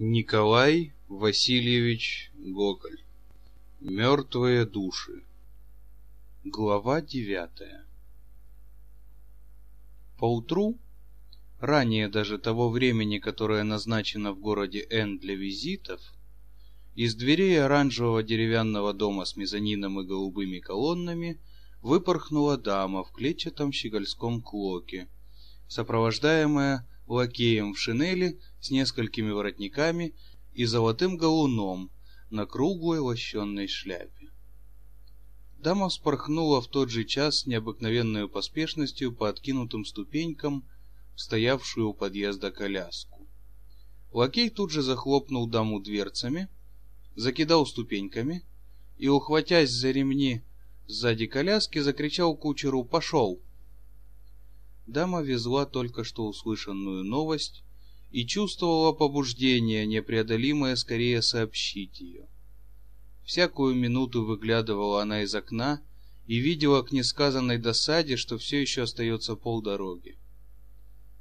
Николай Васильевич Гоголь. Мертвые души. Глава девятая. Поутру, ранее даже того времени, которое назначено в городе Н для визитов, из дверей оранжевого деревянного дома с мезонином и голубыми колоннами выпорхнула дама в клетчатом щегольском клоке, сопровождаемая лакеем в шинели с несколькими воротниками и золотым галуном на круглой лощенной шляпе. Дама вспорхнула в тот же час с необыкновенной поспешностью по откинутым ступенькам стоявшую у подъезда коляску. Лакей тут же захлопнул даму дверцами, закидал ступеньками и, ухватясь за ремни сзади коляски, закричал кучеру «Пошел!». Дама везла только что услышанную новость и чувствовала побуждение, непреодолимое скорее сообщить ее. Всякую минуту выглядывала она из окна и видела к несказанной досаде, что все еще остается полдороги.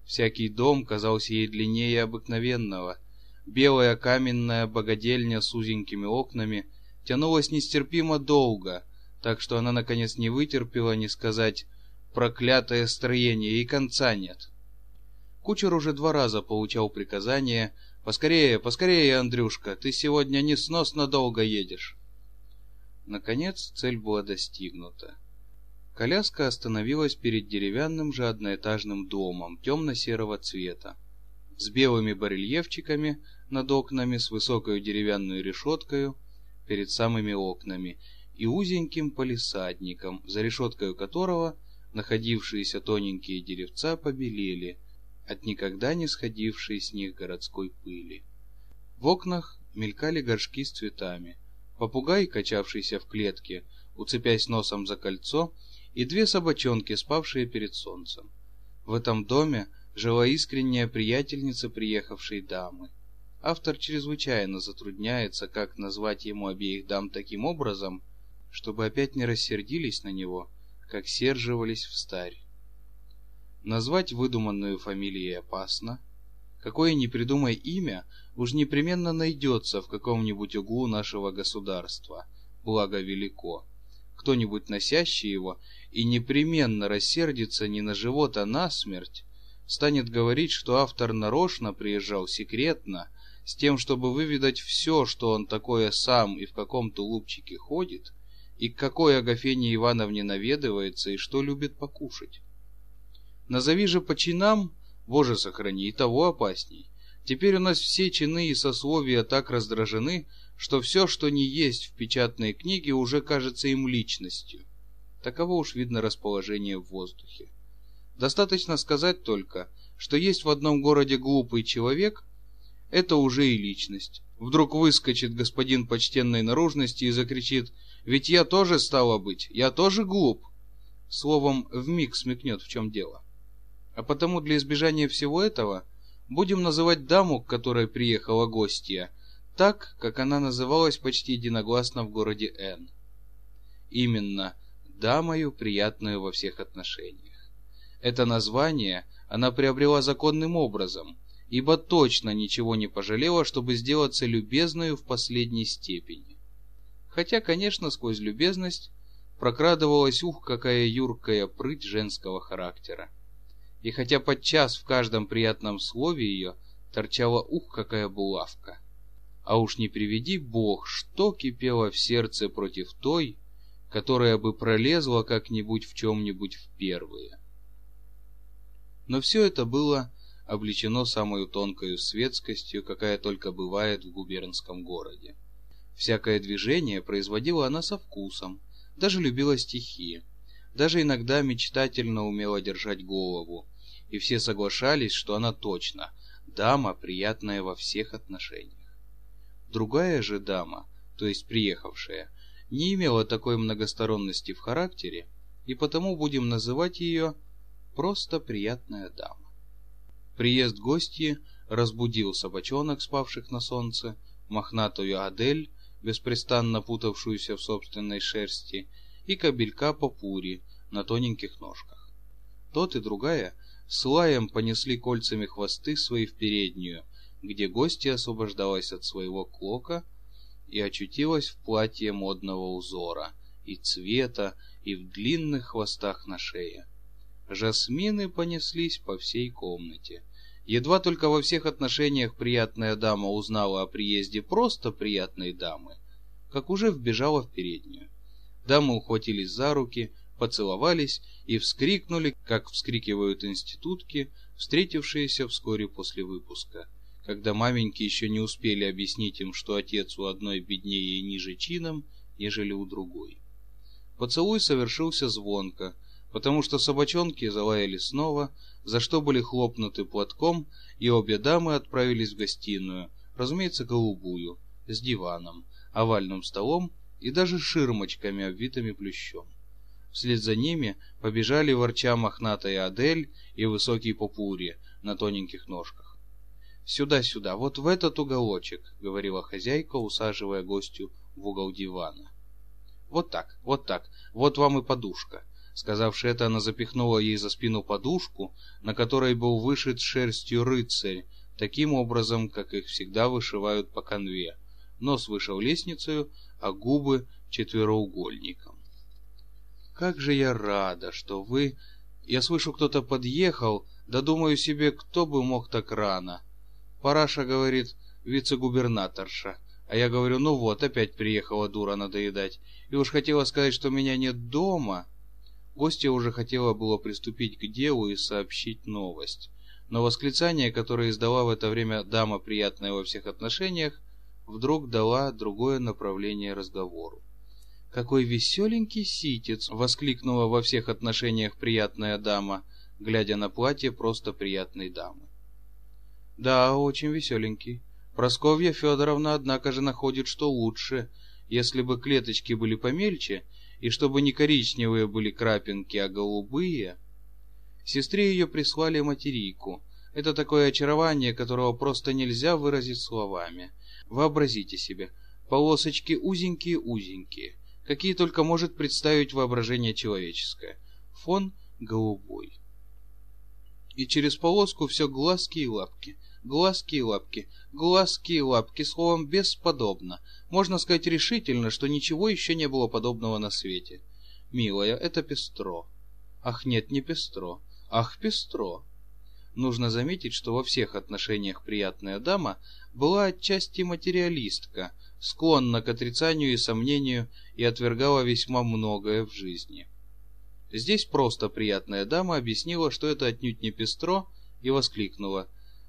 Всякий дом казался ей длиннее обыкновенного. Белая каменная богадельня с узенькими окнами тянулась нестерпимо долго, так что она наконец не вытерпела не сказать проклятое строение, и конца нет. Кучер уже два раза получал приказание «Поскорее, поскорее, Андрюшка, ты сегодня несносно долго едешь». Наконец цель была достигнута. Коляска остановилась перед деревянным же одноэтажным домом темно-серого цвета, с белыми барельефчиками над окнами, с высокой деревянной решеткой перед самыми окнами и узеньким полисадником, за решеткой которого – находившиеся тоненькие деревца побелели от никогда не сходившей с них городской пыли. В окнах мелькали горшки с цветами, попугай, качавшийся в клетке, уцепясь носом за кольцо, и две собачонки, спавшие перед солнцем. В этом доме жила искренняя приятельница приехавшей дамы. Автор чрезвычайно затрудняется, как назвать ему обеих дам таким образом, чтобы опять не рассердились на него – как серживались в старь. Назвать выдуманную фамилией опасно. Какое ни придумай имя, уж непременно найдется в каком-нибудь углу нашего государства, благо велико. Кто-нибудь носящий его и непременно рассердится не на живот, а на смерть, станет говорить, что автор нарочно приезжал секретно, с тем, чтобы выведать все, что он такое сам и в каком тулупчике ходит, и к какой Агафене Ивановне наведывается и что любит покушать. Назови же по чинам, Боже сохрани, и того опасней. Теперь у нас все чины и сословия так раздражены, что все, что не есть в печатной книге, уже кажется им личностью. Таково уж видно расположение в воздухе. Достаточно сказать только, что есть в одном городе глупый человек, это уже и личность. Вдруг выскочит господин почтенной наружности и закричит «Ведь я тоже, стало быть, я тоже глуп!» Словом, вмиг смекнет, в чем дело. А потому для избежания всего этого будем называть даму, к которой приехала гостья, так, как она называлась почти единогласно в городе Н. Именно дамою, приятную во всех отношениях. Это название она приобрела законным образом – ибо точно ничего не пожалела, чтобы сделаться любезною в последней степени. Хотя, конечно, сквозь любезность прокрадывалась ух, какая юркая прыть женского характера. И хотя подчас в каждом приятном слове ее торчала ух, какая булавка. А уж не приведи бог, что кипело в сердце против той, которая бы пролезла как-нибудь в чем-нибудь в первые. Но все это было облечено самой тонкою светскостью, какая только бывает в губернском городе. Всякое движение производила она со вкусом, даже любила стихи, даже иногда мечтательно умела держать голову, и все соглашались, что она точно дама, приятная во всех отношениях. Другая же дама, то есть приехавшая, не имела такой многосторонности в характере, и потому будем называть ее просто приятная дама. Приезд гостьи разбудил собачонок, спавших на солнце, мохнатую Адель, беспрестанно путавшуюся в собственной шерсти, и кобелька Попури на тоненьких ножках. Тот и другая с лаем понесли кольцами хвосты свои в переднюю, где гостья освобождалась от своего клока и очутилась в платье модного узора и цвета, и в длинных хвостах на шее. Жасмины понеслись по всей комнате. Едва только во всех отношениях приятная дама узнала о приезде просто приятной дамы, как уже вбежала в переднюю. Дамы ухватились за руки, поцеловались и вскрикнули, как вскрикивают институтки, встретившиеся вскоре после выпуска, когда маменьки еще не успели объяснить им, что отец у одной беднее и ниже чином, ежели у другой. Поцелуй совершился звонко, потому что собачонки залаяли снова, за что были хлопнуты платком, и обе дамы отправились в гостиную, разумеется, голубую, с диваном, овальным столом и даже ширмочками, обвитыми плющом. Вслед за ними побежали ворча мохнатая Адель и высокий Попури на тоненьких ножках. «Сюда, сюда, вот в этот уголочек», — говорила хозяйка, усаживая гостю в угол дивана. «Вот так, вот так, вот вам и подушка». Сказавши это, она запихнула ей за спину подушку, на которой был вышит шерстью рыцарь, таким образом, как их всегда вышивают по конве. Нос вышел лестницей, а губы четвероугольником. Как же я рада, что вы... Я слышу, кто-то подъехал, да думаю себе, кто бы мог так рано. Параша говорит, вице-губернаторша. А я говорю, ну вот, опять приехала дура надоедать. И уж хотела сказать, что меня нет дома. Гостья уже хотела было приступить к делу и сообщить новость. Но восклицание, которое издала в это время дама, приятная во всех отношениях, вдруг дала другое направление разговору. «Какой веселенький ситец!» — воскликнула во всех отношениях приятная дама, глядя на платье просто приятной дамы. «Да, очень веселенький. Просковья Федоровна, однако же, находит, что лучше, если бы клеточки были помельче, и чтобы не коричневые были крапинки, а голубые...» Сестре ее прислали материку. Это такое очарование, которого просто нельзя выразить словами. Вообразите себе, полосочки узенькие-узенькие, какие только может представить воображение человеческое. Фон голубой. И через полоску все глазки и лапки, глазки и лапки, глазки и лапки, словом, бесподобно. Можно сказать решительно, что ничего еще не было подобного на свете. Милая, это пестро. Ах, нет, не пестро. Ах, пестро. Нужно заметить, что во всех отношениях приятная дама была отчасти материалистка, склонна к отрицанию и сомнению и отвергала весьма многое в жизни. Здесь просто приятная дама объяснила, что это отнюдь не пестро, и воскликнула.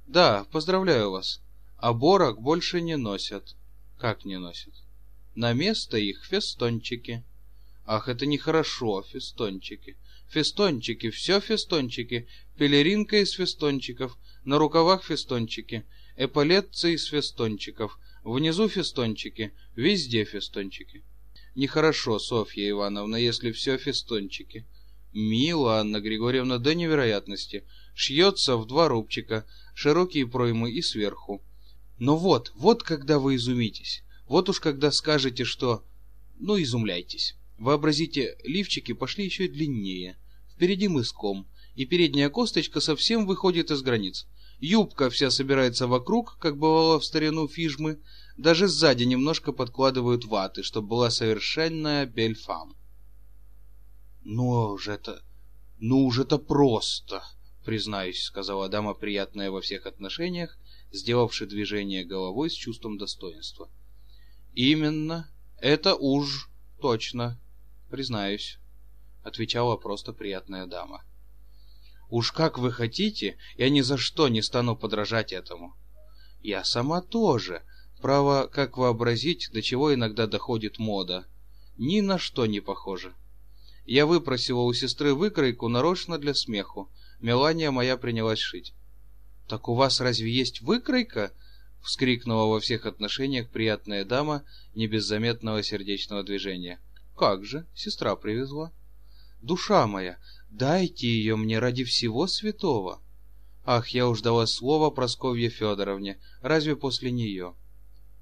«Да, поздравляю вас. А борок больше не носят». «Как не носят?» «На место их фестончики». «Ах, это нехорошо, фестончики. Фестончики, все фестончики. Пелеринка из фестончиков, на рукавах фестончики, эполетцы из фестончиков, Внизу фестончики, везде фестончики. Нехорошо, Софья Ивановна, если все фестончики. Мило, Анна Григорьевна, до невероятности. Шьется в два рубчика, широкие проймы и сверху. Но вот, вот когда вы изумитесь. Вот уж когда скажете, что... Ну, изумляйтесь. Вообразите, лифчики пошли еще длиннее. Впереди мыском, и передняя косточка совсем выходит из границ. Юбка вся собирается вокруг, как бывало в старину фижмы, даже сзади немножко подкладывают ваты, чтобы была совершенная бельфам. «Ну уж это... ну уж это просто!» Признаюсь, сказала дама, приятная во всех отношениях, сделавши движение головой с чувством достоинства. Именно, это уж точно, признаюсь, отвечала просто приятная дама. Уж как вы хотите, я ни за что не стану подражать этому. Я сама тоже. Право, как вообразить, до чего иногда доходит мода. Ни на что не похоже. Я выпросила у сестры выкройку нарочно для смеху. Мелания моя принялась шить. «Так у вас разве есть выкройка?» — вскрикнула во всех отношениях приятная дама не без заметного сердечного движения. «Как же, сестра привезла». «Душа моя, Дайте ее мне ради всего святого. Ах, я уж дала слово Просковье Федоровне, разве после нее?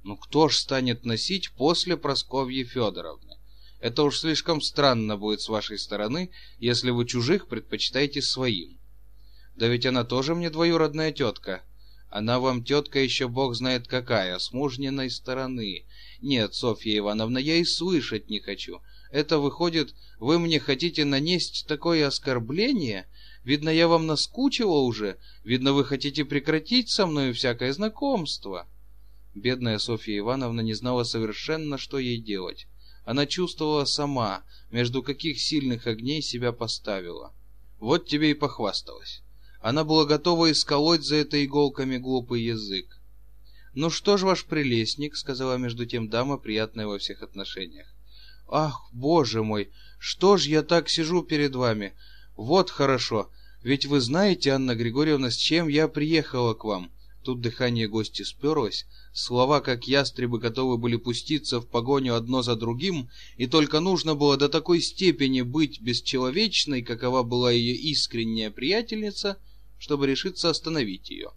Ну кто ж станет носить после Просковьи Федоровны? Это уж слишком странно будет с вашей стороны, если вы чужих предпочитаете своим. Да ведь она тоже мне двоюродная тетка. Она вам тетка еще бог знает какая, с мужниной стороны. Нет, Софья Ивановна, я и слышать не хочу. Это выходит, вы мне хотите нанести такое оскорбление? Видно, я вам наскучила уже. Видно, вы хотите прекратить со мной всякое знакомство. Бедная Софья Ивановна не знала совершенно, что ей делать. Она чувствовала сама, между каких сильных огней себя поставила. Вот тебе и похвасталась. Она была готова исколоть за это иголками глупый язык. «Ну что ж, ваш прелестник», — сказала между тем дама, приятная во всех отношениях. «Ах, боже мой, что ж я так сижу перед вами? Вот хорошо, ведь вы знаете, Анна Григорьевна, с чем я приехала к вам». Тут дыхание гости сперлось, слова, как ястребы, готовы были пуститься в погоню одно за другим, и только нужно было до такой степени быть бесчеловечной, какова была ее искренняя приятельница, чтобы решиться остановить ее.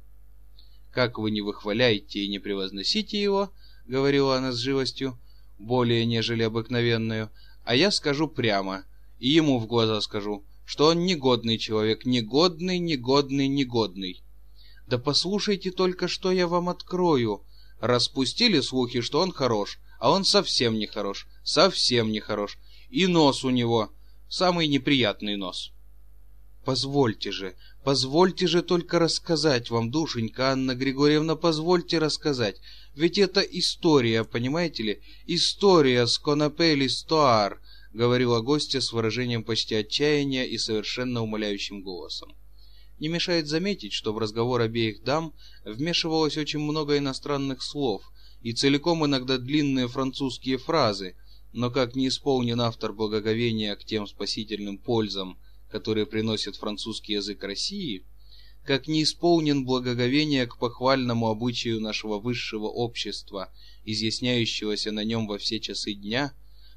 «Как вы не выхваляете и не превозносите его», — говорила она с живостью, более нежели обыкновенную, «а я скажу прямо, и ему в глаза скажу, что он негодный человек, негодный, негодный, негодный». «Да послушайте только, что я вам открою», Распустили слухи, что он хорош, а он совсем не хорош, совсем не хорош. И нос у него, самый неприятный нос. Позвольте же, позвольте же только рассказать вам, душенька Анна Григорьевна, позвольте рассказать. Ведь это история, понимаете ли? История с Конопели Стоар, говорила гостья с выражением почти отчаяния и совершенно умоляющим голосом. Не мешает заметить, что в разговор обеих дам вмешивалось очень много иностранных слов и целиком иногда длинные французские фразы, но как не исполнен автор благоговения к тем спасительным пользам, которые приносит французский язык России, как не исполнен благоговения к похвальному обычаю нашего высшего общества, изъясняющегося на нем во все часы дня,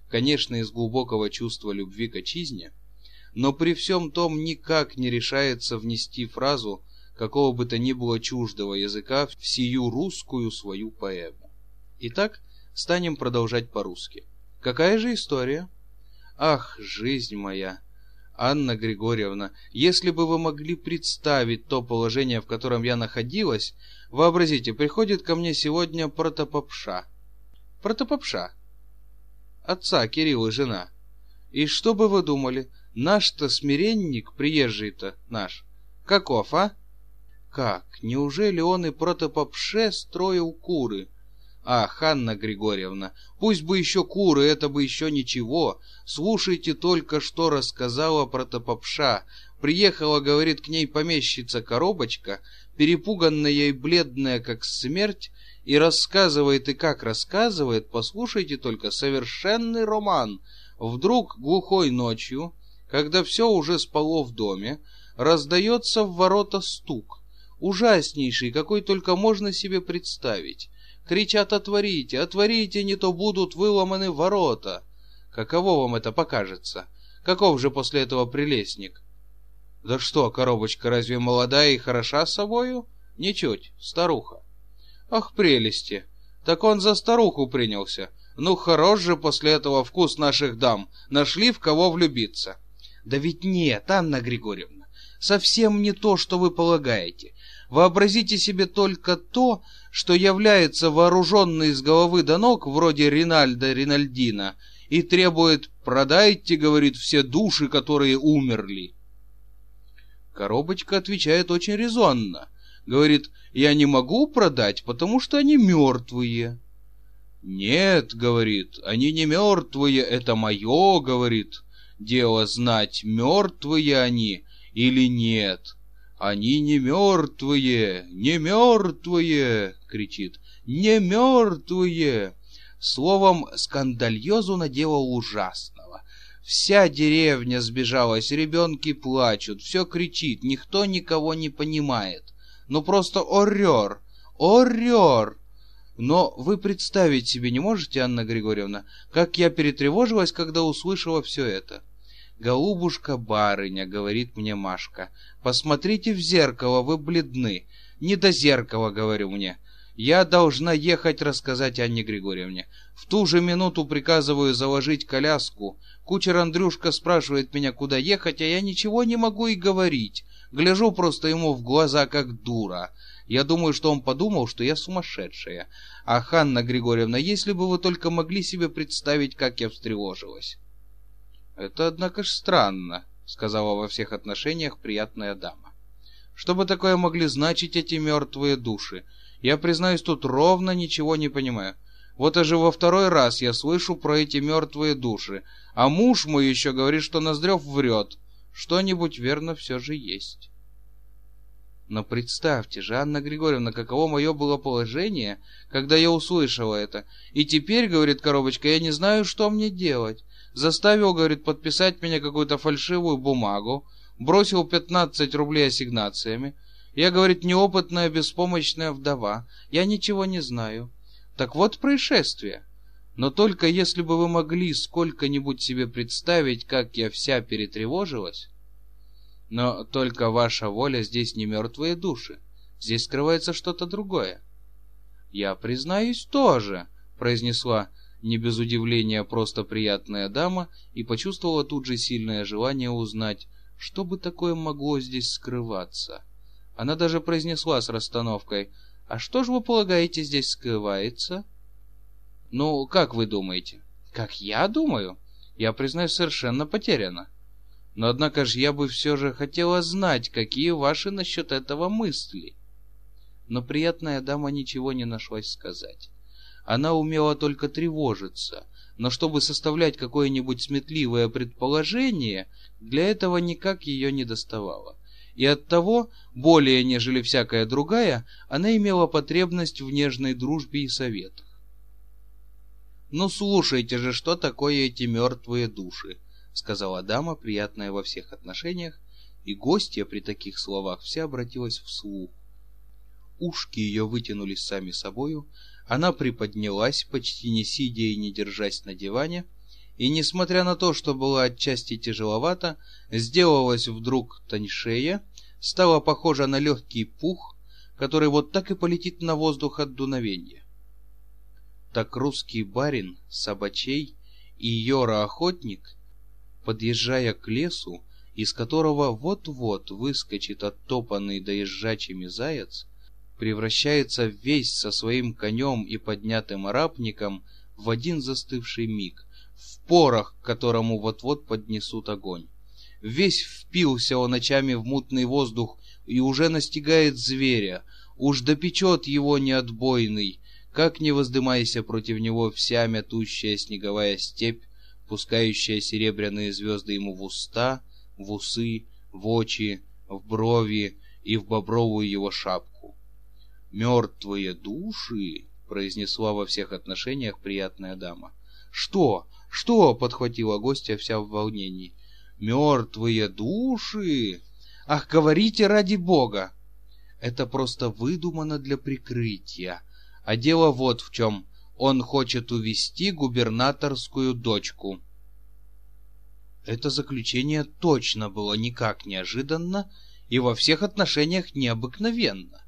конечно, из глубокого чувства любви к отчизне, но при всем том никак не решается внести фразу какого бы то ни было чуждого языка в сию русскую свою поэму. Итак, станем продолжать по-русски. Какая же история? Ах, жизнь моя! Анна Григорьевна, если бы вы могли представить то положение, в котором я находилась, вообразите, приходит ко мне сегодня протопопша. Протопопша. Отца Кирилла жена. И что бы вы думали? Наш-то смиренник, приезжий-то наш, каков, а? Как? Неужели он и протопопше строил куры? Ах, Анна Григорьевна, пусть бы еще куры, это бы еще ничего. Слушайте только, что рассказала протопопша. Приехала, говорит, к ней помещица-коробочка, перепуганная и бледная, как смерть, и рассказывает, и как рассказывает, послушайте только, совершенный роман. Вдруг глухой ночью когда все уже спало в доме, раздается в ворота стук, ужаснейший, какой только можно себе представить. Кричат «Отворите! Отворите, не то будут выломаны ворота!» Каково вам это покажется? Каков же после этого прелестник? Да что, коробочка разве молодая и хороша собою? Ничуть, старуха. Ах, прелести! Так он за старуху принялся. Ну, хорош же после этого вкус наших дам. Нашли в кого влюбиться. Да ведь нет, Анна Григорьевна, совсем не то, что вы полагаете. Вообразите себе только то, что является вооруженный с головы до ног, вроде Ринальда Ринальдина, и требует «продайте, — говорит, — все души, которые умерли». Коробочка отвечает очень резонно. Говорит, я не могу продать, потому что они мертвые. Нет, говорит, они не мертвые, это мое, говорит. Дело знать, мертвые они или нет. Они не мертвые, не мертвые, кричит, не мертвые. Словом, скандальозу наделал ужасного. Вся деревня сбежалась, ребенки плачут, все кричит, никто никого не понимает. Ну просто оррер, оррер. Но вы представить себе не можете, Анна Григорьевна, как я перетревожилась, когда услышала все это. «Голубушка-барыня», — говорит мне Машка, — «посмотрите в зеркало, вы бледны». «Не до зеркала», — говорю мне. «Я должна ехать рассказать Анне Григорьевне». В ту же минуту приказываю заложить коляску. Кучер Андрюшка спрашивает меня, куда ехать, а я ничего не могу и говорить. Гляжу просто ему в глаза, как дура. Я думаю, что он подумал, что я сумасшедшая. А Ханна Григорьевна, если бы вы только могли себе представить, как я встревожилась. Это, однако ж, странно, сказала во всех отношениях приятная дама. Что бы такое могли значить эти мертвые души? Я, признаюсь, тут ровно ничего не понимаю. Вот уже во второй раз я слышу про эти мертвые души, а муж мой еще говорит, что Ноздрев врет. Что-нибудь верно все же есть. Но представьте же, Анна Григорьевна, каково мое было положение, когда я услышала это. И теперь, говорит коробочка, я не знаю, что мне делать. Заставил, говорит, подписать меня какую-то фальшивую бумагу, бросил 15 рублей ассигнациями. Я, говорит, неопытная, беспомощная вдова. Я ничего не знаю. Так вот происшествие. Но только если бы вы могли сколько-нибудь себе представить, как я вся перетревожилась... Но только ваша воля здесь не мертвые души. Здесь скрывается что-то другое. Я признаюсь тоже, произнесла не без удивления просто приятная дама и почувствовала тут же сильное желание узнать, что бы такое могло здесь скрываться. Она даже произнесла с расстановкой, «А что же вы полагаете здесь скрывается?» «Ну, как вы думаете?» «Как я думаю?» «Я, признаюсь, совершенно потеряна». Но однако же я бы все же хотела знать, какие ваши насчет этого мысли. Но приятная дама ничего не нашлась сказать. Она умела только тревожиться, но чтобы составлять какое-нибудь сметливое предположение, для этого никак ее не доставало. И оттого, более нежели всякая другая, она имела потребность в нежной дружбе и советах. «Ну слушайте же, что такое эти мертвые души?» — сказала дама, приятная во всех отношениях, и гостья при таких словах вся обратилась вслух. Ушки ее вытянулись сами собою, она приподнялась, почти не сидя и не держась на диване, и, несмотря на то, что была отчасти тяжеловата, сделалась вдруг тоньшее, стала похожа на легкий пух, который вот так и полетит на воздух от дуновения. Так русский барин, собачей и Йора-охотник — подъезжая к лесу, из которого вот-вот выскочит оттопанный доезжачими заяц, превращается весь со своим конем и поднятым арапником в один застывший миг, в порох, к которому вот-вот поднесут огонь. Весь впился он ночами в мутный воздух и уже настигает зверя, уж допечет его неотбойный, как не воздымайся против него вся мятущая снеговая степь, пускающая серебряные звезды ему в уста, в усы, в очи, в брови и в бобровую его шапку. «Мертвые души!» — произнесла во всех отношениях приятная дама. «Что? Что?» — подхватила гостья вся в волнении. «Мертвые души! Ах, говорите ради бога!» «Это просто выдумано для прикрытия. А дело вот в чем он хочет увести губернаторскую дочку. Это заключение точно было никак неожиданно и во всех отношениях необыкновенно.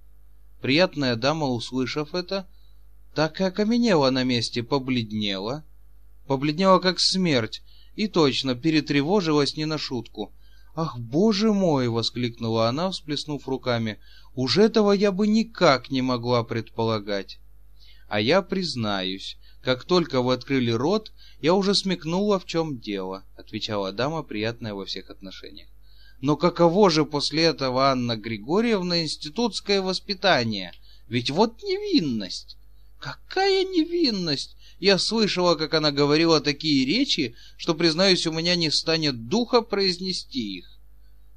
Приятная дама, услышав это, так и окаменела на месте, побледнела, побледнела как смерть, и точно перетревожилась не на шутку. «Ах, боже мой!» — воскликнула она, всплеснув руками. «Уж этого я бы никак не могла предполагать». А я признаюсь, как только вы открыли рот, я уже смекнула, в чем дело, отвечала дама, приятная во всех отношениях. Но каково же после этого, Анна Григорьевна, институтское воспитание? Ведь вот невинность. Какая невинность? Я слышала, как она говорила такие речи, что, признаюсь, у меня не станет духа произнести их.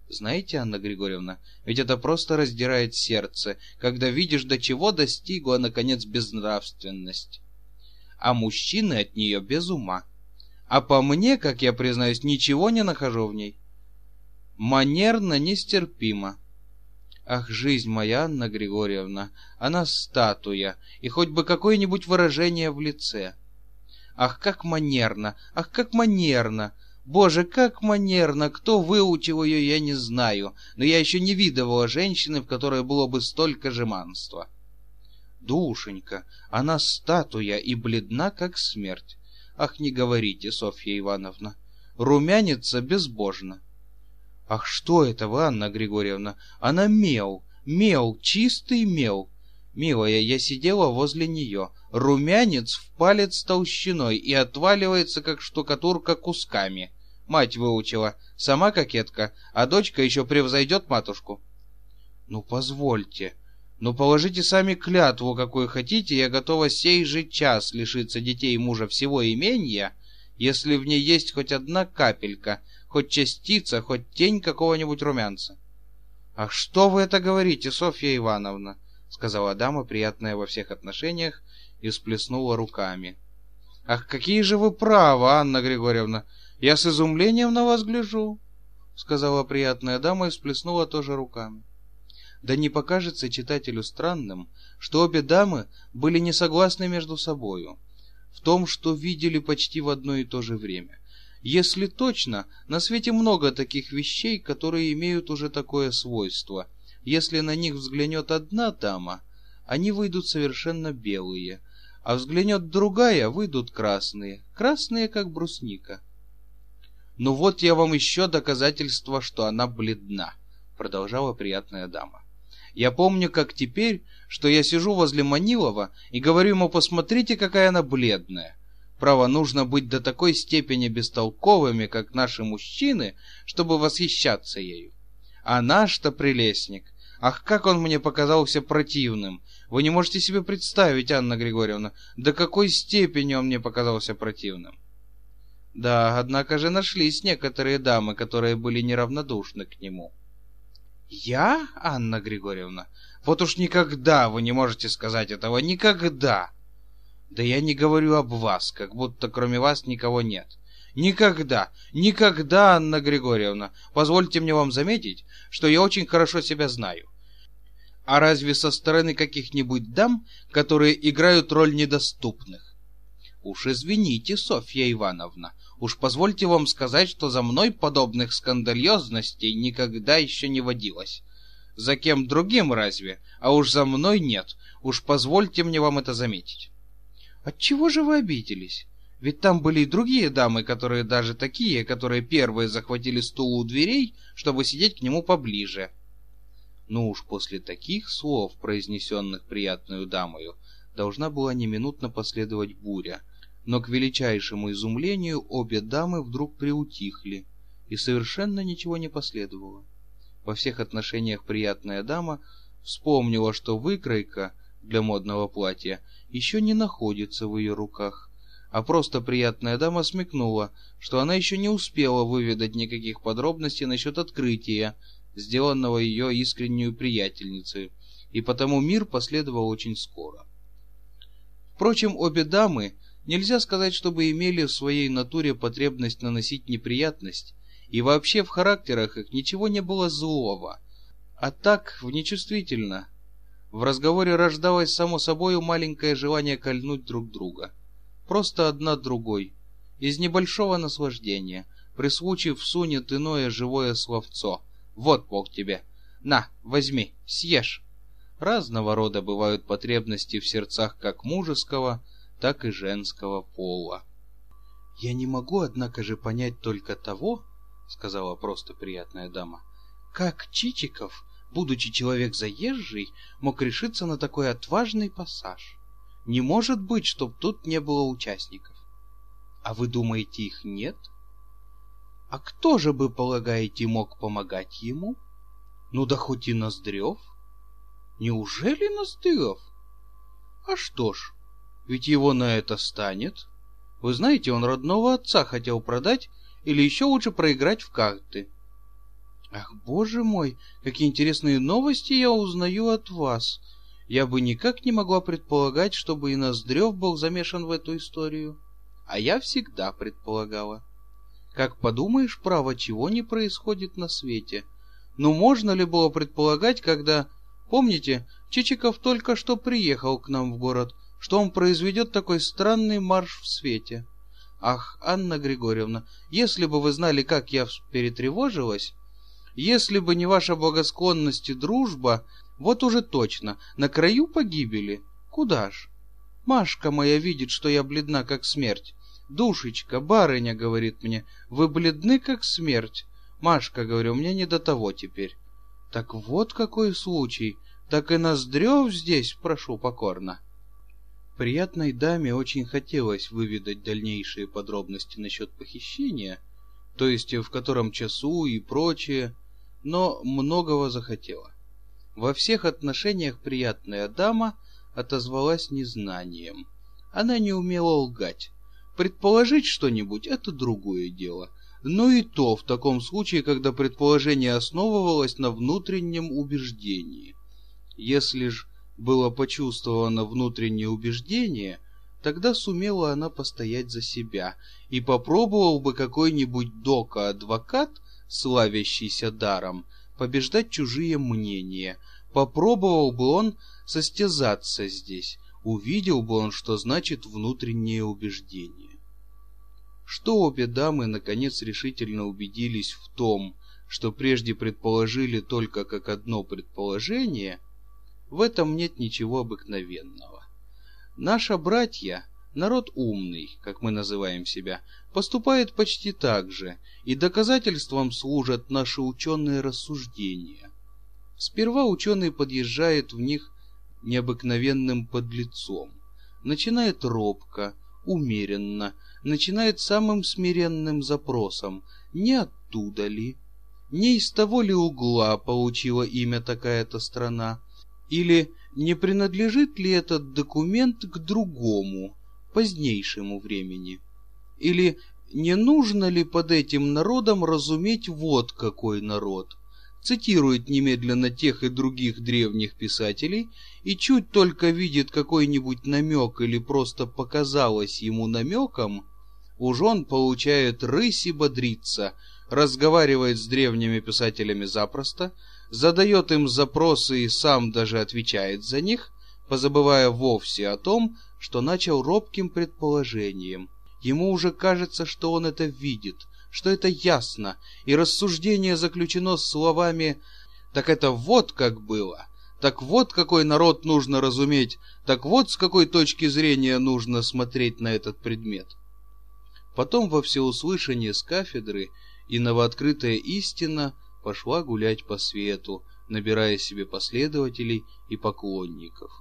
Знаете, Анна Григорьевна, ведь это просто раздирает сердце, когда видишь, до чего достигла, наконец, безнравственность. А мужчины от нее без ума. А по мне, как я признаюсь, ничего не нахожу в ней. Манерно нестерпимо. Ах, жизнь моя, Анна Григорьевна, она статуя, и хоть бы какое-нибудь выражение в лице. Ах, как манерно, ах, как манерно! Боже, как манерно! Кто выучил ее, я не знаю, но я еще не видывала женщины, в которой было бы столько жеманства. Душенька, она статуя и бледна, как смерть. Ах, не говорите, Софья Ивановна. Румянится безбожно. Ах, что это вы, Анна Григорьевна? Она мел, Мел, чистый мел. Милая, я сидела возле нее. Румянец в палец толщиной и отваливается, как штукатурка, кусками. Мать выучила. Сама кокетка, а дочка еще превзойдет матушку. Ну, позвольте. Ну, положите сами клятву, какую хотите, я готова сей же час лишиться детей мужа всего имения, если в ней есть хоть одна капелька, хоть частица, хоть тень какого-нибудь румянца. «Ах, что вы это говорите, Софья Ивановна?» — сказала дама, приятная во всех отношениях, и всплеснула руками. «Ах, какие же вы правы, Анна Григорьевна! Я с изумлением на вас гляжу!» — сказала приятная дама и всплеснула тоже руками. Да не покажется читателю странным, что обе дамы были не согласны между собою в том, что видели почти в одно и то же время. Если точно, на свете много таких вещей, которые имеют уже такое свойство. Если на них взглянет одна дама, они выйдут совершенно белые, а взглянет другая, выйдут красные, красные, как брусника. «Ну вот я вам еще доказательство, что она бледна», — продолжала приятная дама. Я помню, как теперь, что я сижу возле Манилова и говорю ему, посмотрите, какая она бледная. Право, нужно быть до такой степени бестолковыми, как наши мужчины, чтобы восхищаться ею. А наш-то прелестник. Ах, как он мне показался противным. Вы не можете себе представить, Анна Григорьевна, до какой степени он мне показался противным. Да, однако же нашлись некоторые дамы, которые были неравнодушны к нему. «Я, Анна Григорьевна? Вот уж никогда вы не можете сказать этого, никогда!» «Да я не говорю об вас, как будто кроме вас никого нет. Никогда, никогда, Анна Григорьевна, позвольте мне вам заметить, что я очень хорошо себя знаю. А разве со стороны каких-нибудь дам, которые играют роль недоступных? Уж извините, Софья Ивановна, Уж позвольте вам сказать, что за мной подобных скандальозностей никогда еще не водилось. За кем другим разве, а уж за мной нет. Уж позвольте мне вам это заметить. Отчего же вы обиделись? Ведь там были и другие дамы, которые даже такие, которые первые захватили стул у дверей, чтобы сидеть к нему поближе. Ну уж после таких слов, произнесенных приятную дамою, должна была неминутно последовать буря — но к величайшему изумлению обе дамы вдруг приутихли, и совершенно ничего не последовало. Во всех отношениях приятная дама вспомнила, что выкройка для модного платья еще не находится в ее руках, а просто приятная дама смекнула, что она еще не успела выведать никаких подробностей насчет открытия, сделанного ее искреннюю приятельницей, и потому мир последовал очень скоро. Впрочем, обе дамы Нельзя сказать, чтобы имели в своей натуре потребность наносить неприятность, и вообще в характерах их ничего не было злого, а так внечувствительно. В разговоре рождалось само собою маленькое желание кольнуть друг друга. Просто одна другой. Из небольшого наслаждения. При случае всунет иное живое словцо. Вот Бог тебе. На, возьми, съешь. Разного рода бывают потребности в сердцах как мужеского, так и женского пола. «Я не могу, однако же, понять только того, — сказала просто приятная дама, — как Чичиков, будучи человек заезжий, мог решиться на такой отважный пассаж. Не может быть, чтоб тут не было участников. А вы думаете, их нет? А кто же, бы полагаете, мог помогать ему? Ну да хоть и Ноздрев. Неужели Ноздрев? А что ж, ведь его на это станет. Вы знаете, он родного отца хотел продать или еще лучше проиграть в карты. Ах, боже мой, какие интересные новости я узнаю от вас. Я бы никак не могла предполагать, чтобы и Ноздрев был замешан в эту историю. А я всегда предполагала. Как подумаешь, право, чего не происходит на свете. Ну, можно ли было предполагать, когда... Помните, Чичиков только что приехал к нам в город — что он произведет такой странный марш в свете. Ах, Анна Григорьевна, если бы вы знали, как я перетревожилась, если бы не ваша благосклонность и дружба, вот уже точно, на краю погибели. Куда ж? Машка моя видит, что я бледна, как смерть. Душечка, барыня, говорит мне, вы бледны, как смерть. Машка, говорю, мне не до того теперь. Так вот какой случай. Так и Ноздрев здесь, прошу покорно. Приятной даме очень хотелось выведать дальнейшие подробности насчет похищения, то есть в котором часу и прочее, но многого захотела. Во всех отношениях приятная дама отозвалась незнанием. Она не умела лгать. Предположить что-нибудь — это другое дело. Но и то в таком случае, когда предположение основывалось на внутреннем убеждении. Если ж было почувствовано внутреннее убеждение, тогда сумела она постоять за себя, и попробовал бы какой-нибудь дока-адвокат, славящийся даром, побеждать чужие мнения. Попробовал бы он состязаться здесь, увидел бы он, что значит внутреннее убеждение. Что обе дамы наконец решительно убедились в том, что прежде предположили только как одно предположение, в этом нет ничего обыкновенного. Наша братья, народ умный, как мы называем себя, поступает почти так же, и доказательством служат наши ученые рассуждения. Сперва ученый подъезжает в них необыкновенным подлецом, начинает робко, умеренно, начинает самым смиренным запросом, не оттуда ли, не из того ли угла получила имя такая-то страна, или не принадлежит ли этот документ к другому, позднейшему времени, или не нужно ли под этим народом разуметь вот какой народ, цитирует немедленно тех и других древних писателей и чуть только видит какой-нибудь намек или просто показалось ему намеком, уж он получает рысь и бодрится, разговаривает с древними писателями запросто, задает им запросы и сам даже отвечает за них, позабывая вовсе о том, что начал робким предположением. Ему уже кажется, что он это видит, что это ясно, и рассуждение заключено словами «так это вот как было», «так вот какой народ нужно разуметь», «так вот с какой точки зрения нужно смотреть на этот предмет». Потом во всеуслышание с кафедры и новооткрытая истина пошла гулять по свету, набирая себе последователей и поклонников.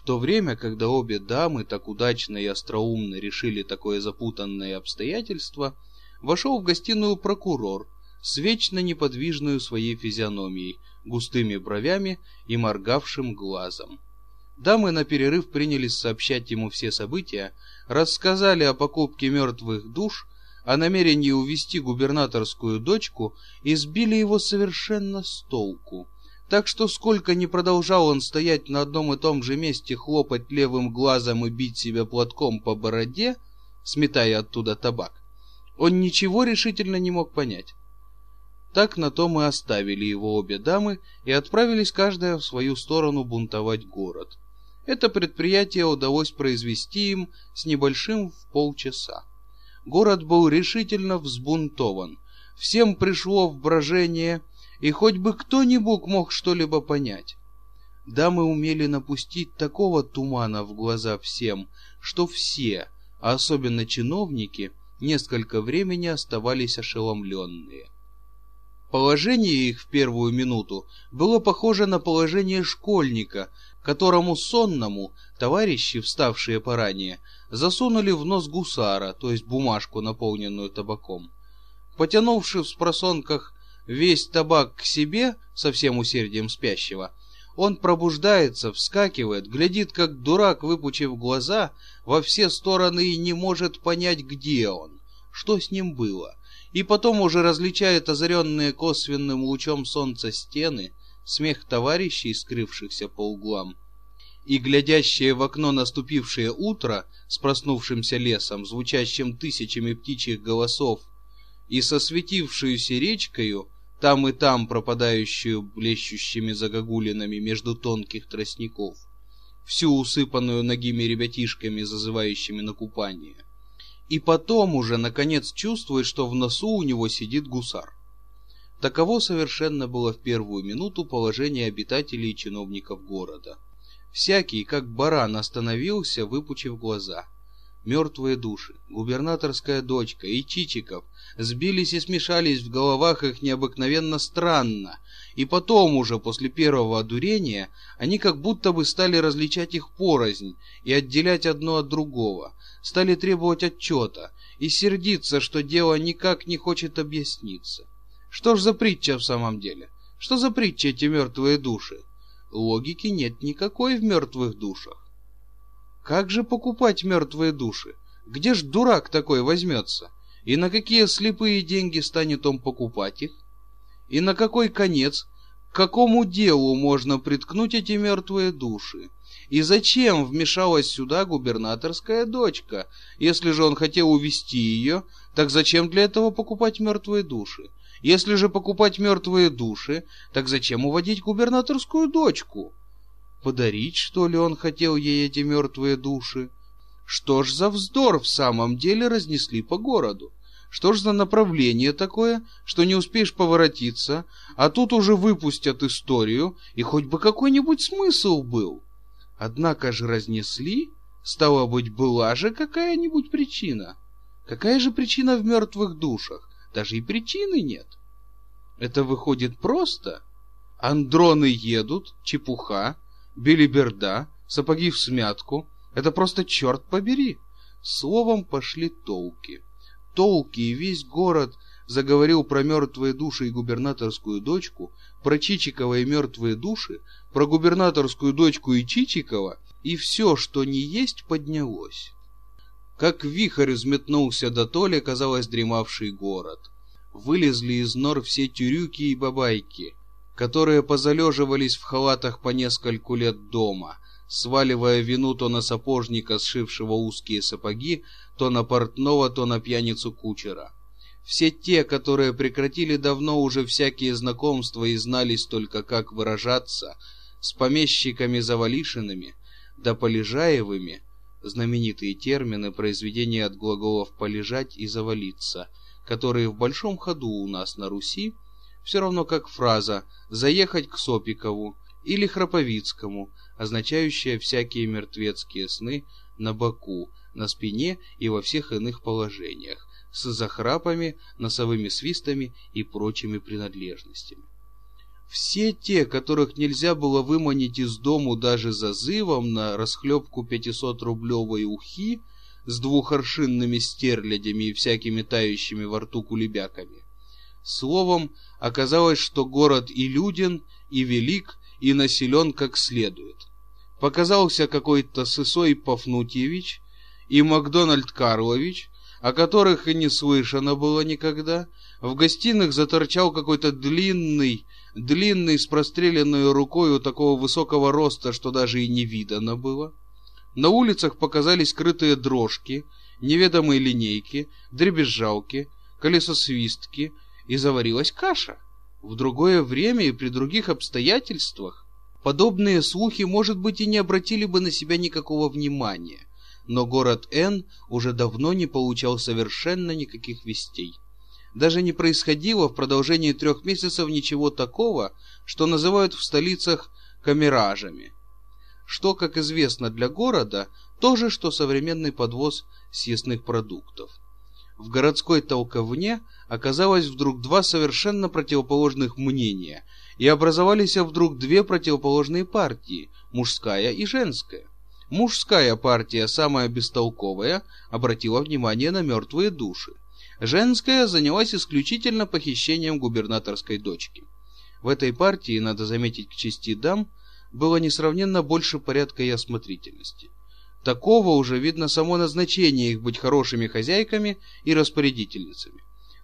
В то время, когда обе дамы так удачно и остроумно решили такое запутанное обстоятельство, вошел в гостиную прокурор с вечно неподвижной своей физиономией, густыми бровями и моргавшим глазом. Дамы на перерыв принялись сообщать ему все события, рассказали о покупке мертвых душ, о намерении увести губернаторскую дочку и сбили его совершенно с толку. Так что сколько ни продолжал он стоять на одном и том же месте, хлопать левым глазом и бить себя платком по бороде, сметая оттуда табак, он ничего решительно не мог понять. Так на том и оставили его обе дамы и отправились каждая в свою сторону бунтовать город. Это предприятие удалось произвести им с небольшим в полчаса. Город был решительно взбунтован. Всем пришло в брожение, и хоть бы кто-нибудь мог что-либо понять. Дамы умели напустить такого тумана в глаза всем, что все, а особенно чиновники, несколько времени оставались ошеломленные. Положение их в первую минуту было похоже на положение школьника, которому сонному товарищи, вставшие поранее, засунули в нос гусара, то есть бумажку, наполненную табаком. Потянувши в спросонках весь табак к себе со всем усердием спящего, он пробуждается, вскакивает, глядит, как дурак, выпучив глаза во все стороны и не может понять, где он, что с ним было, и потом уже различает озаренные косвенным лучом солнца стены, смех товарищей, скрывшихся по углам, и глядящее в окно наступившее утро с проснувшимся лесом, звучащим тысячами птичьих голосов, и со светившуюся речкою, там и там пропадающую блещущими загогулинами между тонких тростников, всю усыпанную ногими ребятишками, зазывающими на купание. И потом уже, наконец, чувствует, что в носу у него сидит гусар. Таково совершенно было в первую минуту положение обитателей и чиновников города. Всякий, как баран, остановился, выпучив глаза. Мертвые души, губернаторская дочка и Чичиков сбились и смешались в головах их необыкновенно странно, и потом уже, после первого одурения, они как будто бы стали различать их порознь и отделять одно от другого, стали требовать отчета и сердиться, что дело никак не хочет объясниться. Что ж за притча в самом деле? Что за притча эти мертвые души? Логики нет никакой в мертвых душах. Как же покупать мертвые души? Где ж дурак такой возьмется? И на какие слепые деньги станет он покупать их? И на какой конец, к какому делу можно приткнуть эти мертвые души? И зачем вмешалась сюда губернаторская дочка? Если же он хотел увести ее, так зачем для этого покупать мертвые души? Если же покупать мертвые души, так зачем уводить губернаторскую дочку? Подарить, что ли, он хотел ей эти мертвые души? Что ж за вздор в самом деле разнесли по городу? Что ж за направление такое, что не успеешь поворотиться, а тут уже выпустят историю, и хоть бы какой-нибудь смысл был? Однако же разнесли, стало быть, была же какая-нибудь причина. Какая же причина в мертвых душах? Даже и причины нет. Это выходит просто. Андроны едут, чепуха, белиберда, сапоги в смятку. Это просто черт побери. Словом пошли толки. Толки и весь город заговорил про мертвые души и губернаторскую дочку, про Чичикова и мертвые души, про губернаторскую дочку и Чичикова, и все, что не есть, поднялось. Как вихрь взметнулся до толи, казалось, дремавший город. Вылезли из нор все тюрюки и бабайки, которые позалеживались в халатах по нескольку лет дома, сваливая вину то на сапожника, сшившего узкие сапоги, то на портного, то на пьяницу кучера. Все те, которые прекратили давно уже всякие знакомства и знались только как выражаться, с помещиками Завалишинами, да Полежаевыми, знаменитые термины произведения от глаголов «полежать» и «завалиться», которые в большом ходу у нас на Руси, все равно как фраза «заехать к Сопикову» или Храповицкому, означающая всякие мертвецкие сны на боку, на спине и во всех иных положениях, с захрапами, носовыми свистами и прочими принадлежностями. Все те, которых нельзя было выманить из дому даже зазывом на расхлебку 500-рублевой ухи с двухоршинными стерлядями и всякими тающими во рту кулебяками, Словом, оказалось, что город и люден, и велик, и населен как следует. Показался какой-то Сысой Пафнутьевич и Макдональд Карлович, о которых и не слышано было никогда. В гостиных заторчал какой-то длинный, длинный с простреленной рукой у такого высокого роста, что даже и не видано было. На улицах показались крытые дрожки, неведомые линейки, дребезжалки, колесосвистки, и заварилась каша. В другое время и при других обстоятельствах подобные слухи, может быть, и не обратили бы на себя никакого внимания, но город Н уже давно не получал совершенно никаких вестей. Даже не происходило в продолжении трех месяцев ничего такого, что называют в столицах камеражами. Что, как известно для города, то же, что современный подвоз съестных продуктов в городской толковне оказалось вдруг два совершенно противоположных мнения, и образовались вдруг две противоположные партии, мужская и женская. Мужская партия, самая бестолковая, обратила внимание на мертвые души. Женская занялась исключительно похищением губернаторской дочки. В этой партии, надо заметить к чести дам, было несравненно больше порядка и осмотрительности. Такого уже видно само назначение их быть хорошими хозяйками и распорядительницами.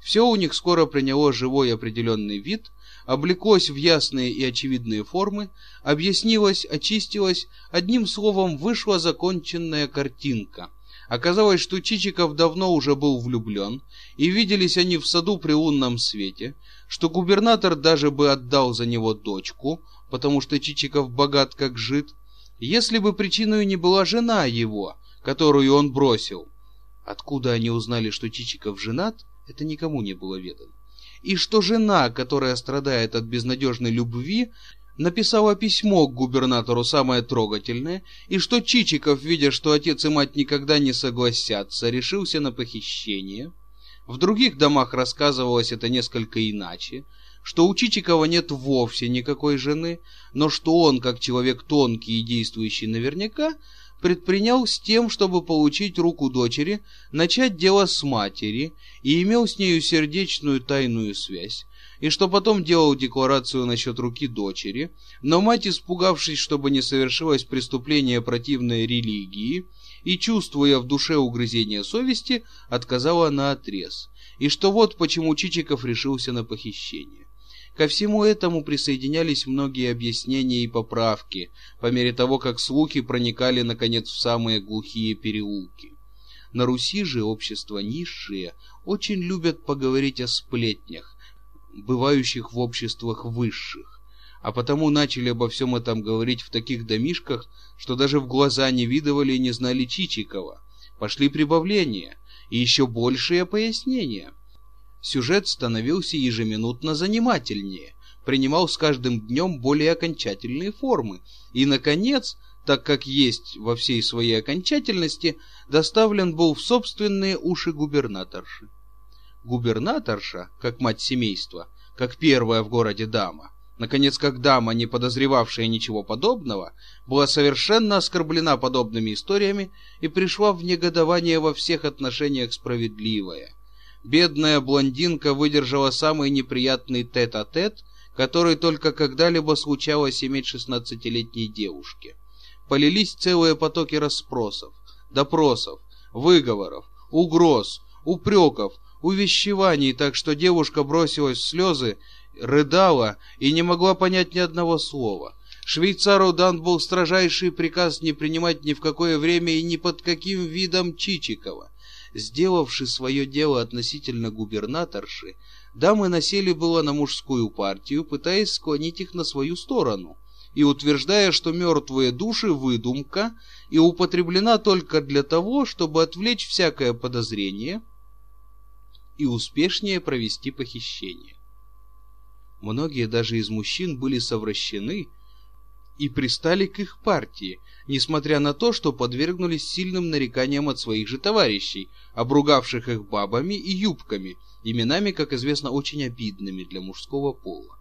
Все у них скоро приняло живой определенный вид, облеклось в ясные и очевидные формы, объяснилось, очистилось, одним словом вышла законченная картинка. Оказалось, что Чичиков давно уже был влюблен, и виделись они в саду при лунном свете, что губернатор даже бы отдал за него дочку, потому что Чичиков богат как жид, если бы причиной не была жена его, которую он бросил. Откуда они узнали, что Чичиков женат, это никому не было ведомо. И что жена, которая страдает от безнадежной любви, написала письмо к губернатору самое трогательное, и что Чичиков, видя, что отец и мать никогда не согласятся, решился на похищение. В других домах рассказывалось это несколько иначе, что у Чичикова нет вовсе никакой жены, но что он, как человек тонкий и действующий наверняка, предпринял с тем, чтобы получить руку дочери, начать дело с матери и имел с нею сердечную тайную связь, и что потом делал декларацию насчет руки дочери, но мать, испугавшись, чтобы не совершилось преступление противной религии, и, чувствуя в душе угрызение совести, отказала на отрез, и что вот почему Чичиков решился на похищение. Ко всему этому присоединялись многие объяснения и поправки, по мере того, как слухи проникали, наконец, в самые глухие переулки. На Руси же общество низшие очень любят поговорить о сплетнях, бывающих в обществах высших, а потому начали обо всем этом говорить в таких домишках, что даже в глаза не видывали и не знали Чичикова. Пошли прибавления и еще большие пояснения – Сюжет становился ежеминутно занимательнее, принимал с каждым днем более окончательные формы и, наконец, так как есть во всей своей окончательности, доставлен был в собственные уши губернаторши. Губернаторша, как мать семейства, как первая в городе дама, наконец, как дама, не подозревавшая ничего подобного, была совершенно оскорблена подобными историями и пришла в негодование во всех отношениях справедливое бедная блондинка выдержала самый неприятный тет-а-тет, -тет, который только когда-либо случалось иметь шестнадцатилетней девушке. Полились целые потоки расспросов, допросов, выговоров, угроз, упреков, увещеваний, так что девушка бросилась в слезы, рыдала и не могла понять ни одного слова. Швейцару дан был строжайший приказ не принимать ни в какое время и ни под каким видом Чичикова сделавши свое дело относительно губернаторши, дамы насели было на мужскую партию, пытаясь склонить их на свою сторону, и утверждая, что мертвые души — выдумка и употреблена только для того, чтобы отвлечь всякое подозрение и успешнее провести похищение. Многие даже из мужчин были совращены и пристали к их партии, несмотря на то, что подвергнулись сильным нареканиям от своих же товарищей, обругавших их бабами и юбками, именами, как известно, очень обидными для мужского пола.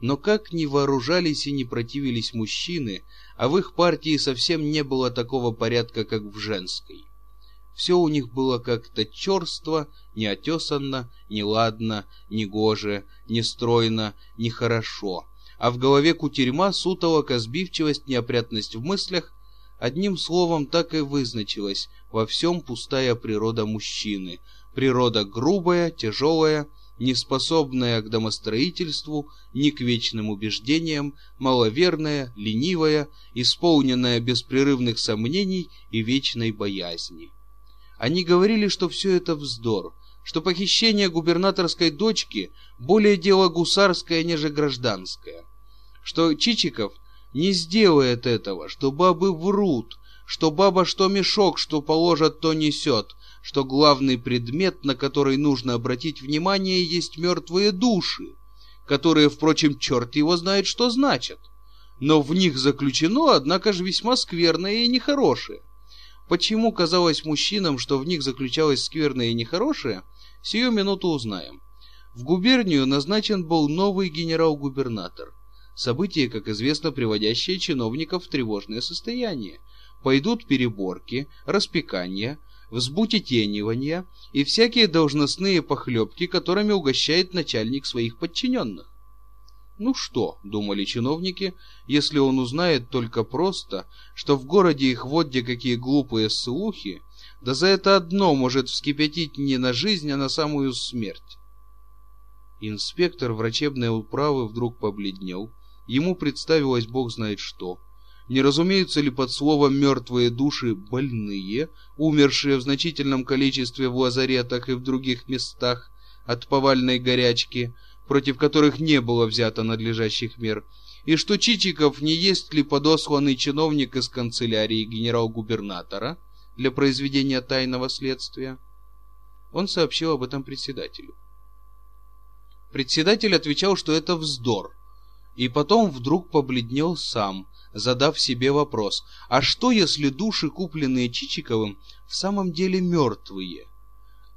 Но как ни вооружались и не противились мужчины, а в их партии совсем не было такого порядка, как в женской. Все у них было как-то черство, неотесанно, неладно, негоже, нестройно, нехорошо — а в голове кутерьма, сутолока, сбивчивость, неопрятность в мыслях, одним словом так и вызначилась во всем пустая природа мужчины, природа грубая, тяжелая, неспособная к домостроительству, ни к вечным убеждениям, маловерная, ленивая, исполненная беспрерывных сомнений и вечной боязни. Они говорили, что все это вздор, что похищение губернаторской дочки более дело гусарское, нежели гражданское, что Чичиков не сделает этого, что бабы врут, что баба что мешок, что положат, то несет, что главный предмет, на который нужно обратить внимание, есть мертвые души, которые, впрочем, черт его знает, что значат. Но в них заключено, однако же, весьма скверное и нехорошее. Почему казалось мужчинам, что в них заключалось скверное и нехорошее, сию минуту узнаем. В губернию назначен был новый генерал-губернатор. Событие, как известно, приводящее чиновников в тревожное состояние. Пойдут переборки, распекания, взбутетенивания и всякие должностные похлебки, которыми угощает начальник своих подчиненных. Ну что, думали чиновники, если он узнает только просто, что в городе их вот где какие глупые слухи, да за это одно может вскипятить не на жизнь, а на самую смерть. Инспектор врачебной управы вдруг побледнел. Ему представилось бог знает что. Не разумеются ли под словом «мертвые души» больные, умершие в значительном количестве в лазаретах и в других местах от повальной горячки, против которых не было взято надлежащих мер, и что Чичиков не есть ли подосланный чиновник из канцелярии генерал-губернатора для произведения тайного следствия? Он сообщил об этом председателю. Председатель отвечал, что это вздор, И потом вдруг побледнел сам, задав себе вопрос, а что если души, купленные Чичиковым, в самом деле мертвые?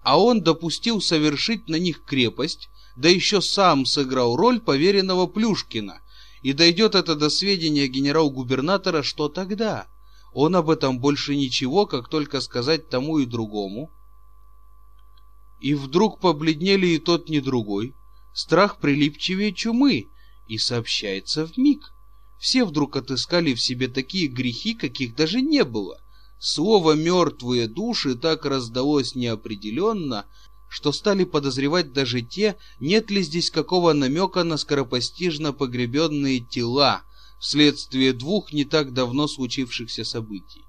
А он допустил совершить на них крепость, да еще сам сыграл роль поверенного Плюшкина. И дойдет это до сведения генерал-губернатора, что тогда? Он об этом больше ничего, как только сказать тому и другому. И вдруг побледнели и тот, ни другой. Страх прилипчивее чумы, и сообщается в миг. Все вдруг отыскали в себе такие грехи, каких даже не было. Слово «мертвые души» так раздалось неопределенно, что стали подозревать даже те, нет ли здесь какого намека на скоропостижно погребенные тела вследствие двух не так давно случившихся событий.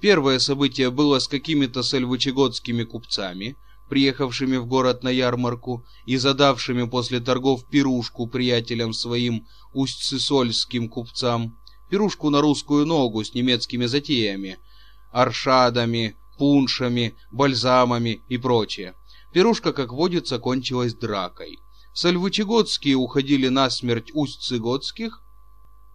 Первое событие было с какими-то сальвычегодскими купцами, приехавшими в город на ярмарку и задавшими после торгов пирушку приятелям своим усть-сысольским купцам, пирушку на русскую ногу с немецкими затеями, аршадами, пуншами, бальзамами и прочее. Пирушка, как водится, кончилась дракой. Сальвычегодские уходили на смерть усть-цыгодских,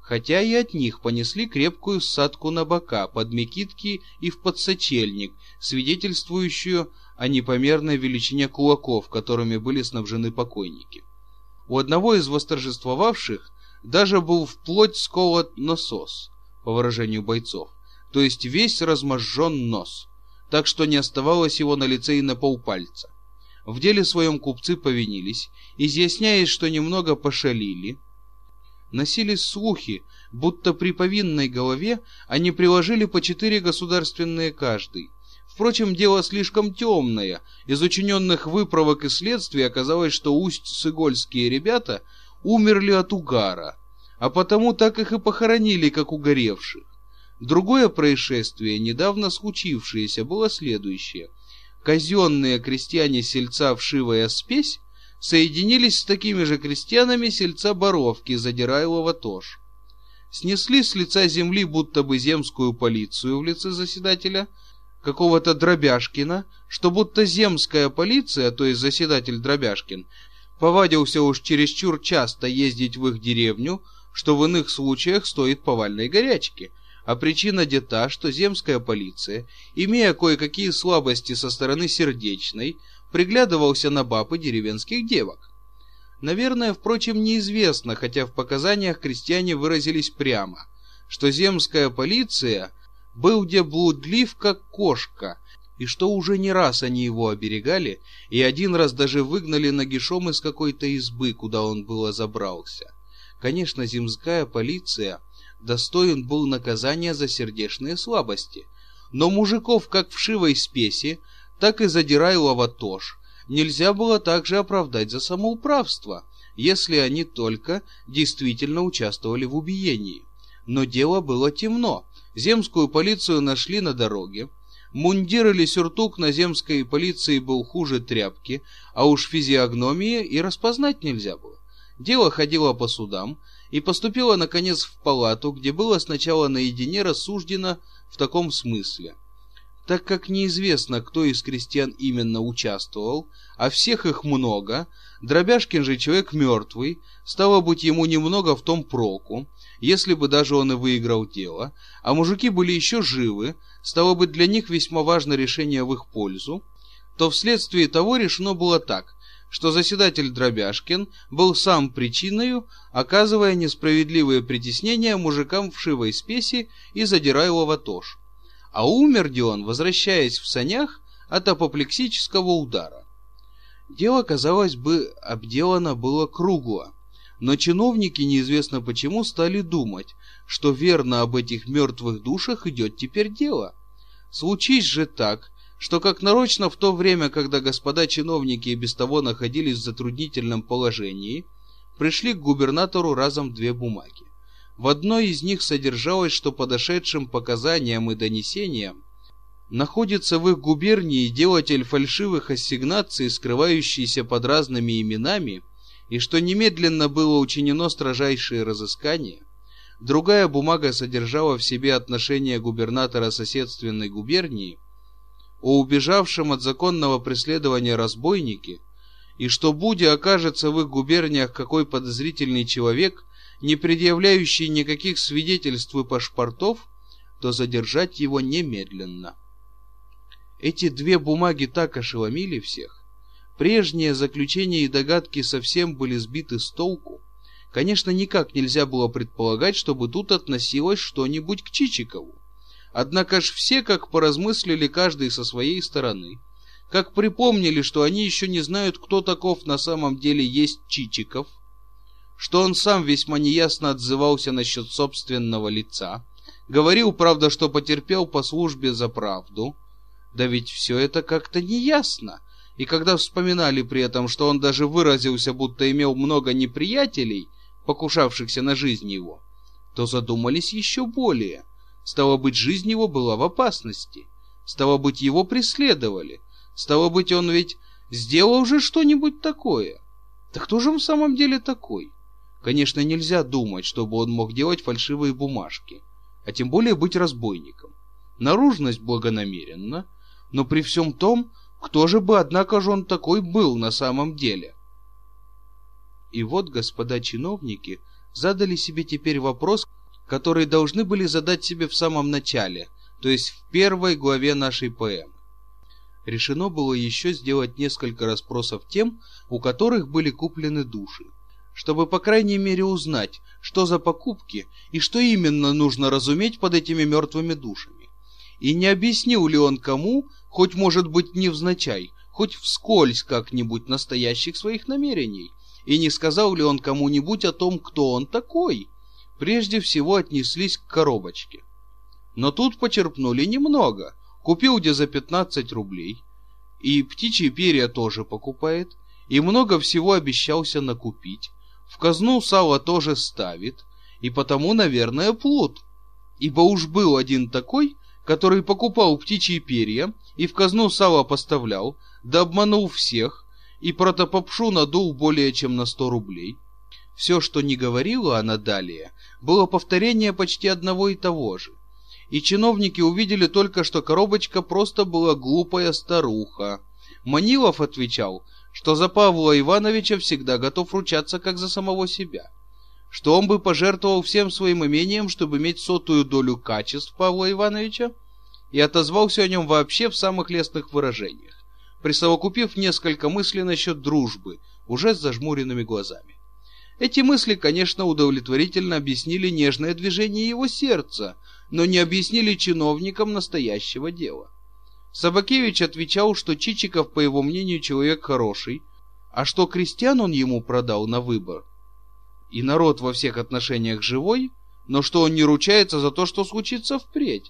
хотя и от них понесли крепкую ссадку на бока, под мекитки и в подсочельник, свидетельствующую о непомерной величине кулаков, которыми были снабжены покойники. У одного из восторжествовавших даже был вплоть сколот насос, по выражению бойцов, то есть весь разможжен нос, так что не оставалось его на лице и на полпальца. В деле своем купцы повинились, изъясняясь, что немного пошалили. Носились слухи, будто при повинной голове они приложили по четыре государственные каждый. Впрочем, дело слишком темное. Из учиненных выправок и следствий оказалось, что усть-сыгольские ребята умерли от угара, а потому так их и похоронили, как угоревших. Другое происшествие, недавно случившееся, было следующее. Казенные крестьяне сельца Вшивая Спесь соединились с такими же крестьянами сельца Боровки Задирайлова тоже. Снесли с лица земли будто бы земскую полицию в лице заседателя, какого-то Дробяшкина, что будто земская полиция, то есть заседатель Дробяшкин, повадился уж чересчур часто ездить в их деревню, что в иных случаях стоит повальной горячки – а причина де что земская полиция, имея кое-какие слабости со стороны сердечной, приглядывался на баб и деревенских девок. Наверное, впрочем, неизвестно, хотя в показаниях крестьяне выразились прямо, что земская полиция был где блудлив, как кошка, и что уже не раз они его оберегали, и один раз даже выгнали нагишом из какой-то избы, куда он было забрался. Конечно, земская полиция достоин был наказания за сердечные слабости, но мужиков как в шивой спеси, так и задирайлова тоже нельзя было также оправдать за самоуправство, если они только действительно участвовали в убиении. Но дело было темно. Земскую полицию нашли на дороге. Мундир или сюртук на земской полиции был хуже тряпки, а уж физиогномии и распознать нельзя было. Дело ходило по судам и поступило, наконец, в палату, где было сначала наедине рассуждено в таком смысле. Так как неизвестно, кто из крестьян именно участвовал, а всех их много, Дробяшкин же человек мертвый, стало быть ему немного в том проку, если бы даже он и выиграл дело, а мужики были еще живы, стало быть для них весьма важно решение в их пользу, то вследствие того решено было так, что заседатель Дробяшкин был сам причиной, оказывая несправедливые притеснения мужикам в шивой спеси и задирайлова тоже. А умер Дион, возвращаясь в санях от апоплексического удара. Дело, казалось бы, обделано было кругло, но чиновники неизвестно почему стали думать, что верно об этих мертвых душах идет теперь дело. Случись же так, что как нарочно в то время, когда господа чиновники и без того находились в затруднительном положении, пришли к губернатору разом две бумаги. В одной из них содержалось, что подошедшим показаниям и донесениям находится в их губернии делатель фальшивых ассигнаций, скрывающийся под разными именами, и что немедленно было учинено строжайшее разыскание. Другая бумага содержала в себе отношение губернатора соседственной губернии о убежавшем от законного преследования разбойнике, и что, будь окажется в их губерниях какой подозрительный человек, не предъявляющий никаких свидетельств и паспортов, то задержать его немедленно. Эти две бумаги так ошеломили всех. Прежние заключения и догадки совсем были сбиты с толку. Конечно, никак нельзя было предполагать, чтобы тут относилось что-нибудь к Чичикову. Однако ж все как поразмыслили каждый со своей стороны, как припомнили, что они еще не знают, кто таков на самом деле есть Чичиков, что он сам весьма неясно отзывался насчет собственного лица, говорил, правда, что потерпел по службе за правду, да ведь все это как-то неясно. И когда вспоминали при этом, что он даже выразился, будто имел много неприятелей, покушавшихся на жизнь его, то задумались еще более. Стало быть, жизнь его была в опасности. Стало быть, его преследовали. Стало быть, он ведь сделал уже что-нибудь такое. Да кто же в самом деле такой? Конечно, нельзя думать, чтобы он мог делать фальшивые бумажки, а тем более быть разбойником. Наружность благонамеренна, но при всем том, кто же бы, однако же, он такой был на самом деле? И вот господа чиновники задали себе теперь вопрос, который должны были задать себе в самом начале, то есть в первой главе нашей поэмы. Решено было еще сделать несколько расспросов тем, у которых были куплены души, чтобы по крайней мере узнать, что за покупки и что именно нужно разуметь под этими мертвыми душами. И не объяснил ли он кому, хоть может быть невзначай, хоть вскользь как-нибудь настоящих своих намерений, и не сказал ли он кому-нибудь о том, кто он такой, прежде всего отнеслись к коробочке. Но тут почерпнули немного, купил где за 15 рублей, и птичьи перья тоже покупает, и много всего обещался накупить, в казну сало тоже ставит, и потому, наверное, плут. Ибо уж был один такой, который покупал птичьи перья и в казну сало поставлял, да обманул всех, и протопопшу надул более чем на сто рублей. Все, что не говорила она далее, было повторение почти одного и того же. И чиновники увидели только, что коробочка просто была глупая старуха. Манилов отвечал, что за Павла Ивановича всегда готов ручаться как за самого себя что он бы пожертвовал всем своим имением, чтобы иметь сотую долю качеств Павла Ивановича, и отозвался о нем вообще в самых лестных выражениях, присовокупив несколько мыслей насчет дружбы, уже с зажмуренными глазами. Эти мысли, конечно, удовлетворительно объяснили нежное движение его сердца, но не объяснили чиновникам настоящего дела. Собакевич отвечал, что Чичиков, по его мнению, человек хороший, а что крестьян он ему продал на выбор, и народ во всех отношениях живой, но что он не ручается за то, что случится впредь,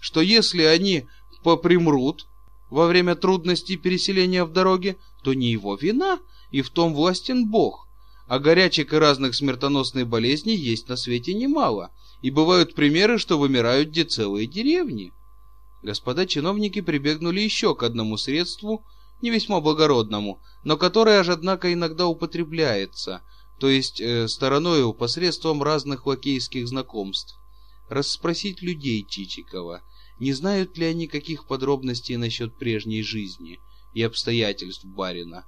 что если они попримрут во время трудностей переселения в дороге, то не его вина, и в том властен Бог. А горячек и разных смертоносных болезней есть на свете немало, и бывают примеры, что вымирают где целые деревни. Господа чиновники прибегнули еще к одному средству, не весьма благородному, но которое аж однако иногда употребляется – то есть э, стороною посредством разных лакейских знакомств, расспросить людей Чичикова, не знают ли они каких подробностей насчет прежней жизни и обстоятельств барина,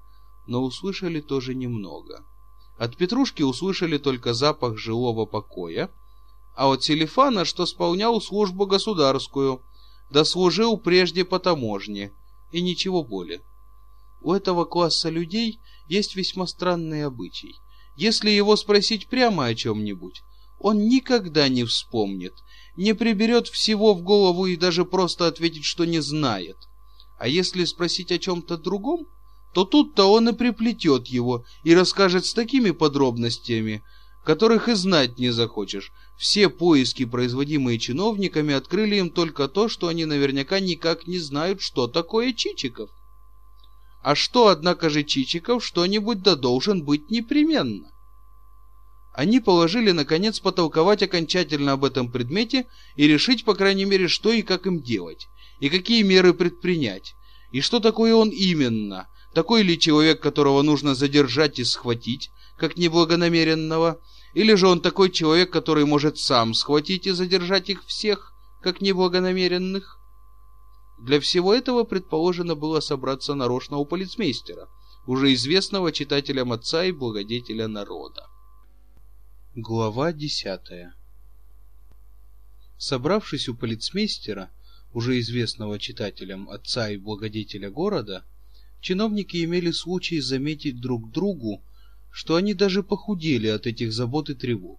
но услышали тоже немного. От Петрушки услышали только запах жилого покоя, а от Селифана, что сполнял службу государскую, да служил прежде по таможне, и ничего более. У этого класса людей есть весьма странный обычай – если его спросить прямо о чем-нибудь, он никогда не вспомнит, не приберет всего в голову и даже просто ответит, что не знает. А если спросить о чем-то другом, то тут-то он и приплетет его и расскажет с такими подробностями, которых и знать не захочешь. Все поиски, производимые чиновниками, открыли им только то, что они наверняка никак не знают, что такое Чичиков. А что, однако же, Чичиков что-нибудь да должен быть непременно. Они положили, наконец, потолковать окончательно об этом предмете и решить, по крайней мере, что и как им делать, и какие меры предпринять, и что такое он именно, такой ли человек, которого нужно задержать и схватить, как неблагонамеренного, или же он такой человек, который может сам схватить и задержать их всех, как неблагонамеренных. Для всего этого предположено было собраться нарочно у полицмейстера, уже известного читателям отца и благодетеля народа. Глава десятая Собравшись у полицмейстера, уже известного читателям отца и благодетеля города, чиновники имели случай заметить друг другу, что они даже похудели от этих забот и тревог.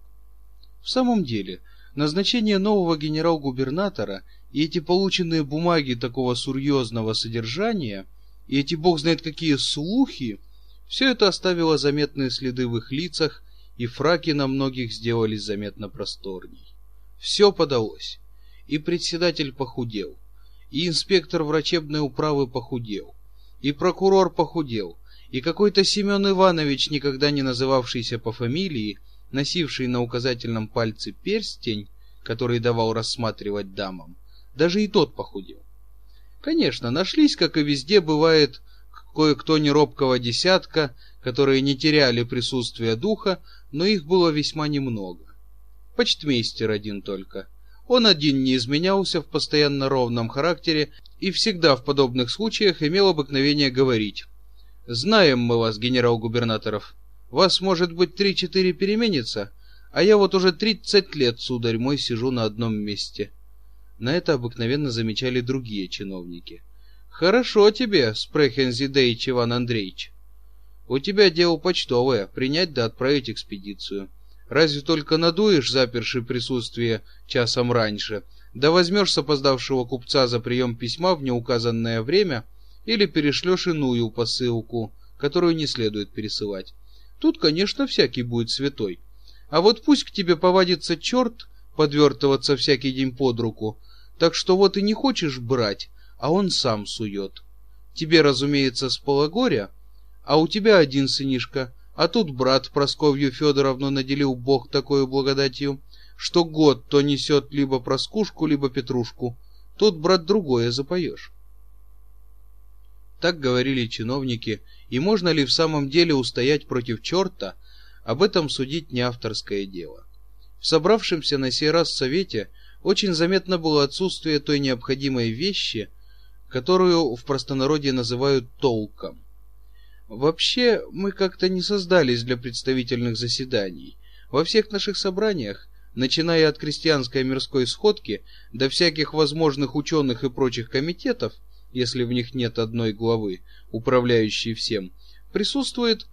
В самом деле, назначение нового генерал-губернатора и эти полученные бумаги такого серьезного содержания, и эти бог знает какие слухи, все это оставило заметные следы в их лицах и фраки на многих сделались заметно просторней. Все подалось. И председатель похудел, и инспектор врачебной управы похудел, и прокурор похудел, и какой-то Семен Иванович, никогда не называвшийся по фамилии, носивший на указательном пальце перстень, который давал рассматривать дамам, даже и тот похудел. Конечно, нашлись, как и везде бывает, кое-кто неробкого десятка, которые не теряли присутствия духа, но их было весьма немного. Почтмейстер один только. Он один не изменялся в постоянно ровном характере и всегда в подобных случаях имел обыкновение говорить. «Знаем мы вас, генерал-губернаторов. Вас, может быть, три-четыре переменится, а я вот уже тридцать лет, сударь мой, сижу на одном месте». На это обыкновенно замечали другие чиновники. «Хорошо тебе, Спрехензи Дейч Иван Андреевич. У тебя дело почтовое, принять да отправить экспедицию. Разве только надуешь, заперши присутствие часом раньше, да возьмешь с опоздавшего купца за прием письма в неуказанное время или перешлешь иную посылку, которую не следует пересылать. Тут, конечно, всякий будет святой. А вот пусть к тебе повадится черт подвертываться всякий день под руку, так что вот и не хочешь брать, а он сам сует. Тебе, разумеется, с пологоря — а у тебя один сынишка, а тут брат Просковью Федоровну наделил Бог такой благодатью, что год то несет либо Проскушку, либо Петрушку. Тут, брат, другое запоешь. Так говорили чиновники, и можно ли в самом деле устоять против черта, об этом судить не авторское дело. В собравшемся на сей раз совете очень заметно было отсутствие той необходимой вещи, которую в простонародье называют толком. Вообще, мы как-то не создались для представительных заседаний. Во всех наших собраниях, начиная от крестьянской мирской сходки до всяких возможных ученых и прочих комитетов, если в них нет одной главы, управляющей всем, присутствует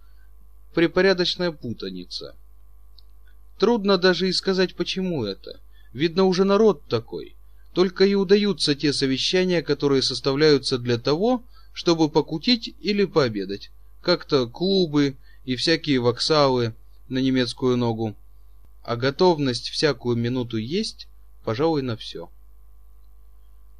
припорядочная путаница. Трудно даже и сказать, почему это. Видно, уже народ такой. Только и удаются те совещания, которые составляются для того, чтобы покутить или пообедать как-то клубы и всякие воксалы на немецкую ногу. А готовность всякую минуту есть, пожалуй, на все.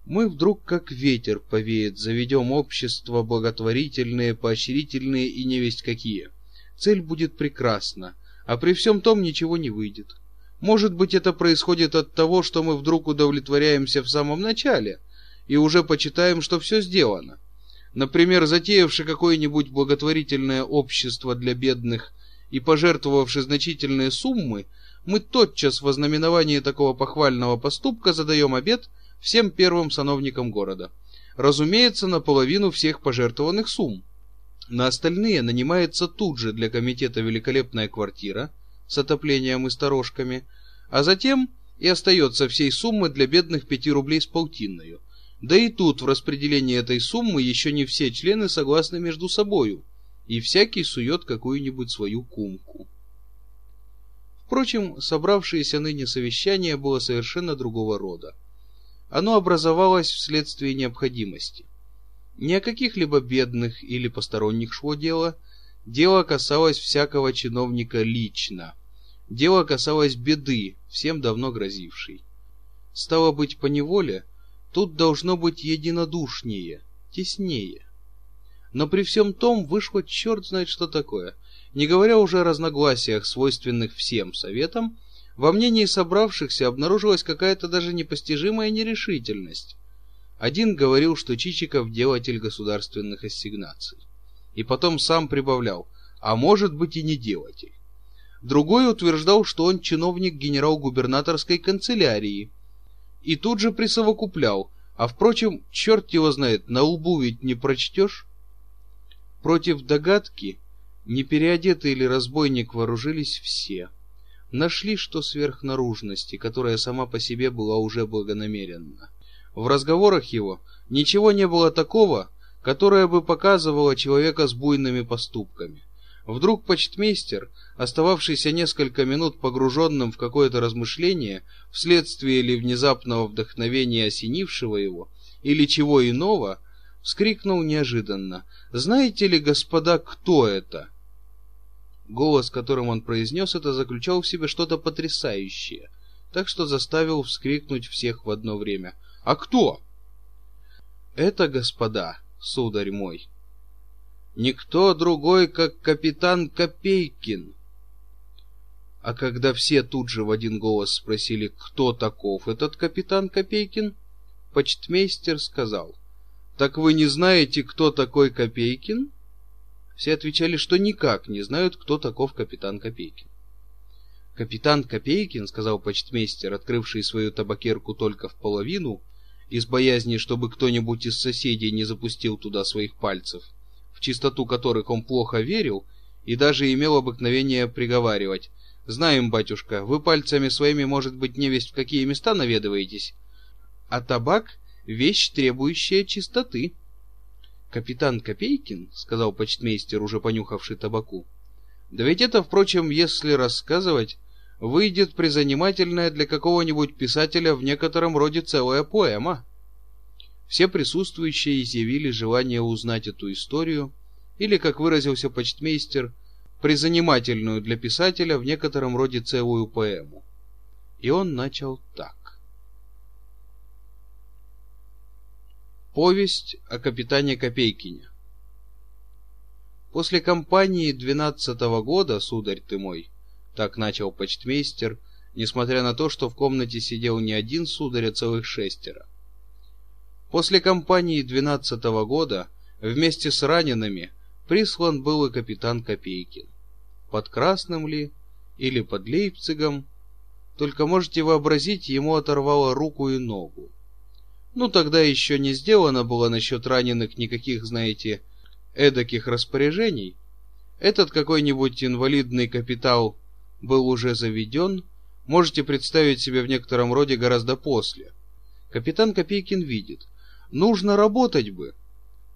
Мы вдруг как ветер повеет, заведем общество благотворительные, поощрительные и невесть какие. Цель будет прекрасна, а при всем том ничего не выйдет. Может быть, это происходит от того, что мы вдруг удовлетворяемся в самом начале и уже почитаем, что все сделано. Например, затеявший какое-нибудь благотворительное общество для бедных и пожертвовавший значительные суммы, мы тотчас в ознаменовании такого похвального поступка задаем обед всем первым сановникам города. Разумеется, наполовину всех пожертвованных сумм. На остальные нанимается тут же для комитета великолепная квартира с отоплением и сторожками, а затем и остается всей суммы для бедных пяти рублей с полтинною – да и тут в распределении этой суммы еще не все члены согласны между собою, и всякий сует какую-нибудь свою кумку. Впрочем, собравшееся ныне совещание было совершенно другого рода. Оно образовалось вследствие необходимости. Ни о каких-либо бедных или посторонних шло дело, дело касалось всякого чиновника лично. Дело касалось беды, всем давно грозившей. Стало быть, по неволе Тут должно быть единодушнее, теснее. Но при всем том вышло черт знает что такое. Не говоря уже о разногласиях, свойственных всем советам, во мнении собравшихся обнаружилась какая-то даже непостижимая нерешительность. Один говорил, что Чичиков делатель государственных ассигнаций. И потом сам прибавлял, а может быть и не делатель. Другой утверждал, что он чиновник генерал-губернаторской канцелярии – и тут же присовокуплял, а впрочем, черт его знает, на лбу ведь не прочтешь. Против догадки, не переодетый или разбойник вооружились все. нашли что сверхнаружности, которая сама по себе была уже благонамеренна. В разговорах его ничего не было такого, которое бы показывало человека с буйными поступками. Вдруг почтмейстер, остававшийся несколько минут погруженным в какое-то размышление, вследствие или внезапного вдохновения осенившего его, или чего иного, вскрикнул неожиданно «Знаете ли, господа, кто это?» Голос, которым он произнес это, заключал в себе что-то потрясающее, так что заставил вскрикнуть всех в одно время. «А кто?» «Это, господа, сударь мой, никто другой, как капитан Копейкин». А когда все тут же в один голос спросили, кто таков этот капитан Копейкин, почтмейстер сказал, «Так вы не знаете, кто такой Копейкин?» Все отвечали, что никак не знают, кто таков капитан Копейкин. «Капитан Копейкин», — сказал почтмейстер, открывший свою табакерку только в половину, из боязни, чтобы кто-нибудь из соседей не запустил туда своих пальцев, чистоту которых он плохо верил и даже имел обыкновение приговаривать. «Знаем, батюшка, вы пальцами своими, может быть, не весть в какие места наведываетесь, а табак — вещь, требующая чистоты». «Капитан Копейкин», — сказал почтмейстер, уже понюхавший табаку. «Да ведь это, впрочем, если рассказывать, выйдет призанимательная для какого-нибудь писателя в некотором роде целая поэма». Все присутствующие изъявили желание узнать эту историю, или, как выразился почтмейстер, призанимательную для писателя в некотором роде целую поэму. И он начал так. Повесть о капитане Копейкине. После кампании двенадцатого года, сударь ты мой, так начал почтмейстер, несмотря на то, что в комнате сидел не один сударь, а целых шестеро. После кампании двенадцатого года вместе с ранеными прислан был и капитан Копейкин. Под Красным ли или под Лейпцигом, только можете вообразить, ему оторвало руку и ногу. Ну, тогда еще не сделано было насчет раненых никаких, знаете, эдаких распоряжений. Этот какой-нибудь инвалидный капитал был уже заведен, можете представить себе в некотором роде гораздо после. Капитан Копейкин видит, нужно работать бы.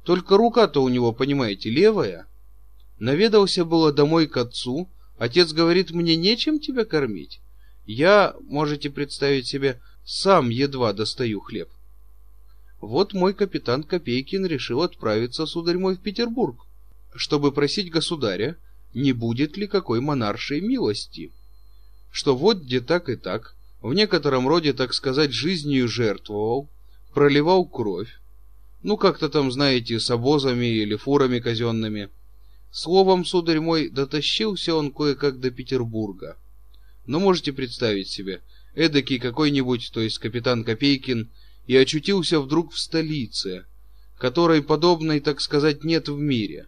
Только рука-то у него, понимаете, левая. Наведался было домой к отцу, отец говорит, мне нечем тебя кормить. Я, можете представить себе, сам едва достаю хлеб. Вот мой капитан Копейкин решил отправиться, сударь мой, в Петербург, чтобы просить государя, не будет ли какой монаршей милости. Что вот где так и так, в некотором роде, так сказать, жизнью жертвовал, проливал кровь, ну как-то там, знаете, с обозами или фурами казенными. Словом, сударь мой, дотащился он кое-как до Петербурга. Но можете представить себе, эдакий какой-нибудь, то есть капитан Копейкин, и очутился вдруг в столице, которой подобной, так сказать, нет в мире.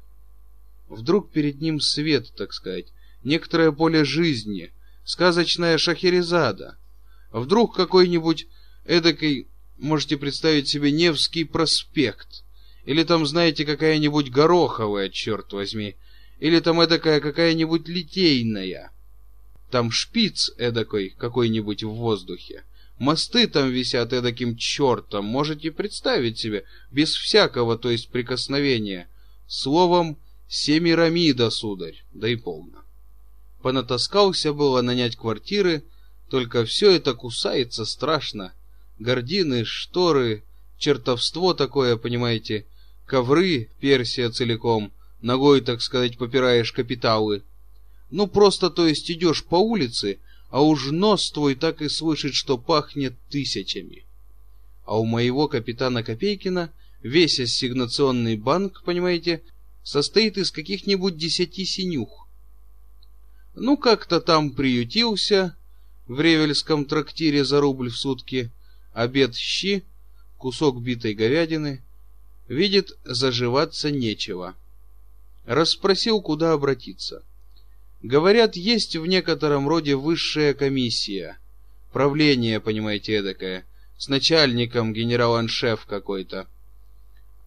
Вдруг перед ним свет, так сказать, некоторое поле жизни, сказочная Шахерезада. Вдруг какой-нибудь эдакой, можете представить себе, Невский проспект, или там, знаете, какая-нибудь Гороховая, черт возьми, или там эдакая какая-нибудь Литейная. Там шпиц эдакой какой-нибудь в воздухе. Мосты там висят эдаким чертом, можете представить себе, без всякого, то есть прикосновения. Словом, Семирамида, сударь, да и полно. Понатаскался было нанять квартиры, только все это кусается страшно. Гордины, шторы, чертовство такое, понимаете, ковры, Персия целиком, ногой, так сказать, попираешь капиталы. Ну, просто, то есть, идешь по улице, а уж нос твой так и слышит, что пахнет тысячами. А у моего капитана Копейкина весь ассигнационный банк, понимаете, состоит из каких-нибудь десяти синюх. Ну, как-то там приютился в ревельском трактире за рубль в сутки, обед щи, кусок битой говядины. Видит, заживаться нечего. Расспросил, куда обратиться. Говорят, есть в некотором роде высшая комиссия. Правление, понимаете, эдакое. С начальником генерал-аншеф какой-то.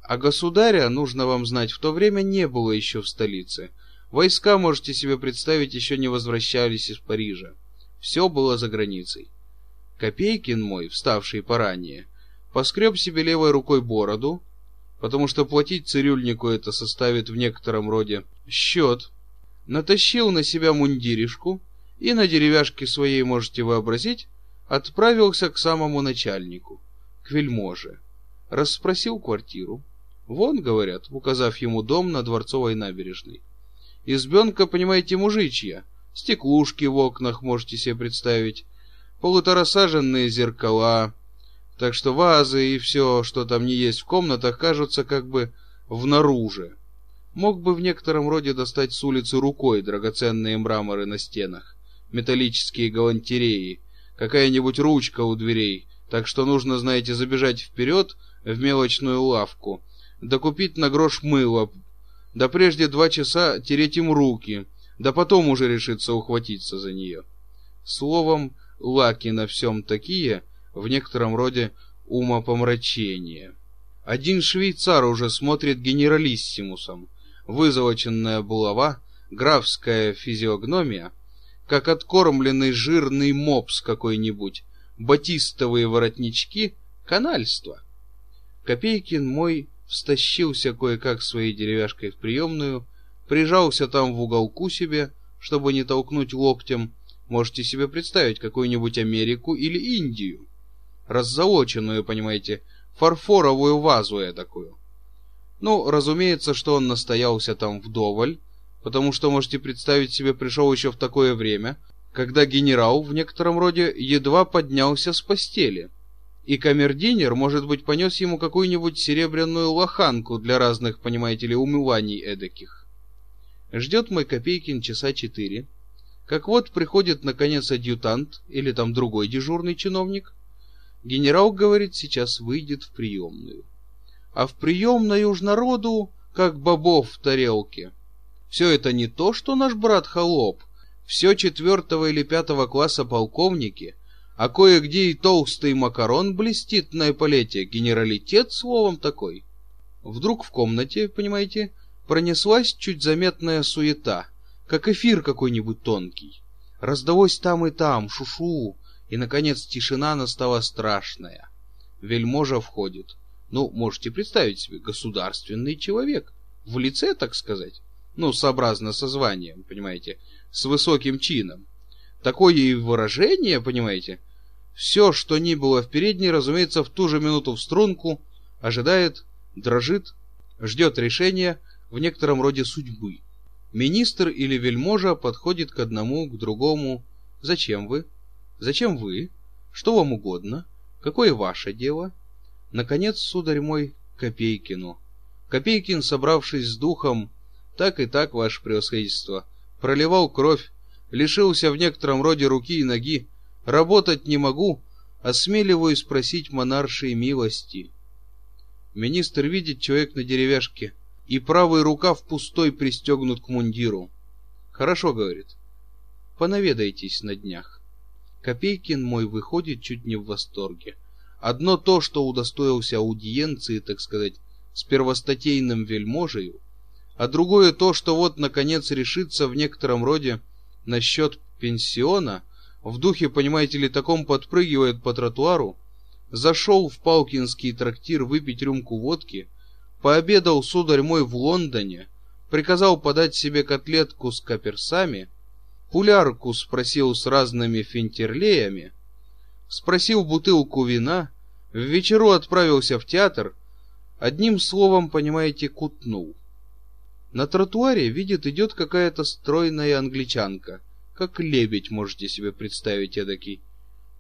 А государя, нужно вам знать, в то время не было еще в столице. Войска, можете себе представить, еще не возвращались из Парижа. Все было за границей. Копейкин мой, вставший поранее, поскреб себе левой рукой бороду, потому что платить цирюльнику это составит в некотором роде счет, натащил на себя мундиришку и на деревяшке своей, можете вообразить, отправился к самому начальнику, к вельможе. Расспросил квартиру. Вон, говорят, указав ему дом на Дворцовой набережной. Избенка, понимаете, мужичья. Стеклушки в окнах можете себе представить. Полуторасаженные зеркала. Так что вазы и все, что там не есть в комнатах, кажутся как бы внаружи. Мог бы в некотором роде достать с улицы рукой драгоценные мраморы на стенах, металлические галантереи, какая-нибудь ручка у дверей, так что нужно, знаете, забежать вперед в мелочную лавку, докупить на грош мыло, да прежде два часа тереть им руки, да потом уже решиться ухватиться за нее. Словом, лаки на всем такие, в некотором роде умопомрачения. Один швейцар уже смотрит генералиссимусом, вызолоченная булава, графская физиогномия, как откормленный жирный мопс какой-нибудь, батистовые воротнички — канальство. Копейкин мой встащился кое-как своей деревяшкой в приемную, прижался там в уголку себе, чтобы не толкнуть локтем. Можете себе представить какую-нибудь Америку или Индию. Раззолоченную, понимаете, фарфоровую вазу я такую. Ну, разумеется, что он настоялся там вдоволь, потому что, можете представить себе, пришел еще в такое время, когда генерал в некотором роде едва поднялся с постели, и камердинер, может быть, понес ему какую-нибудь серебряную лоханку для разных, понимаете ли, умываний эдаких. Ждет мой Копейкин часа четыре, как вот приходит, наконец, адъютант или там другой дежурный чиновник. Генерал, говорит, сейчас выйдет в приемную а в приемной уж народу, как бобов в тарелке. Все это не то, что наш брат Холоп, все четвертого или пятого класса полковники, а кое-где и толстый макарон блестит на эполете, генералитет словом такой. Вдруг в комнате, понимаете, пронеслась чуть заметная суета, как эфир какой-нибудь тонкий. Раздалось там и там, шушу, и, наконец, тишина настала страшная. Вельможа входит. Ну, можете представить себе, государственный человек. В лице, так сказать. Ну, сообразно со званием, понимаете, с высоким чином. Такое и выражение, понимаете. Все, что ни было в передней, разумеется, в ту же минуту в струнку, ожидает, дрожит, ждет решения в некотором роде судьбы. Министр или вельможа подходит к одному, к другому. Зачем вы? Зачем вы? Что вам угодно? Какое ваше дело? Наконец, сударь мой, Копейкину. Копейкин, собравшись с духом, так и так, ваше превосходительство, проливал кровь, лишился в некотором роде руки и ноги, работать не могу, осмеливаюсь спросить монаршей милости. Министр видит человек на деревяшке, и правый рукав пустой пристегнут к мундиру. Хорошо, говорит. Понаведайтесь на днях. Копейкин мой выходит чуть не в восторге. Одно то, что удостоился аудиенции, так сказать, с первостатейным вельможею, а другое то, что вот, наконец, решится в некотором роде насчет пенсиона, в духе, понимаете ли, таком подпрыгивает по тротуару, зашел в Палкинский трактир выпить рюмку водки, пообедал, сударь мой, в Лондоне, приказал подать себе котлетку с каперсами, пулярку спросил с разными финтерлеями, спросил бутылку вина, в вечеру отправился в театр, одним словом, понимаете, кутнул. На тротуаре, видит, идет какая-то стройная англичанка, как лебедь, можете себе представить эдакий.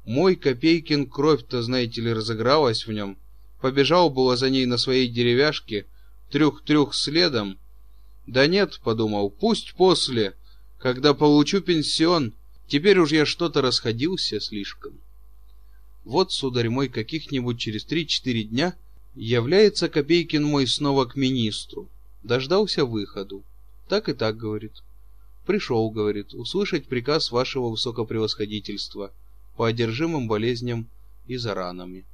Мой Копейкин кровь-то, знаете ли, разыгралась в нем. Побежал было за ней на своей деревяшке, трюх-трюх следом. Да нет, подумал, пусть после, когда получу пенсион, теперь уж я что-то расходился слишком. Вот, сударь мой, каких-нибудь через три-четыре дня является Копейкин мой снова к министру. Дождался выходу. Так и так, говорит. Пришел, говорит, услышать приказ вашего высокопревосходительства по одержимым болезням и за ранами.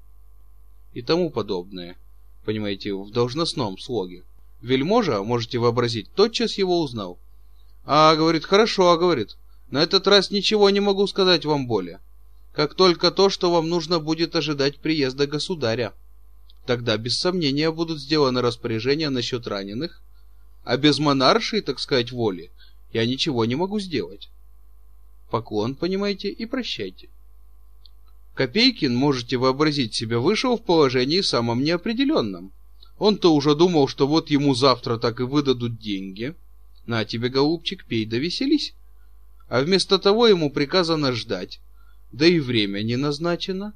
И тому подобное. Понимаете, в должностном слоге. Вельможа, можете вообразить, тотчас его узнал. А, говорит, хорошо, а, говорит, На этот раз ничего не могу сказать вам более. Как только то, что вам нужно будет ожидать приезда государя. Тогда без сомнения будут сделаны распоряжения насчет раненых, а без монаршей, так сказать, воли я ничего не могу сделать. Поклон, понимаете, и прощайте. Копейкин, можете вообразить себе, вышел в положении самом неопределенном. Он-то уже думал, что вот ему завтра так и выдадут деньги. На тебе, голубчик, пей да веселись. А вместо того ему приказано ждать. Да и время не назначено.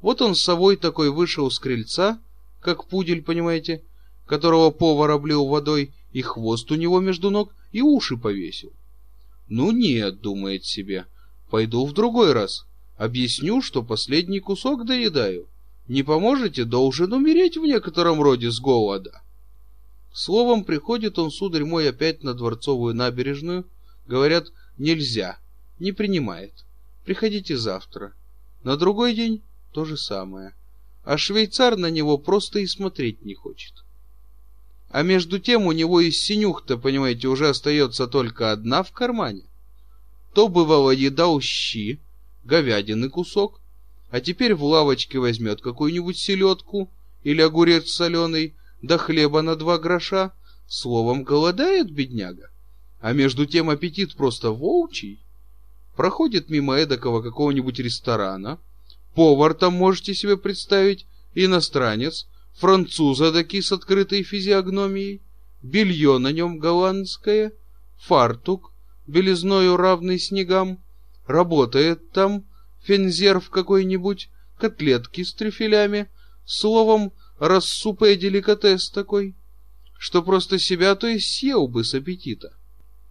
Вот он с совой такой вышел с крыльца, как пудель, понимаете, которого повар облил водой, и хвост у него между ног, и уши повесил. Ну нет, думает себе, пойду в другой раз. Объясню, что последний кусок доедаю. Не поможете, должен умереть в некотором роде с голода. Словом, приходит он, сударь мой, опять на Дворцовую набережную. Говорят, нельзя, не принимает. Приходите завтра. На другой день то же самое. А швейцар на него просто и смотреть не хочет. А между тем у него из синюх-то, понимаете, уже остается только одна в кармане. То бывало едал щи, говядины кусок, а теперь в лавочке возьмет какую-нибудь селедку или огурец соленый, да хлеба на два гроша. Словом, голодает бедняга. А между тем аппетит просто волчий. Проходит мимо эдакого какого-нибудь ресторана. Повар там можете себе представить, иностранец, француза таки с открытой физиогномией, белье на нем голландское, фартук, белизною равный снегам, работает там фензерв какой-нибудь, котлетки с трюфелями, словом, рассупая деликатес такой, что просто себя то и съел бы с аппетита.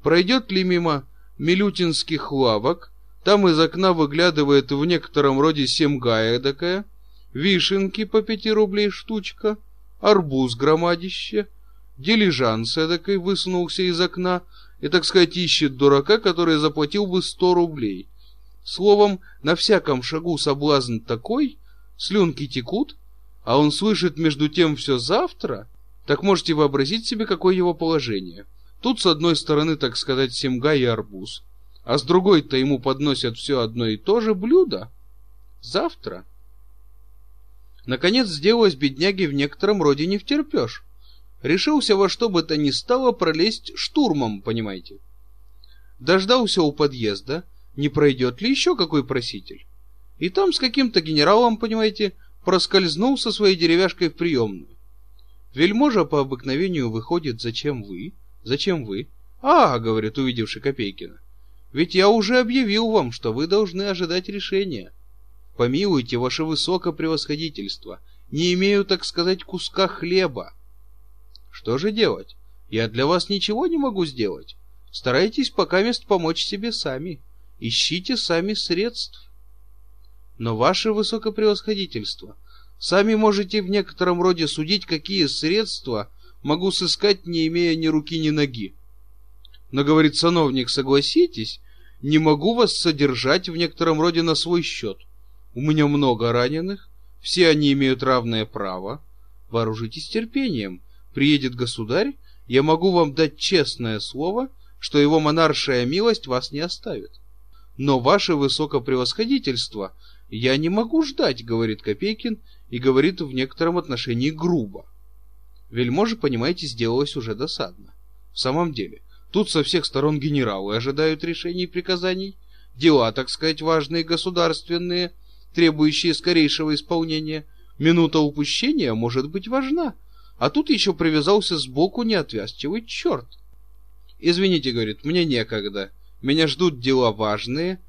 Пройдет ли мимо милютинских лавок, там из окна выглядывает в некотором роде семгая такая, вишенки по пяти рублей штучка, арбуз громадище, дилижанс эдакой высунулся из окна и, так сказать, ищет дурака, который заплатил бы сто рублей. Словом, на всяком шагу соблазн такой, слюнки текут, а он слышит между тем все завтра, так можете вообразить себе, какое его положение. Тут с одной стороны, так сказать, семга и арбуз, а с другой-то ему подносят все одно и то же блюдо. Завтра. Наконец сделалось бедняге в некотором роде не втерпешь. Решился во что бы то ни стало пролезть штурмом, понимаете. Дождался у подъезда, не пройдет ли еще какой проситель. И там с каким-то генералом, понимаете, проскользнул со своей деревяшкой в приемную. Вельможа по обыкновению выходит «Зачем вы? Зачем вы?» «А, — говорит, увидевший Копейкина, — ведь я уже объявил вам, что вы должны ожидать решения. Помилуйте, ваше высокопревосходительство, не имею, так сказать, куска хлеба. Что же делать? Я для вас ничего не могу сделать. Старайтесь пока мест помочь себе сами. Ищите сами средств. Но ваше высокопревосходительство, сами можете в некотором роде судить, какие средства могу сыскать, не имея ни руки, ни ноги. Но, говорит сановник, согласитесь, не могу вас содержать в некотором роде на свой счет. У меня много раненых, все они имеют равное право. Вооружитесь терпением. Приедет государь, я могу вам дать честное слово, что его монаршая милость вас не оставит. Но ваше высокопревосходительство я не могу ждать, говорит Копейкин, и говорит в некотором отношении грубо. Вельможа, понимаете, сделалось уже досадно. В самом деле, тут со всех сторон генералы ожидают решений и приказаний, дела, так сказать, важные государственные – требующие скорейшего исполнения, минута упущения может быть важна. А тут еще привязался сбоку неотвязчивый черт. «Извините, — говорит, — мне некогда. Меня ждут дела важные».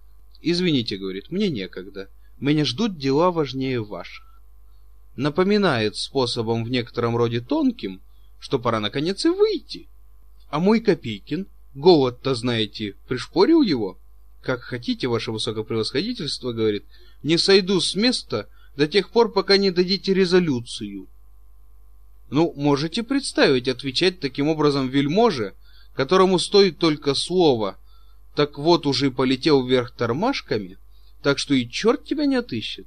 «Извините, — говорит, — мне некогда. Меня ждут дела важнее ваших». Напоминает способом в некотором роде тонким, что пора наконец и выйти. А мой Копейкин, голод-то, знаете, пришпорил его. Как хотите, ваше высокопревосходительство, говорит, — не сойду с места до тех пор, пока не дадите резолюцию. Ну, можете представить, отвечать таким образом вельможе, которому стоит только слово, так вот уже полетел вверх тормашками, так что и черт тебя не отыщет.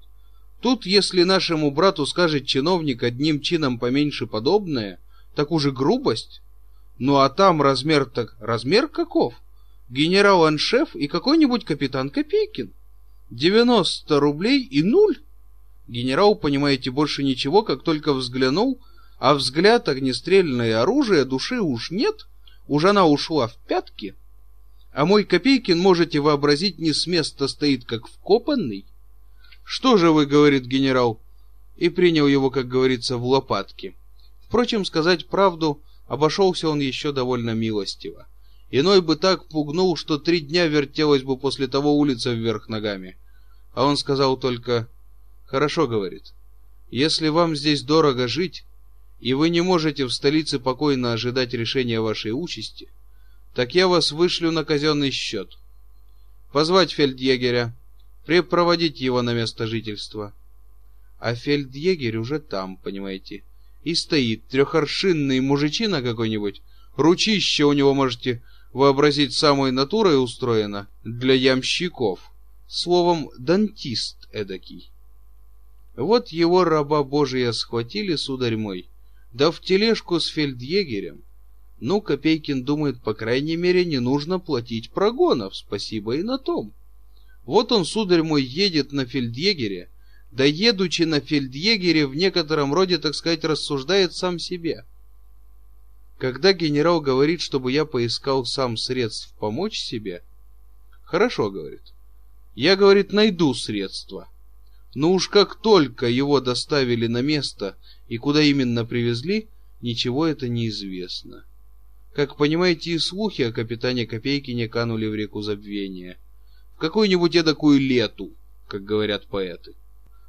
Тут, если нашему брату скажет чиновник одним чином поменьше подобное, так уже грубость. Ну а там размер так... Размер каков? генерал-аншеф и какой-нибудь капитан Копейкин. 90 рублей и нуль. Генерал, понимаете, больше ничего, как только взглянул, а взгляд огнестрельное оружие, души уж нет, уж она ушла в пятки. А мой Копейкин, можете вообразить, не с места стоит, как вкопанный. Что же вы, говорит генерал, и принял его, как говорится, в лопатки. Впрочем, сказать правду, обошелся он еще довольно милостиво. Иной бы так пугнул, что три дня вертелась бы после того улица вверх ногами. А он сказал только «Хорошо», — говорит, — «если вам здесь дорого жить, и вы не можете в столице покойно ожидать решения вашей участи, так я вас вышлю на казенный счет. Позвать фельдъегеря, препроводить его на место жительства». А фельдъегерь уже там, понимаете, и стоит трехоршинный мужичина какой-нибудь, ручище у него можете вообразить самой натурой устроено для ямщиков. Словом, дантист эдакий. Вот его раба Божия схватили, сударь мой, да в тележку с фельдъегерем. Ну, Копейкин думает, по крайней мере, не нужно платить прогонов, спасибо и на том. Вот он, сударь мой, едет на фельдъегере, да едучи на фельдъегере в некотором роде, так сказать, рассуждает сам себе. Когда генерал говорит, чтобы я поискал сам средств помочь себе, хорошо, говорит. Я, говорит, найду средства. Но уж как только его доставили на место и куда именно привезли, ничего это не известно. Как понимаете, и слухи о капитане Копейки не канули в реку забвения. В какую-нибудь эдакую лету, как говорят поэты.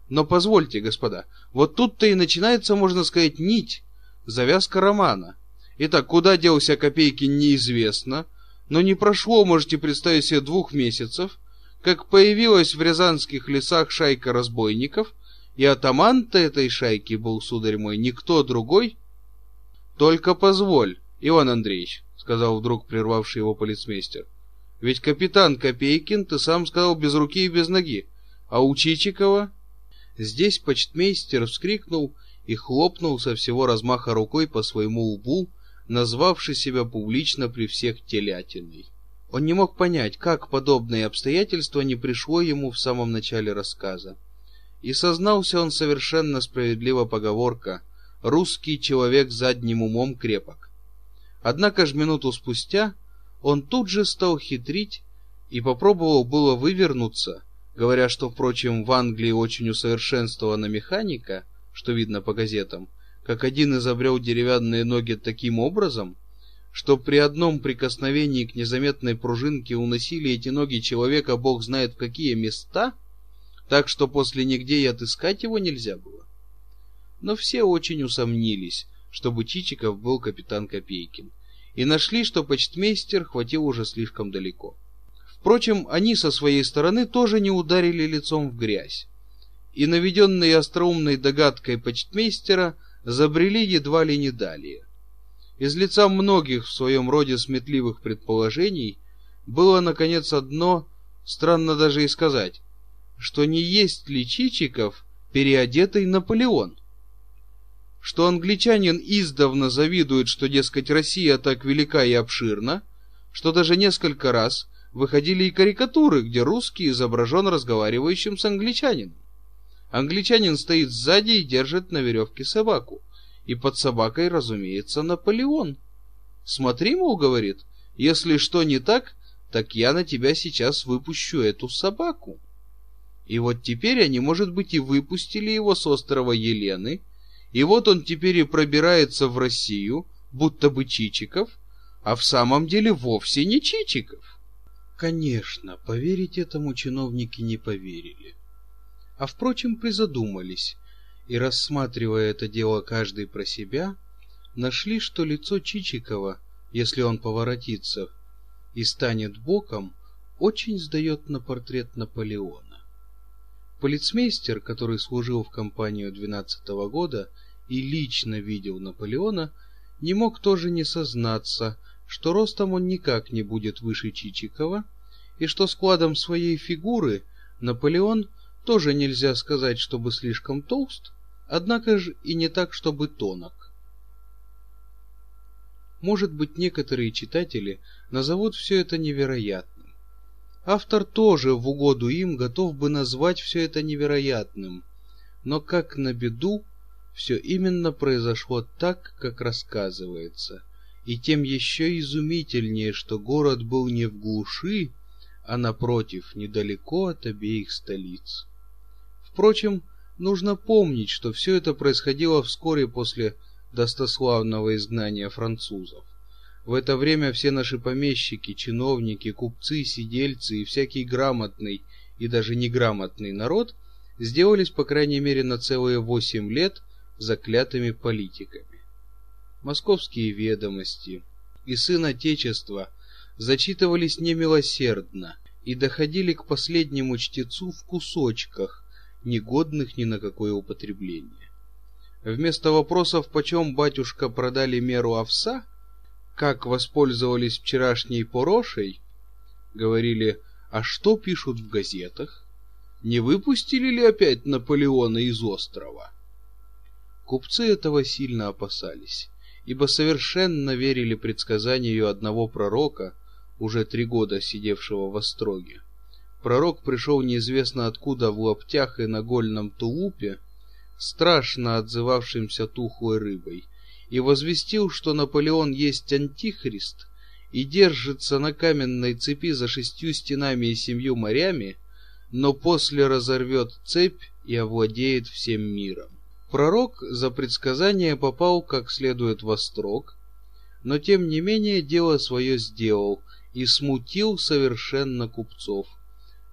Но позвольте, господа, вот тут-то и начинается, можно сказать, нить, завязка романа. Итак, куда делся Копейкин, неизвестно, но не прошло, можете представить себе, двух месяцев, как появилась в рязанских лесах шайка разбойников, и атаман-то этой шайки был, сударь мой, никто другой. Только позволь, Иван Андреевич, сказал вдруг прервавший его полицмейстер. Ведь капитан Копейкин, ты сам сказал, без руки и без ноги, а у Чичикова... Здесь почтмейстер вскрикнул и хлопнул со всего размаха рукой по своему лбу, назвавший себя публично при всех телятиной. Он не мог понять, как подобное обстоятельство не пришло ему в самом начале рассказа. И сознался он совершенно справедливо поговорка «русский человек задним умом крепок». Однако ж минуту спустя он тут же стал хитрить и попробовал было вывернуться, говоря, что, впрочем, в Англии очень усовершенствована механика, что видно по газетам, как один изобрел деревянные ноги таким образом, что при одном прикосновении к незаметной пружинке уносили эти ноги человека бог знает в какие места, так что после нигде и отыскать его нельзя было. Но все очень усомнились, чтобы Чичиков был капитан Копейкин, и нашли, что почтмейстер хватил уже слишком далеко. Впрочем, они со своей стороны тоже не ударили лицом в грязь, и наведенные остроумной догадкой почтмейстера забрели едва ли не далее. Из лица многих в своем роде сметливых предположений было, наконец, одно, странно даже и сказать, что не есть ли Чичиков переодетый Наполеон? Что англичанин издавна завидует, что, дескать, Россия так велика и обширна, что даже несколько раз выходили и карикатуры, где русский изображен разговаривающим с англичанином. Англичанин стоит сзади и держит на веревке собаку. И под собакой, разумеется, Наполеон. Смотри, мол, говорит, если что не так, так я на тебя сейчас выпущу эту собаку. И вот теперь они, может быть, и выпустили его с острова Елены, и вот он теперь и пробирается в Россию, будто бы Чичиков, а в самом деле вовсе не Чичиков. Конечно, поверить этому чиновники не поверили. А впрочем, призадумались, и, рассматривая это дело каждый про себя, нашли, что лицо Чичикова, если он поворотится и станет боком, очень сдает на портрет Наполеона. Полицмейстер, который служил в компанию 12 -го года и лично видел Наполеона, не мог тоже не сознаться, что ростом он никак не будет выше Чичикова, и что складом своей фигуры Наполеон тоже нельзя сказать, чтобы слишком толст, однако же и не так, чтобы тонок. Может быть, некоторые читатели назовут все это невероятным. Автор тоже в угоду им готов бы назвать все это невероятным. Но как на беду, все именно произошло так, как рассказывается. И тем еще изумительнее, что город был не в глуши, а напротив, недалеко от обеих столиц. Впрочем, нужно помнить, что все это происходило вскоре после достославного изгнания французов. В это время все наши помещики, чиновники, купцы, сидельцы и всякий грамотный и даже неграмотный народ сделались, по крайней мере, на целые восемь лет заклятыми политиками. Московские ведомости и сын Отечества зачитывались немилосердно и доходили к последнему чтецу в кусочках, негодных ни на какое употребление. Вместо вопросов, почем батюшка продали меру овса, как воспользовались вчерашней порошей, говорили, а что пишут в газетах? Не выпустили ли опять Наполеона из острова? Купцы этого сильно опасались, ибо совершенно верили предсказанию одного пророка, уже три года сидевшего в Остроге. Пророк пришел неизвестно откуда в лаптях и нагольном тулупе, страшно отзывавшимся тухлой рыбой, и возвестил, что Наполеон есть антихрист и держится на каменной цепи за шестью стенами и семью морями, но после разорвет цепь и овладеет всем миром. Пророк за предсказание попал как следует во строк, но тем не менее дело свое сделал и смутил совершенно купцов.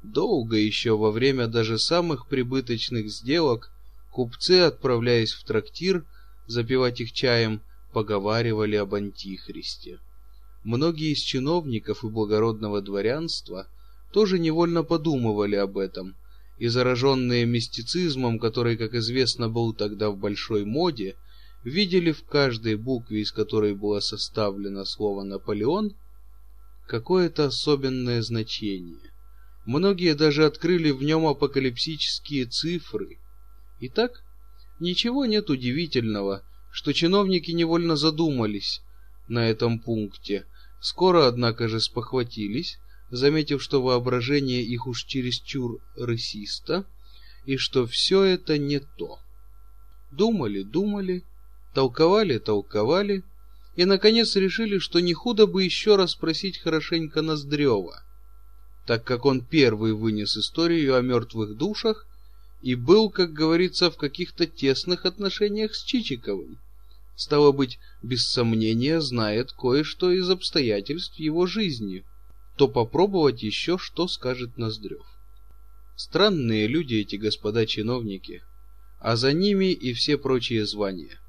Долго еще во время даже самых прибыточных сделок Купцы, отправляясь в трактир, запивать их чаем, поговаривали об антихристе. Многие из чиновников и благородного дворянства тоже невольно подумывали об этом, и зараженные мистицизмом, который, как известно, был тогда в большой моде, видели в каждой букве, из которой было составлено слово «Наполеон», какое-то особенное значение. Многие даже открыли в нем апокалипсические цифры – Итак, ничего нет удивительного, что чиновники невольно задумались на этом пункте. Скоро, однако же, спохватились, заметив, что воображение их уж чересчур рысисто, и что все это не то. Думали, думали, толковали, толковали, и, наконец, решили, что не худо бы еще раз спросить хорошенько Ноздрева, так как он первый вынес историю о мертвых душах и был, как говорится, в каких-то тесных отношениях с Чичиковым. Стало быть, без сомнения знает кое-что из обстоятельств его жизни. То попробовать еще, что скажет Ноздрев. Странные люди эти господа чиновники, а за ними и все прочие звания.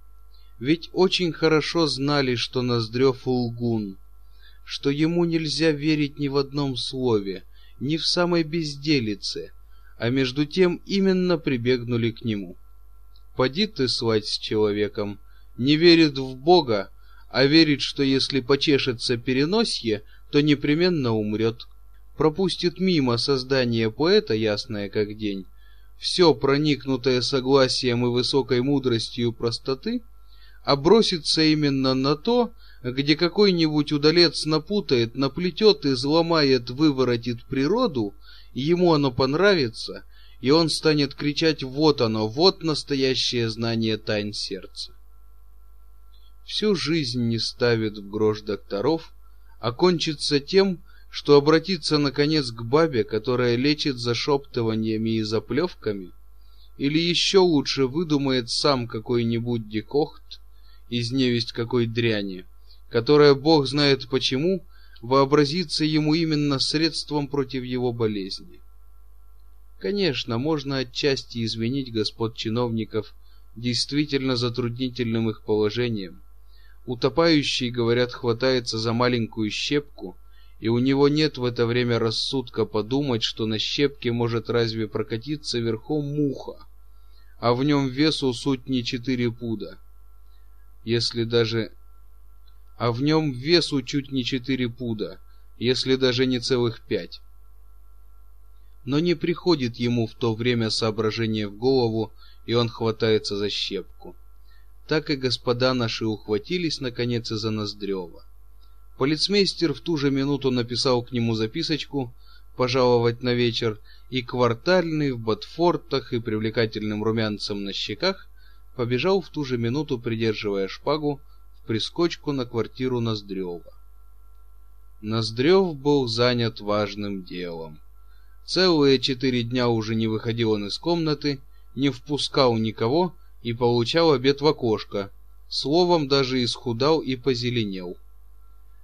Ведь очень хорошо знали, что Ноздрев лгун, что ему нельзя верить ни в одном слове, ни в самой безделице — а между тем именно прибегнули к нему. Поди ты свать с человеком, не верит в Бога, а верит, что если почешется переносье, то непременно умрет. Пропустит мимо создание поэта, ясное как день, все проникнутое согласием и высокой мудростью простоты, а бросится именно на то, где какой-нибудь удалец напутает, наплетет, изломает, выворотит природу — ему оно понравится, и он станет кричать «Вот оно, вот настоящее знание тайн сердца». Всю жизнь не ставит в грош докторов, а кончится тем, что обратится наконец к бабе, которая лечит зашептываниями и заплевками, или еще лучше выдумает сам какой-нибудь декохт из невесть какой дряни, которая бог знает почему вообразится ему именно средством против его болезни. Конечно, можно отчасти извинить господ чиновников действительно затруднительным их положением. Утопающий, говорят, хватается за маленькую щепку, и у него нет в это время рассудка подумать, что на щепке может разве прокатиться верхом муха, а в нем весу суть не четыре пуда. Если даже а в нем весу чуть не четыре пуда, если даже не целых пять. Но не приходит ему в то время соображение в голову, и он хватается за щепку. так и господа наши ухватились наконец из-за Ноздрева. Полицмейстер в ту же минуту написал к нему записочку пожаловать на вечер, и квартальный в ботфортах и привлекательным румянцем на щеках побежал в ту же минуту, придерживая шпагу, прискочку на квартиру Ноздрева. Ноздрев был занят важным делом. Целые четыре дня уже не выходил он из комнаты, не впускал никого и получал обед в окошко. Словом, даже исхудал и позеленел.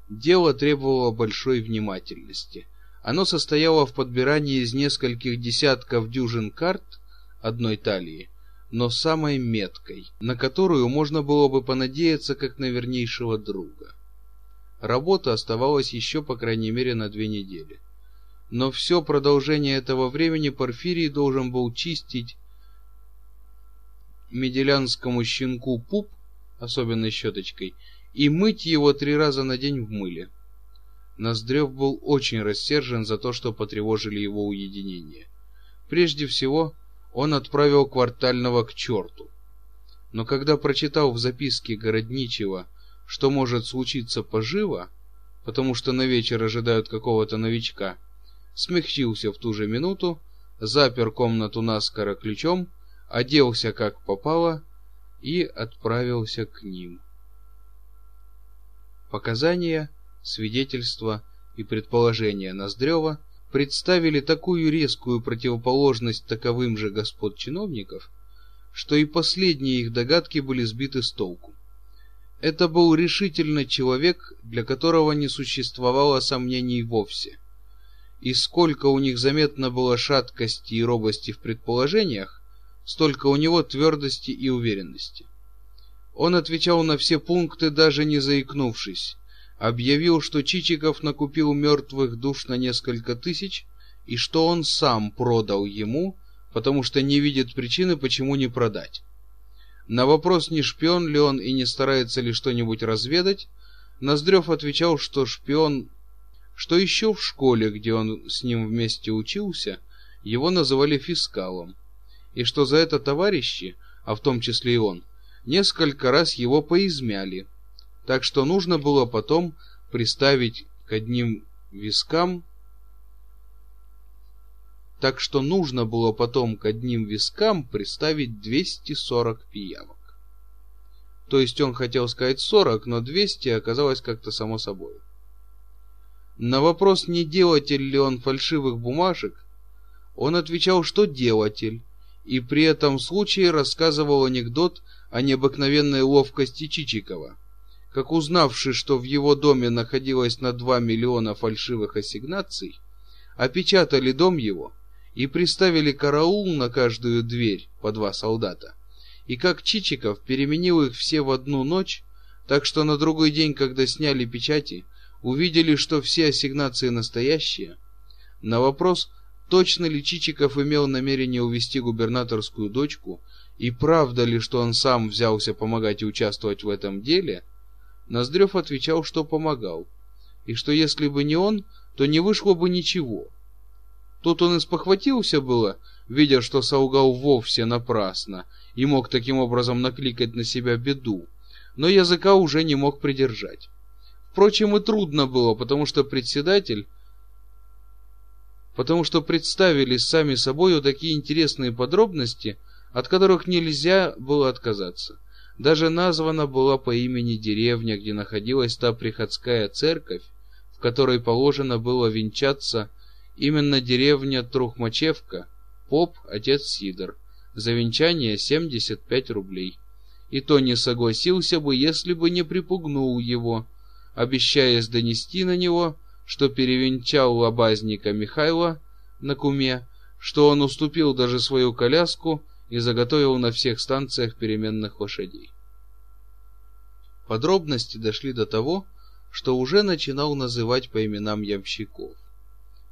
Дело требовало большой внимательности. Оно состояло в подбирании из нескольких десятков дюжин карт одной талии, но самой меткой, на которую можно было бы понадеяться как на вернейшего друга. Работа оставалась еще по крайней мере на две недели. Но все продолжение этого времени Порфирий должен был чистить меделянскому щенку пуп, особенной щеточкой, и мыть его три раза на день в мыле. Ноздрев был очень рассержен за то, что потревожили его уединение. Прежде всего, он отправил квартального к черту. Но когда прочитал в записке Городничего, что может случиться поживо, потому что на вечер ожидают какого-то новичка, смягчился в ту же минуту, запер комнату наскоро ключом оделся как попало и отправился к ним. Показания, свидетельства и предположения Ноздрева представили такую резкую противоположность таковым же господ чиновников, что и последние их догадки были сбиты с толку. Это был решительно человек, для которого не существовало сомнений вовсе. И сколько у них заметно было шаткости и робости в предположениях, столько у него твердости и уверенности. Он отвечал на все пункты, даже не заикнувшись. Объявил, что Чичиков накупил мертвых душ на несколько тысяч, и что он сам продал ему, потому что не видит причины, почему не продать. На вопрос, не шпион ли он и не старается ли что-нибудь разведать, Ноздрев отвечал, что шпион, что еще в школе, где он с ним вместе учился, его называли фискалом, и что за это товарищи, а в том числе и он, несколько раз его поизмяли. Так что нужно было потом приставить к одним вискам так что нужно было потом к одним вискам приставить 240 пиявок. То есть он хотел сказать 40, но 200 оказалось как-то само собой. На вопрос, не делатель ли он фальшивых бумажек, он отвечал, что делатель, и при этом случае рассказывал анекдот о необыкновенной ловкости Чичикова. Как узнавши, что в его доме находилось на 2 миллиона фальшивых ассигнаций, опечатали дом его и приставили караул на каждую дверь по два солдата. И как Чичиков переменил их все в одну ночь, так что на другой день, когда сняли печати, увидели, что все ассигнации настоящие, на вопрос, Точно ли Чичиков имел намерение увести губернаторскую дочку, и правда ли, что он сам взялся помогать и участвовать в этом деле, Ноздрев отвечал, что помогал, и что если бы не он, то не вышло бы ничего. Тут он испохватился было, видя, что солгал вовсе напрасно, и мог таким образом накликать на себя беду, но языка уже не мог придержать. Впрочем, и трудно было, потому что председатель потому что представились сами собою такие интересные подробности, от которых нельзя было отказаться. Даже названа была по имени деревня, где находилась та приходская церковь, в которой положено было венчаться именно деревня Трухмачевка, поп отец Сидор. За венчание 75 рублей. И то не согласился бы, если бы не припугнул его, обещаясь донести на него что перевенчал лобазника Михайла на куме, что он уступил даже свою коляску и заготовил на всех станциях переменных лошадей. Подробности дошли до того, что уже начинал называть по именам ямщиков.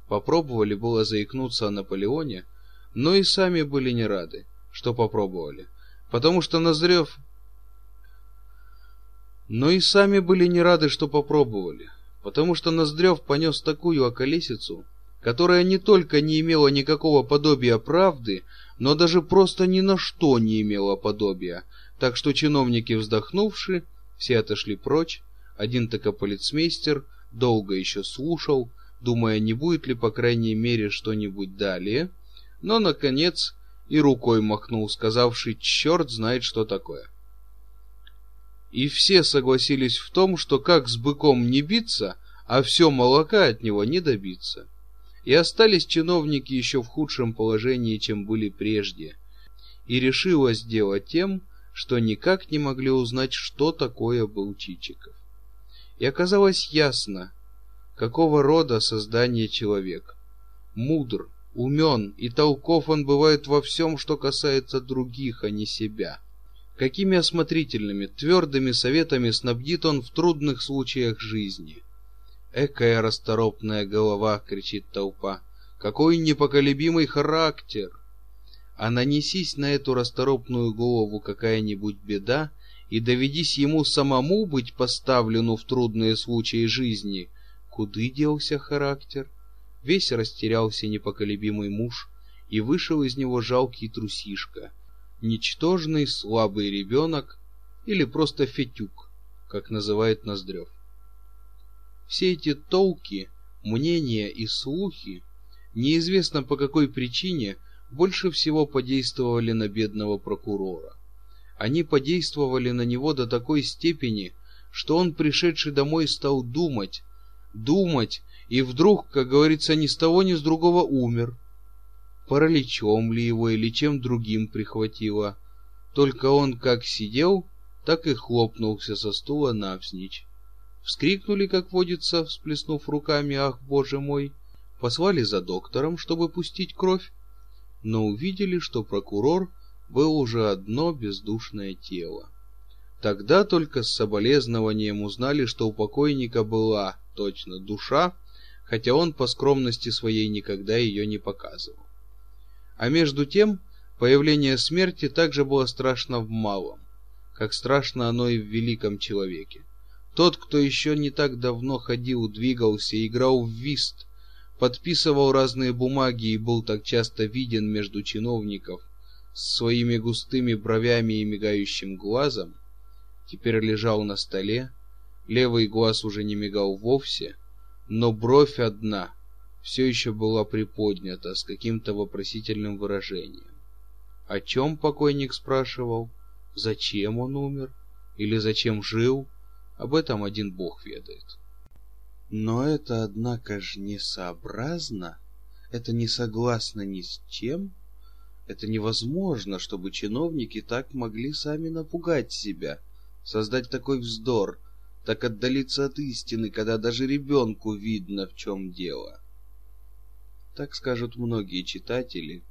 Попробовали было заикнуться о Наполеоне, но и сами были не рады, что попробовали, потому что Нозрев... Но и сами были не рады, что попробовали, потому что Ноздрев понес такую околесицу, которая не только не имела никакого подобия правды, но даже просто ни на что не имела подобия, так что чиновники, вздохнувши, все отошли прочь, один только полицмейстер долго еще слушал, думая, не будет ли по крайней мере что-нибудь далее, но, наконец, и рукой махнул, сказавший «черт знает, что такое». И все согласились в том, что как с быком не биться, а все молока от него не добиться. И остались чиновники еще в худшем положении, чем были прежде. И решилось дело тем, что никак не могли узнать, что такое был Чичиков. И оказалось ясно, какого рода создание человек. Мудр, умен и толков он бывает во всем, что касается других, а не себя. Какими осмотрительными, твердыми советами снабдит он в трудных случаях жизни. «Экая расторопная голова!» — кричит толпа. «Какой непоколебимый характер!» А нанесись на эту расторопную голову какая-нибудь беда, и доведись ему самому быть поставлену в трудные случаи жизни, куды делся характер? Весь растерялся непоколебимый муж, и вышел из него жалкий трусишка, ничтожный слабый ребенок или просто фетюк, как называет Ноздрев. Все эти толки, мнения и слухи, неизвестно по какой причине, больше всего подействовали на бедного прокурора. Они подействовали на него до такой степени, что он, пришедший домой, стал думать, думать, и вдруг, как говорится, ни с того ни с другого умер. Параличом ли его или чем другим прихватило. Только он как сидел, так и хлопнулся со стула навзничь. Вскрикнули, как водится, всплеснув руками «Ах, боже мой!» Послали за доктором, чтобы пустить кровь, но увидели, что прокурор был уже одно бездушное тело. Тогда только с соболезнованием узнали, что у покойника была, точно, душа, хотя он по скромности своей никогда ее не показывал. А между тем, появление смерти также было страшно в малом, как страшно оно и в великом человеке. Тот, кто еще не так давно ходил, двигался, играл в вист, подписывал разные бумаги и был так часто виден между чиновников с своими густыми бровями и мигающим глазом, теперь лежал на столе, левый глаз уже не мигал вовсе, но бровь одна все еще была приподнята с каким-то вопросительным выражением. О чем покойник спрашивал? Зачем он умер? Или зачем жил? Об этом один Бог ведает. Но это, однако ж, несообразно, это не согласно ни с чем. Это невозможно, чтобы чиновники так могли сами напугать себя, создать такой вздор, так отдалиться от истины, когда даже ребенку видно, в чем дело. Так скажут многие читатели,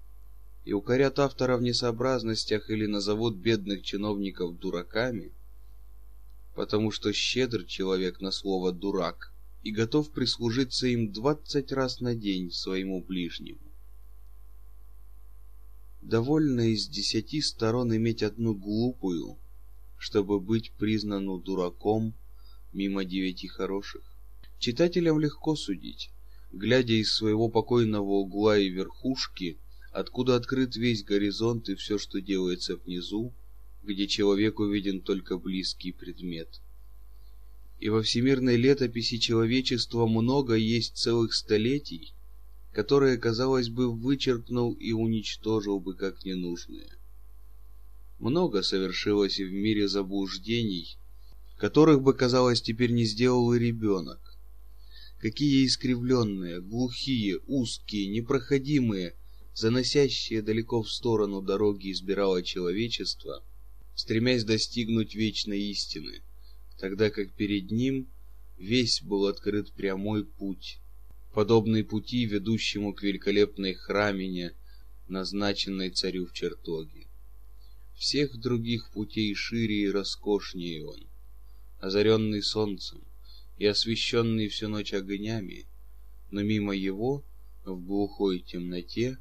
и укорят автора в несообразностях или назовут бедных чиновников дураками — потому что щедр человек на слово «дурак» и готов прислужиться им двадцать раз на день своему ближнему. Довольно из десяти сторон иметь одну глупую, чтобы быть признану дураком мимо девяти хороших. Читателям легко судить, глядя из своего покойного угла и верхушки, откуда открыт весь горизонт и все, что делается внизу, где человеку виден только близкий предмет. И во всемирной летописи человечества много есть целых столетий, которые, казалось бы, вычеркнул и уничтожил бы как ненужные. Много совершилось и в мире заблуждений, которых бы, казалось, теперь не сделал и ребенок. Какие искривленные, глухие, узкие, непроходимые, заносящие далеко в сторону дороги избирало человечество — стремясь достигнуть вечной истины, тогда как перед ним весь был открыт прямой путь, подобный пути, ведущему к великолепной храмине, назначенной царю в чертоге. Всех других путей шире и роскошнее он, озаренный солнцем и освещенный всю ночь огнями, но мимо его в глухой темноте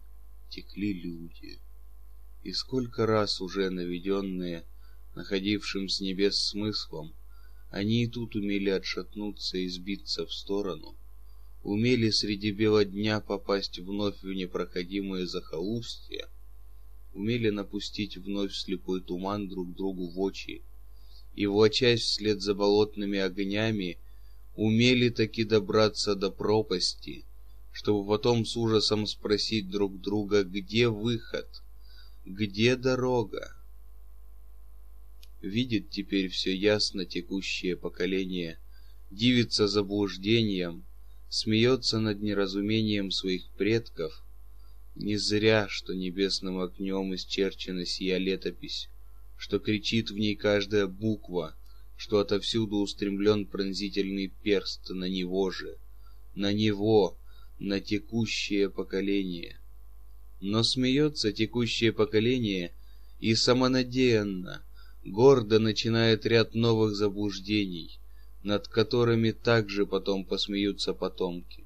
текли люди и сколько раз уже наведенные, находившим с небес смыслом, они и тут умели отшатнуться и сбиться в сторону, умели среди бела дня попасть вновь в непроходимые захолустья, умели напустить вновь слепой туман друг другу в очи, и, влачась вслед за болотными огнями, умели таки добраться до пропасти, чтобы потом с ужасом спросить друг друга, где выход, где дорога. Видит теперь все ясно текущее поколение, дивится заблуждением, смеется над неразумением своих предков. Не зря, что небесным огнем исчерчена сия летопись, что кричит в ней каждая буква, что отовсюду устремлен пронзительный перст на него же, на него, на текущее поколение. Но смеется текущее поколение и самонадеянно, гордо начинает ряд новых заблуждений, над которыми также потом посмеются потомки.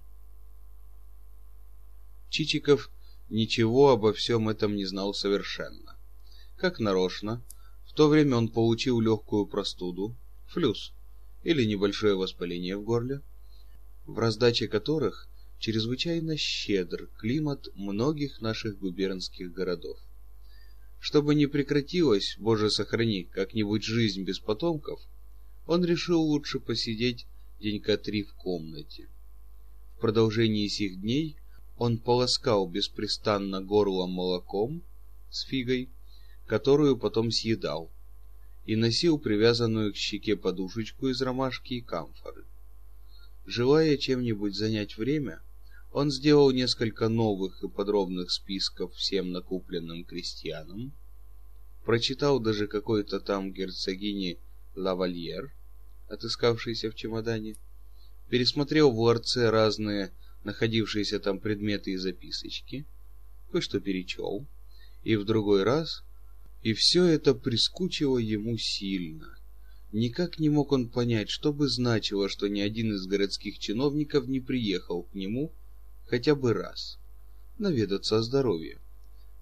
Чичиков ничего обо всем этом не знал совершенно. Как нарочно, в то время он получил легкую простуду, флюс или небольшое воспаление в горле, в раздаче которых чрезвычайно щедр климат многих наших губернских городов. Чтобы не прекратилась, Боже сохрани, как-нибудь жизнь без потомков, он решил лучше посидеть денька три в комнате. В продолжении сих дней он полоскал беспрестанно горло молоком с фигой, которую потом съедал, и носил привязанную к щеке подушечку из ромашки и камфоры. Желая чем-нибудь занять время, он сделал несколько новых и подробных списков всем накупленным крестьянам, прочитал даже какой-то там герцогине Лавальер, отыскавшейся в чемодане, пересмотрел в ларце разные находившиеся там предметы и записочки, кое-что перечел, и в другой раз, и все это прискучило ему сильно. Никак не мог он понять, что бы значило, что ни один из городских чиновников не приехал к нему хотя бы раз, наведаться о здоровье.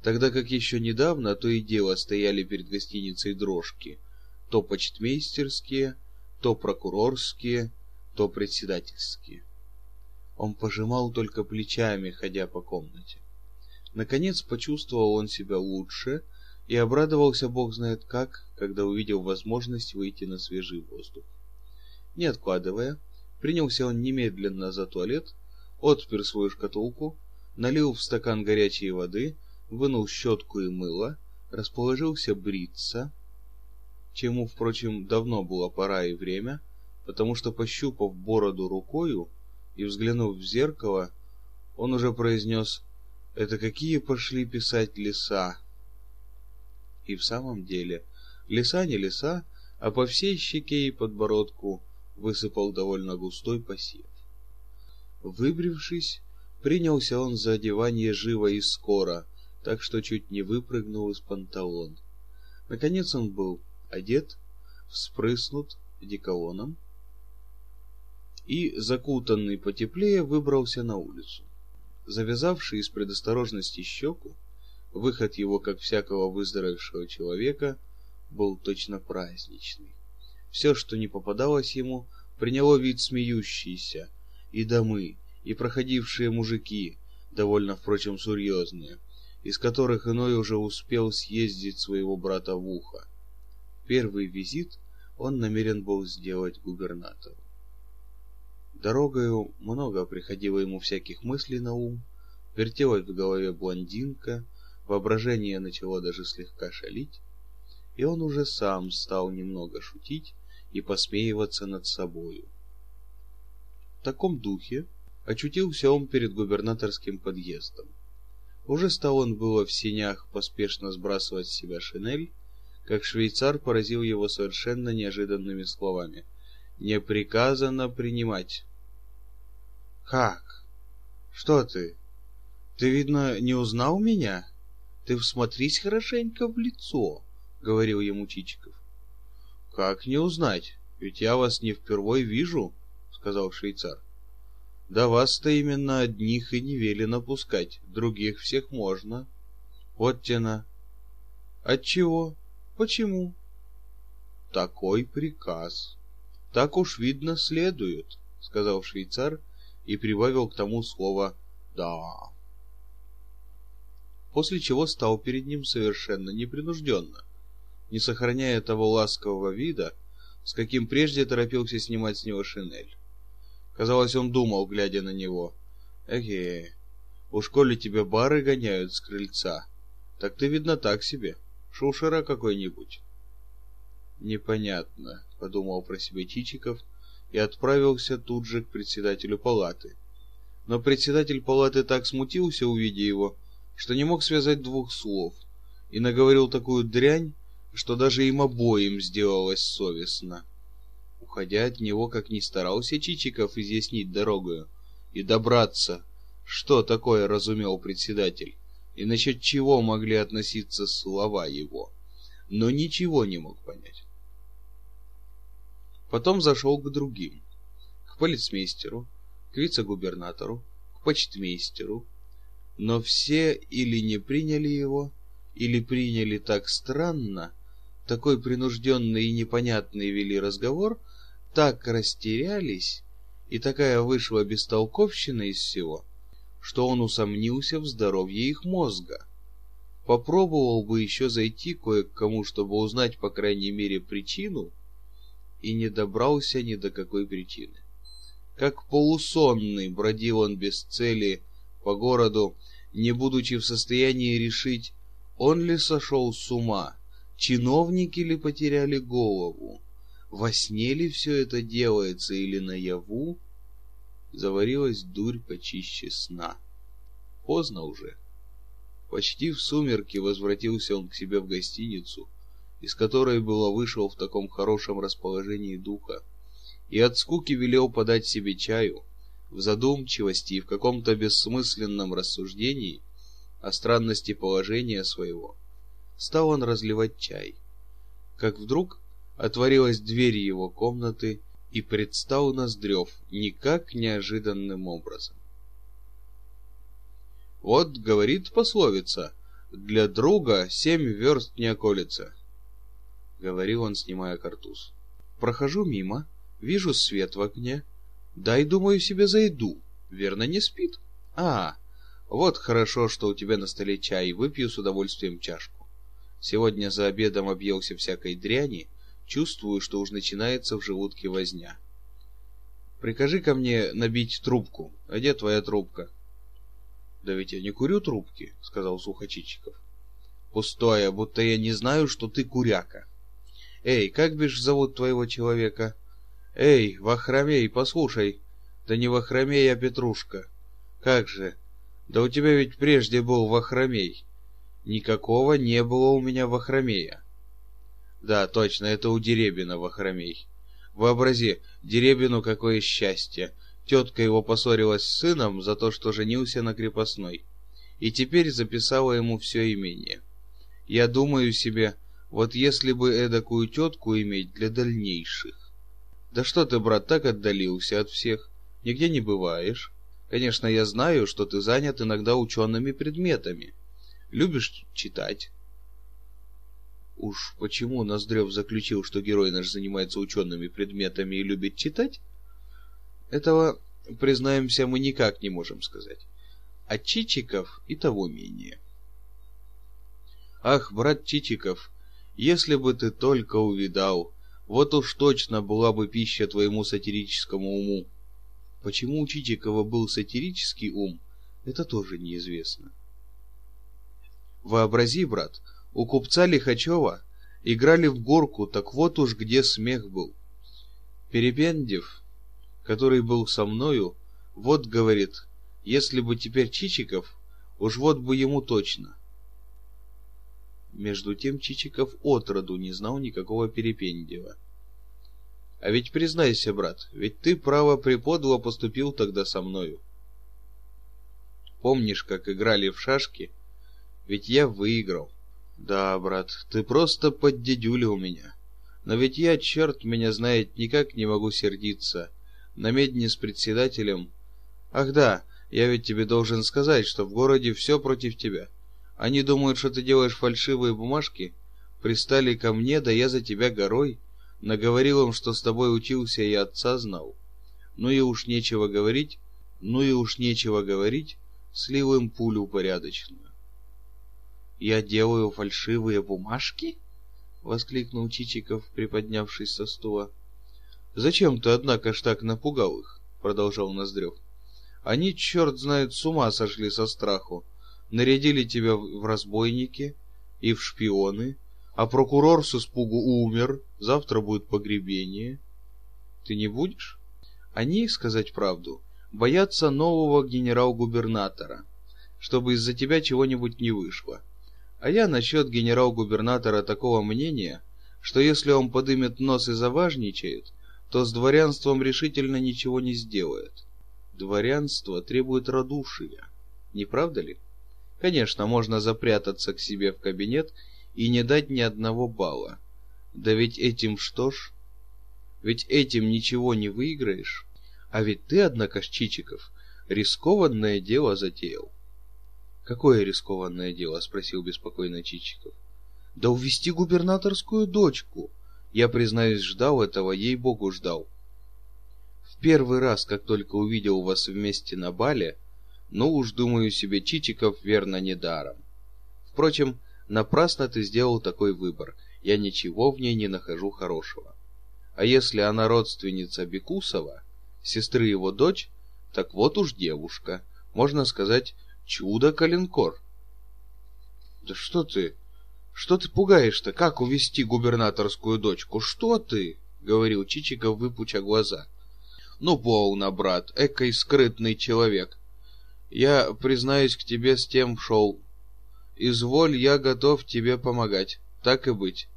Тогда как еще недавно то и дело стояли перед гостиницей дрожки, то почтмейстерские, то прокурорские, то председательские. Он пожимал только плечами, ходя по комнате. Наконец почувствовал он себя лучше и обрадовался бог знает как, когда увидел возможность выйти на свежий воздух. Не откладывая, принялся он немедленно за туалет отпер свою шкатулку, налил в стакан горячей воды, вынул щетку и мыло, расположился бриться, чему, впрочем, давно было пора и время, потому что, пощупав бороду рукою и взглянув в зеркало, он уже произнес «Это какие пошли писать леса?» И в самом деле, леса не леса, а по всей щеке и подбородку высыпал довольно густой посев. Выбрившись, принялся он за одевание живо и скоро, так что чуть не выпрыгнул из панталон. Наконец он был одет, вспрыснут деколоном и, закутанный потеплее, выбрался на улицу. Завязавший из предосторожности щеку, выход его, как всякого выздоровевшего человека, был точно праздничный. Все, что не попадалось ему, приняло вид смеющийся, и домы, и проходившие мужики, довольно, впрочем, серьезные, из которых иной уже успел съездить своего брата в ухо. Первый визит он намерен был сделать губернатору. Дорогою много приходило ему всяких мыслей на ум, вертелась в голове блондинка, воображение начало даже слегка шалить, и он уже сам стал немного шутить и посмеиваться над собою таком духе очутился он перед губернаторским подъездом. Уже стал он было в синях поспешно сбрасывать с себя шинель, как швейцар поразил его совершенно неожиданными словами. «Не приказано принимать». «Как? Что ты? Ты, видно, не узнал меня? Ты всмотрись хорошенько в лицо», — говорил ему Чичиков. «Как не узнать? Ведь я вас не впервой вижу», сказал швейцар. Да вас-то именно одних и не велено пускать, других всех можно. Вот тена. Отчего? Почему? Такой приказ. Так уж видно следует, сказал швейцар и прибавил к тому слово «да». после чего стал перед ним совершенно непринужденно, не сохраняя того ласкового вида, с каким прежде торопился снимать с него шинель. Казалось, он думал, глядя на него, «Эге, уж коли тебе бары гоняют с крыльца, так ты, видно, так себе, шушера какой-нибудь». «Непонятно», — подумал про себя Чичиков и отправился тут же к председателю палаты. Но председатель палаты так смутился, увидя его, что не мог связать двух слов, и наговорил такую дрянь, что даже им обоим сделалось совестно. Уходя от него, как ни старался Чичиков изъяснить дорогу и добраться, что такое разумел председатель, и насчет чего могли относиться слова его, но ничего не мог понять. Потом зашел к другим, к полицмейстеру, к вице-губернатору, к почтмейстеру, но все или не приняли его, или приняли так странно, такой принужденный и непонятный вели разговор, так растерялись, и такая вышла бестолковщина из всего, что он усомнился в здоровье их мозга. Попробовал бы еще зайти кое к кому, чтобы узнать, по крайней мере, причину, и не добрался ни до какой причины. Как полусонный бродил он без цели по городу, не будучи в состоянии решить, он ли сошел с ума, чиновники ли потеряли голову, во сне ли все это делается или наяву, заварилась дурь почище сна. Поздно уже. Почти в сумерки возвратился он к себе в гостиницу, из которой было вышел в таком хорошем расположении духа, и от скуки велел подать себе чаю, в задумчивости и в каком-то бессмысленном рассуждении о странности положения своего, стал он разливать чай. Как вдруг отворилась дверь его комнаты, и предстал Ноздрев никак неожиданным образом. «Вот, — говорит пословица, — для друга семь верст не околится», — говорил он, снимая картуз. «Прохожу мимо, вижу свет в окне, дай, думаю, себе зайду, верно, не спит? А, вот хорошо, что у тебя на столе чай, выпью с удовольствием чашку. Сегодня за обедом объелся всякой дряни, чувствую, что уж начинается в желудке возня. Прикажи ко мне набить трубку. А где твоя трубка? Да ведь я не курю трубки, сказал Сухочичиков. Пустое, будто я не знаю, что ты куряка. Эй, как бишь зовут твоего человека? Эй, Вахромей, послушай. Да не Вахромей, а Петрушка. Как же? Да у тебя ведь прежде был Вахромей. Никакого не было у меня Вахромея. Да, точно, это у Деребина Вахромей. Вообрази, Деребину какое счастье. Тетка его поссорилась с сыном за то, что женился на крепостной. И теперь записала ему все имение. Я думаю себе, вот если бы эдакую тетку иметь для дальнейших. Да что ты, брат, так отдалился от всех? Нигде не бываешь. Конечно, я знаю, что ты занят иногда учеными предметами. Любишь читать. Уж почему Ноздрев заключил, что герой наш занимается учеными предметами и любит читать? Этого, признаемся, мы никак не можем сказать. А Чичиков и того менее. Ах, брат Чичиков, если бы ты только увидал, вот уж точно была бы пища твоему сатирическому уму. Почему у Чичикова был сатирический ум, это тоже неизвестно. Вообрази, брат, у купца Лихачева играли в горку, так вот уж где смех был. Перепендев, который был со мною, вот говорит, если бы теперь Чичиков, уж вот бы ему точно. Между тем Чичиков отроду не знал никакого Перепендева. А ведь признайся, брат, ведь ты, право, преподло поступил тогда со мною. Помнишь, как играли в шашки? Ведь я выиграл. Да, брат, ты просто поддедюлил меня. Но ведь я, черт меня знает, никак не могу сердиться. На медне с председателем... Ах да, я ведь тебе должен сказать, что в городе все против тебя. Они думают, что ты делаешь фальшивые бумажки. Пристали ко мне, да я за тебя горой. Наговорил им, что с тобой учился и отца знал. Ну и уж нечего говорить, ну и уж нечего говорить, слил им пулю порядочную. Я делаю фальшивые бумажки? воскликнул Чичиков, приподнявшись со стула. Зачем ты, однако, ж так напугал их? продолжал Ноздрев. Они, черт знает, с ума сошли со страху. Нарядили тебя в разбойники и в шпионы, а прокурор с испугу умер, завтра будет погребение. Ты не будешь? Они, сказать правду, боятся нового генерал-губернатора, чтобы из-за тебя чего-нибудь не вышло. А я насчет генерал-губернатора такого мнения, что если он подымет нос и заважничает, то с дворянством решительно ничего не сделает. Дворянство требует радушия, не правда ли? Конечно, можно запрятаться к себе в кабинет и не дать ни одного балла. Да ведь этим что ж? Ведь этим ничего не выиграешь. А ведь ты, однако, Чичиков, рискованное дело затеял. Какое рискованное дело? спросил беспокойно Чичиков. Да увести губернаторскую дочку. Я, признаюсь, ждал этого, ей-богу, ждал. В первый раз, как только увидел вас вместе на бале, ну уж, думаю себе, Чичиков верно недаром. Впрочем, напрасно ты сделал такой выбор. Я ничего в ней не нахожу хорошего. А если она родственница Бекусова, сестры его дочь, так вот уж девушка, можно сказать, Чудо-калинкор. Да что ты? Что ты пугаешь-то? Как увести губернаторскую дочку? Что ты? Говорил Чичиков, выпуча глаза. Ну, полно, брат, экой скрытный человек. Я, признаюсь, к тебе с тем шел. Изволь, я готов тебе помогать. Так и быть.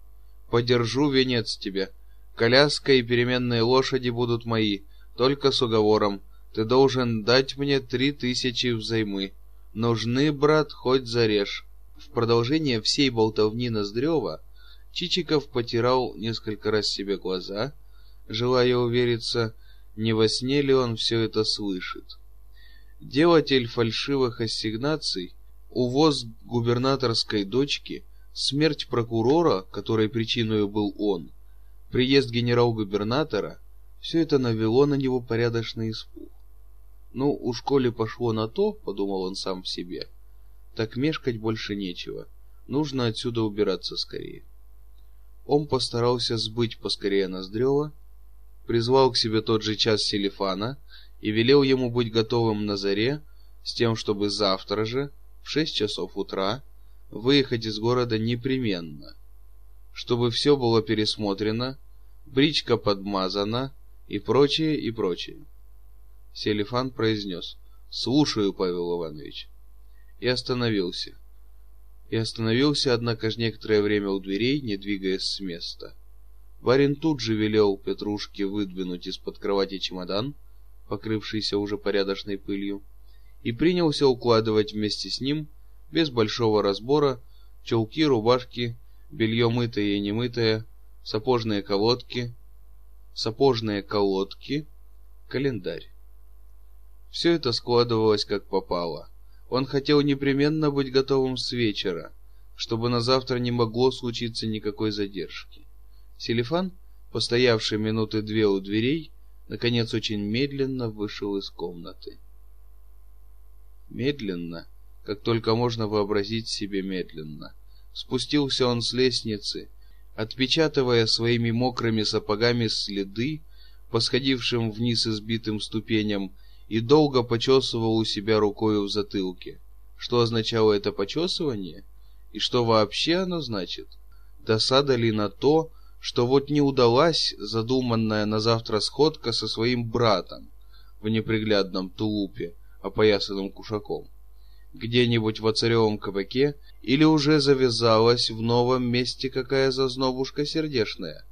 Подержу венец тебе. Коляска и переменные лошади будут мои, только с уговором. Ты должен дать мне три тысячи взаймы. Нужны, брат, хоть зарежь. В продолжение всей болтовни Ноздрева Чичиков потирал несколько раз себе глаза, желая увериться, не во сне ли он все это слышит. Делатель фальшивых ассигнаций, увоз губернаторской дочки, смерть прокурора, которой причиной был он, приезд генерал-губернатора — все это навело на него порядочный испуг. Ну, у школе пошло на то, подумал он сам в себе. Так мешкать больше нечего. Нужно отсюда убираться скорее. Он постарался сбыть поскорее Ноздрева, призвал к себе тот же час Селифана и велел ему быть готовым на заре, с тем, чтобы завтра же, в шесть часов утра, выехать из города непременно, чтобы все было пересмотрено, бричка подмазана и прочее, и прочее. Селифан произнес «Слушаю, Павел Иванович». И остановился. И остановился, однако ж некоторое время у дверей, не двигаясь с места. Барин тут же велел Петрушке выдвинуть из-под кровати чемодан, покрывшийся уже порядочной пылью, и принялся укладывать вместе с ним, без большого разбора, чулки, рубашки, белье мытое и немытое, сапожные колодки, сапожные колодки, календарь. Все это складывалось как попало. Он хотел непременно быть готовым с вечера, чтобы на завтра не могло случиться никакой задержки. Селифан, постоявший минуты две у дверей, наконец очень медленно вышел из комнаты. Медленно, как только можно вообразить себе медленно, спустился он с лестницы, отпечатывая своими мокрыми сапогами следы по сходившим вниз избитым ступеням и долго почесывал у себя рукой в затылке. Что означало это почесывание? И что вообще оно значит? Досада ли на то, что вот не удалась задуманная на завтра сходка со своим братом в неприглядном тулупе, опоясанном кушаком? Где-нибудь в оцаревом кабаке или уже завязалась в новом месте какая зазнобушка сердешная,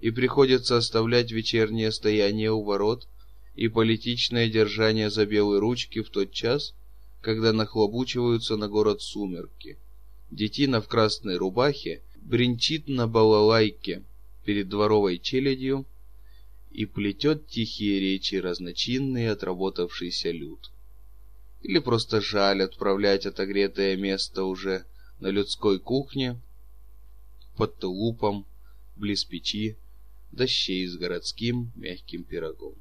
и приходится оставлять вечернее стояние у ворот — и политичное держание за белые ручки в тот час, когда нахлобучиваются на город сумерки. Детина в красной рубахе бренчит на балалайке перед дворовой челядью и плетет тихие речи разночинный отработавшийся люд. Или просто жаль отправлять отогретое место уже на людской кухне, под тулупом, близ печи, дощей с городским мягким пирогом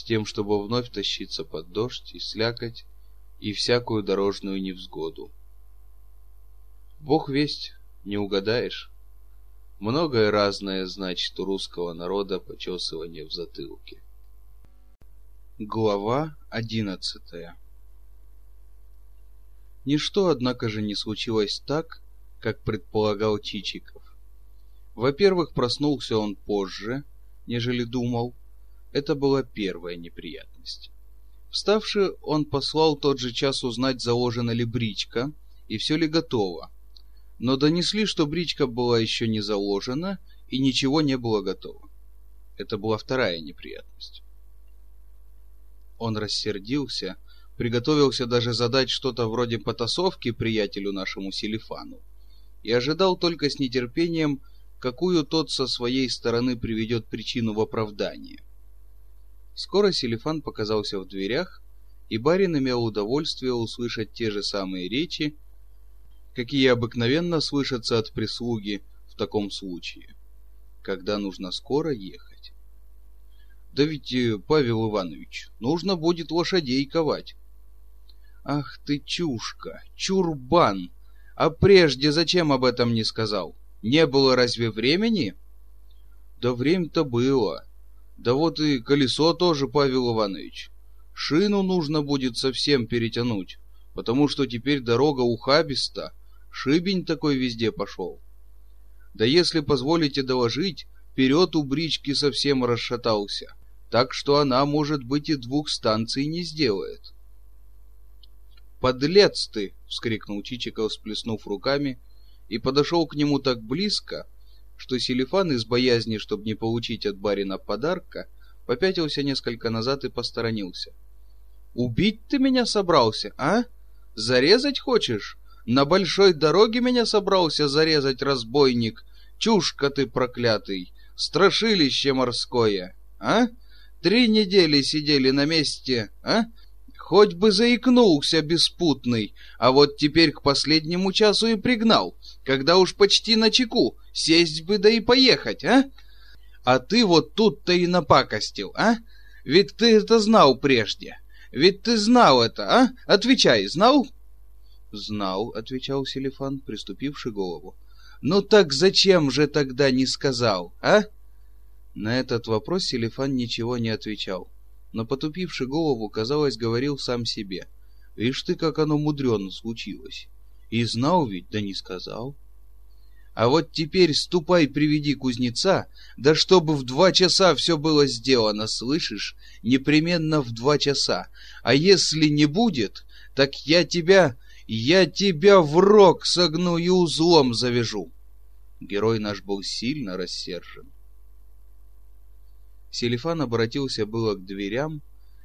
с тем, чтобы вновь тащиться под дождь и слякоть и всякую дорожную невзгоду. Бог весть, не угадаешь. Многое разное значит у русского народа почесывание в затылке. Глава одиннадцатая Ничто, однако же, не случилось так, как предполагал Чичиков. Во-первых, проснулся он позже, нежели думал. Это была первая неприятность. Вставши, он послал тот же час узнать, заложена ли бричка и все ли готово. Но донесли, что бричка была еще не заложена и ничего не было готово. Это была вторая неприятность. Он рассердился, приготовился даже задать что-то вроде потасовки приятелю нашему Селифану и ожидал только с нетерпением, какую тот со своей стороны приведет причину в оправдание. Скоро Селифан показался в дверях, и барин имел удовольствие услышать те же самые речи, какие обыкновенно слышатся от прислуги в таком случае, когда нужно скоро ехать. Да ведь, э, Павел Иванович, нужно будет лошадей ковать. Ах ты, чушка, чурбан! А прежде зачем об этом не сказал? Не было разве времени? Да время-то было. Да вот и колесо тоже, Павел Иванович. Шину нужно будет совсем перетянуть, потому что теперь дорога ухабиста, шибень такой везде пошел. Да если позволите доложить, вперед у брички совсем расшатался, так что она, может быть, и двух станций не сделает. «Подлец ты!» — вскрикнул Чичиков, сплеснув руками, и подошел к нему так близко, что Селифан из боязни, чтобы не получить от барина подарка, попятился несколько назад и посторонился. «Убить ты меня собрался, а? Зарезать хочешь? На большой дороге меня собрался зарезать, разбойник? Чушка ты проклятый! Страшилище морское, а? Три недели сидели на месте, а? Хоть бы заикнулся беспутный, а вот теперь к последнему часу и пригнал, когда уж почти на чеку, сесть бы да и поехать, а? А ты вот тут-то и напакостил, а? Ведь ты это знал прежде. Ведь ты знал это, а? Отвечай, знал? Знал, отвечал Селифан, приступивший голову. Ну так зачем же тогда не сказал, а? На этот вопрос Селифан ничего не отвечал но потупивший голову, казалось, говорил сам себе. «Ишь ты, как оно мудрено случилось! И знал ведь, да не сказал!» «А вот теперь ступай приведи кузнеца, да чтобы в два часа все было сделано, слышишь? Непременно в два часа. А если не будет, так я тебя, я тебя в рог согну и узлом завяжу!» Герой наш был сильно рассержен. Селифан обратился было к дверям,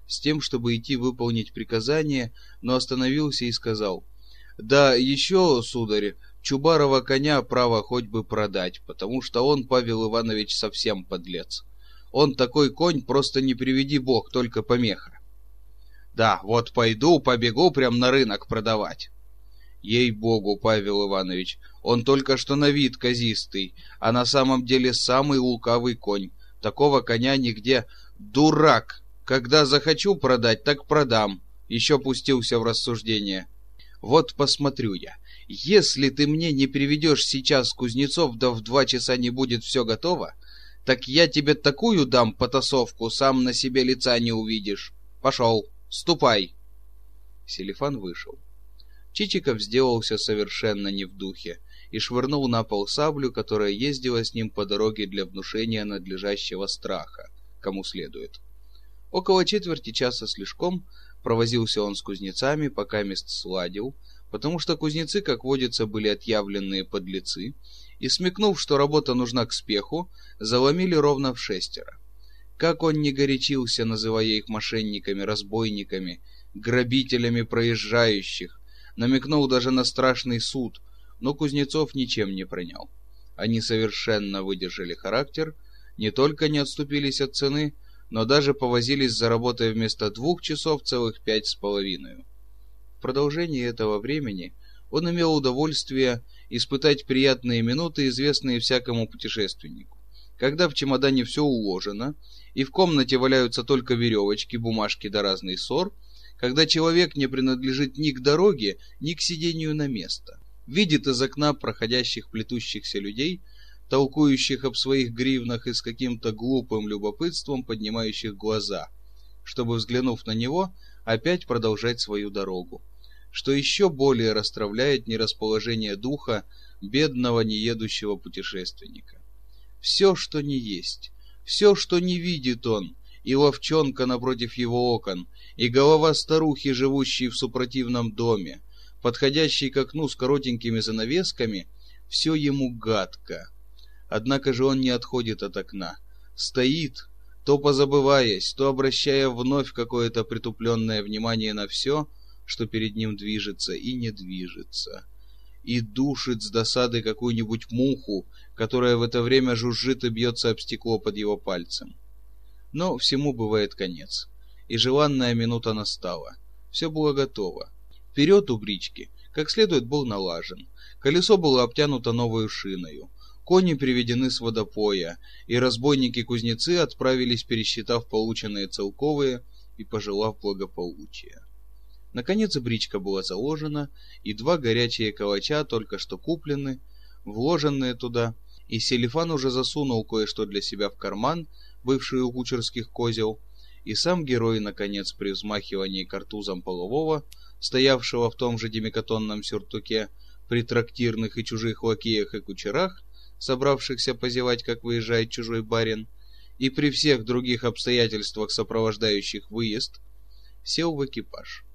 с тем, чтобы идти выполнить приказание, но остановился и сказал, «Да еще, сударь, Чубарова коня право хоть бы продать, потому что он, Павел Иванович, совсем подлец. Он такой конь, просто не приведи бог, только помеха. Да, вот пойду, побегу прям на рынок продавать. Ей-богу, Павел Иванович, он только что на вид казистый, а на самом деле самый лукавый конь. Такого коня нигде. Дурак! Когда захочу продать, так продам. Еще пустился в рассуждение. Вот посмотрю я. Если ты мне не приведешь сейчас кузнецов, да в два часа не будет все готово, так я тебе такую дам потасовку, сам на себе лица не увидишь. Пошел, ступай. Селифан вышел. Чичиков сделался совершенно не в духе и швырнул на пол саблю, которая ездила с ним по дороге для внушения надлежащего страха, кому следует. Около четверти часа слишком провозился он с кузнецами, пока мест сладил, потому что кузнецы, как водится, были отъявленные подлецы, и, смекнув, что работа нужна к спеху, заломили ровно в шестеро. Как он не горячился, называя их мошенниками, разбойниками, грабителями проезжающих, намекнул даже на страшный суд, но Кузнецов ничем не принял. Они совершенно выдержали характер, не только не отступились от цены, но даже повозились за работой вместо двух часов целых пять с половиной. Продолжении этого времени он имел удовольствие испытать приятные минуты, известные всякому путешественнику. Когда в чемодане все уложено, и в комнате валяются только веревочки, бумажки да разный ссор, когда человек не принадлежит ни к дороге, ни к сидению на место видит из окна проходящих плетущихся людей, толкующих об своих гривнах и с каким-то глупым любопытством поднимающих глаза, чтобы, взглянув на него, опять продолжать свою дорогу, что еще более расстравляет нерасположение духа бедного неедущего путешественника. Все, что не есть, все, что не видит он, и ловчонка напротив его окон, и голова старухи, живущей в супротивном доме, подходящей к окну с коротенькими занавесками, все ему гадко. Однако же он не отходит от окна. Стоит, то позабываясь, то обращая вновь какое-то притупленное внимание на все, что перед ним движется и не движется. И душит с досады какую-нибудь муху, которая в это время жужжит и бьется об стекло под его пальцем. Но всему бывает конец. И желанная минута настала. Все было готово. Вперед у брички, как следует, был налажен. Колесо было обтянуто новой шиною. Кони приведены с водопоя, и разбойники-кузнецы отправились, пересчитав полученные целковые и пожелав благополучия. Наконец бричка была заложена, и два горячие калача, только что куплены, вложенные туда, и Селифан уже засунул кое-что для себя в карман, бывший у кучерских козел, и сам герой, наконец, при взмахивании картузом полового, стоявшего в том же демикатонном сюртуке, при трактирных и чужих лакеях и кучерах, собравшихся позевать, как выезжает чужой барин, и при всех других обстоятельствах, сопровождающих выезд, сел в экипаж.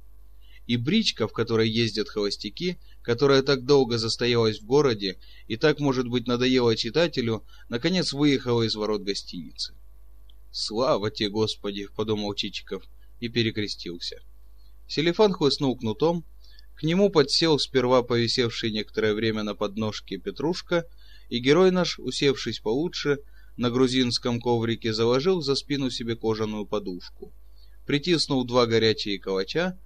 И бричка, в которой ездят холостяки, которая так долго застоялась в городе и так, может быть, надоела читателю, наконец выехала из ворот гостиницы. «Слава тебе, Господи!» — подумал Чичиков и перекрестился. Селифан хлыстнул кнутом, к нему подсел сперва повисевший некоторое время на подножке Петрушка, и герой наш, усевшись получше, на грузинском коврике заложил за спину себе кожаную подушку. Притиснул два горячие калача,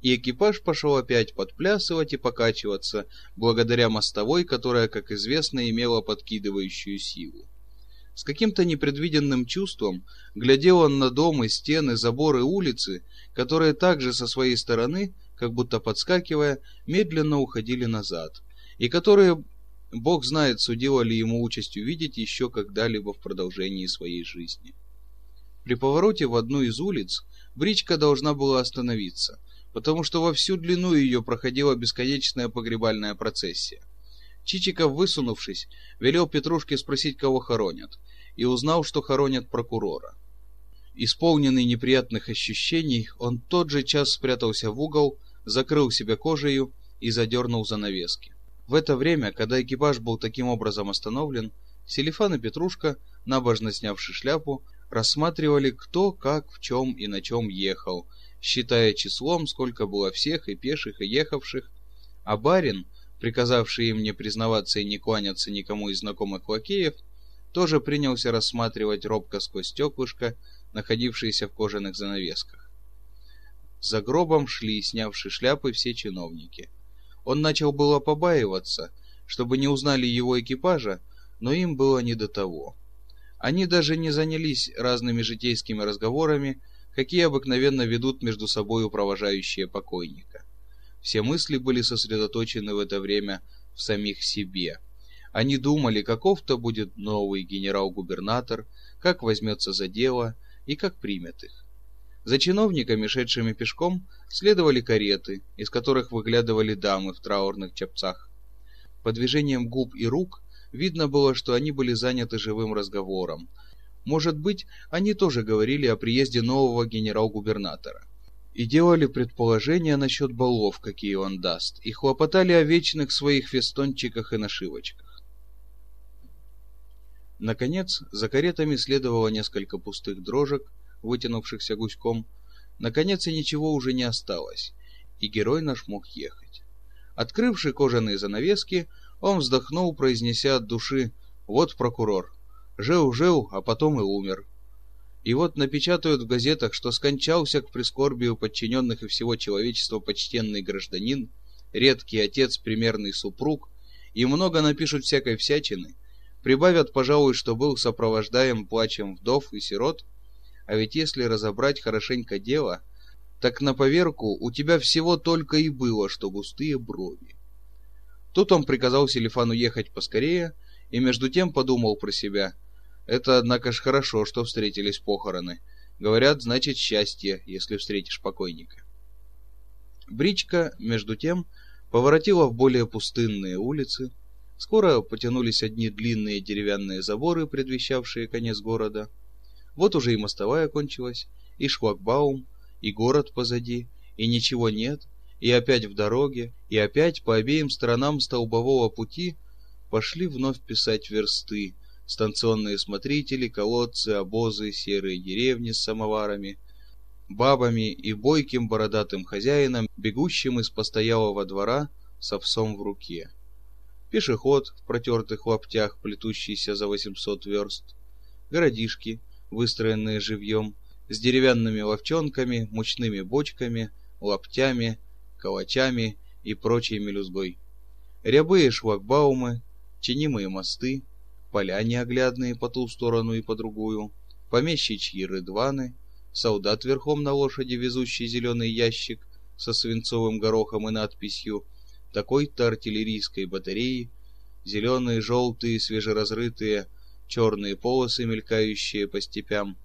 и экипаж пошел опять подплясывать и покачиваться, благодаря мостовой, которая, как известно, имела подкидывающую силу. С каким-то непредвиденным чувством глядел он на дом и стены, заборы улицы, которые также со своей стороны, как будто подскакивая, медленно уходили назад, и которые, бог знает, судила ли ему участь увидеть еще когда-либо в продолжении своей жизни. При повороте в одну из улиц бричка должна была остановиться, потому что во всю длину ее проходила бесконечная погребальная процессия. Чичиков, высунувшись, велел Петрушке спросить, кого хоронят, и узнал, что хоронят прокурора. Исполненный неприятных ощущений, он тот же час спрятался в угол, закрыл себя кожею и задернул занавески. В это время, когда экипаж был таким образом остановлен, Селифан и Петрушка, набожно снявши шляпу, рассматривали, кто, как, в чем и на чем ехал, считая числом, сколько было всех и пеших, и ехавших, а барин — приказавший им не признаваться и не кланяться никому из знакомых лакеев, тоже принялся рассматривать робко сквозь стеклышко, находившиеся в кожаных занавесках. За гробом шли, снявши шляпы, все чиновники. Он начал было побаиваться, чтобы не узнали его экипажа, но им было не до того. Они даже не занялись разными житейскими разговорами, какие обыкновенно ведут между собой провожающие покойника. Все мысли были сосредоточены в это время в самих себе. Они думали, каков-то будет новый генерал-губернатор, как возьмется за дело и как примет их. За чиновниками, шедшими пешком, следовали кареты, из которых выглядывали дамы в траурных чепцах. По движениям губ и рук видно было, что они были заняты живым разговором. Может быть, они тоже говорили о приезде нового генерал-губернатора и делали предположения насчет балов, какие он даст, и хлопотали о вечных своих фестончиках и нашивочках. Наконец, за каретами следовало несколько пустых дрожек, вытянувшихся гуськом. Наконец, и ничего уже не осталось, и герой наш мог ехать. Открывший кожаные занавески, он вздохнул, произнеся от души «Вот прокурор! Жил-жил, а потом и умер. И вот напечатают в газетах, что скончался к прискорбию подчиненных и всего человечества почтенный гражданин, редкий отец, примерный супруг, и много напишут всякой всячины, прибавят, пожалуй, что был сопровождаем плачем вдов и сирот, а ведь если разобрать хорошенько дело, так на поверку у тебя всего только и было, что густые брови. Тут он приказал Селифану ехать поскорее, и между тем подумал про себя. Это, однако ж, хорошо, что встретились похороны. Говорят, значит счастье, если встретишь покойника. Бричка, между тем, поворотила в более пустынные улицы. Скоро потянулись одни длинные деревянные заборы, предвещавшие конец города. Вот уже и мостовая кончилась, и шлагбаум, и город позади, и ничего нет, и опять в дороге, и опять по обеим сторонам столбового пути пошли вновь писать версты, станционные смотрители, колодцы, обозы, серые деревни с самоварами, бабами и бойким бородатым хозяином, бегущим из постоялого двора с овсом в руке. Пешеход в протертых лаптях, плетущийся за 800 верст, городишки, выстроенные живьем, с деревянными ловчонками, мучными бочками, лаптями, калачами и прочей мелюзгой. Рябые шлагбаумы, чинимые мосты, поля неоглядные по ту сторону и по другую, помещичьи рыдваны, солдат верхом на лошади, везущий зеленый ящик со свинцовым горохом и надписью такой-то артиллерийской батареи, зеленые, желтые, свежеразрытые, черные полосы, мелькающие по степям,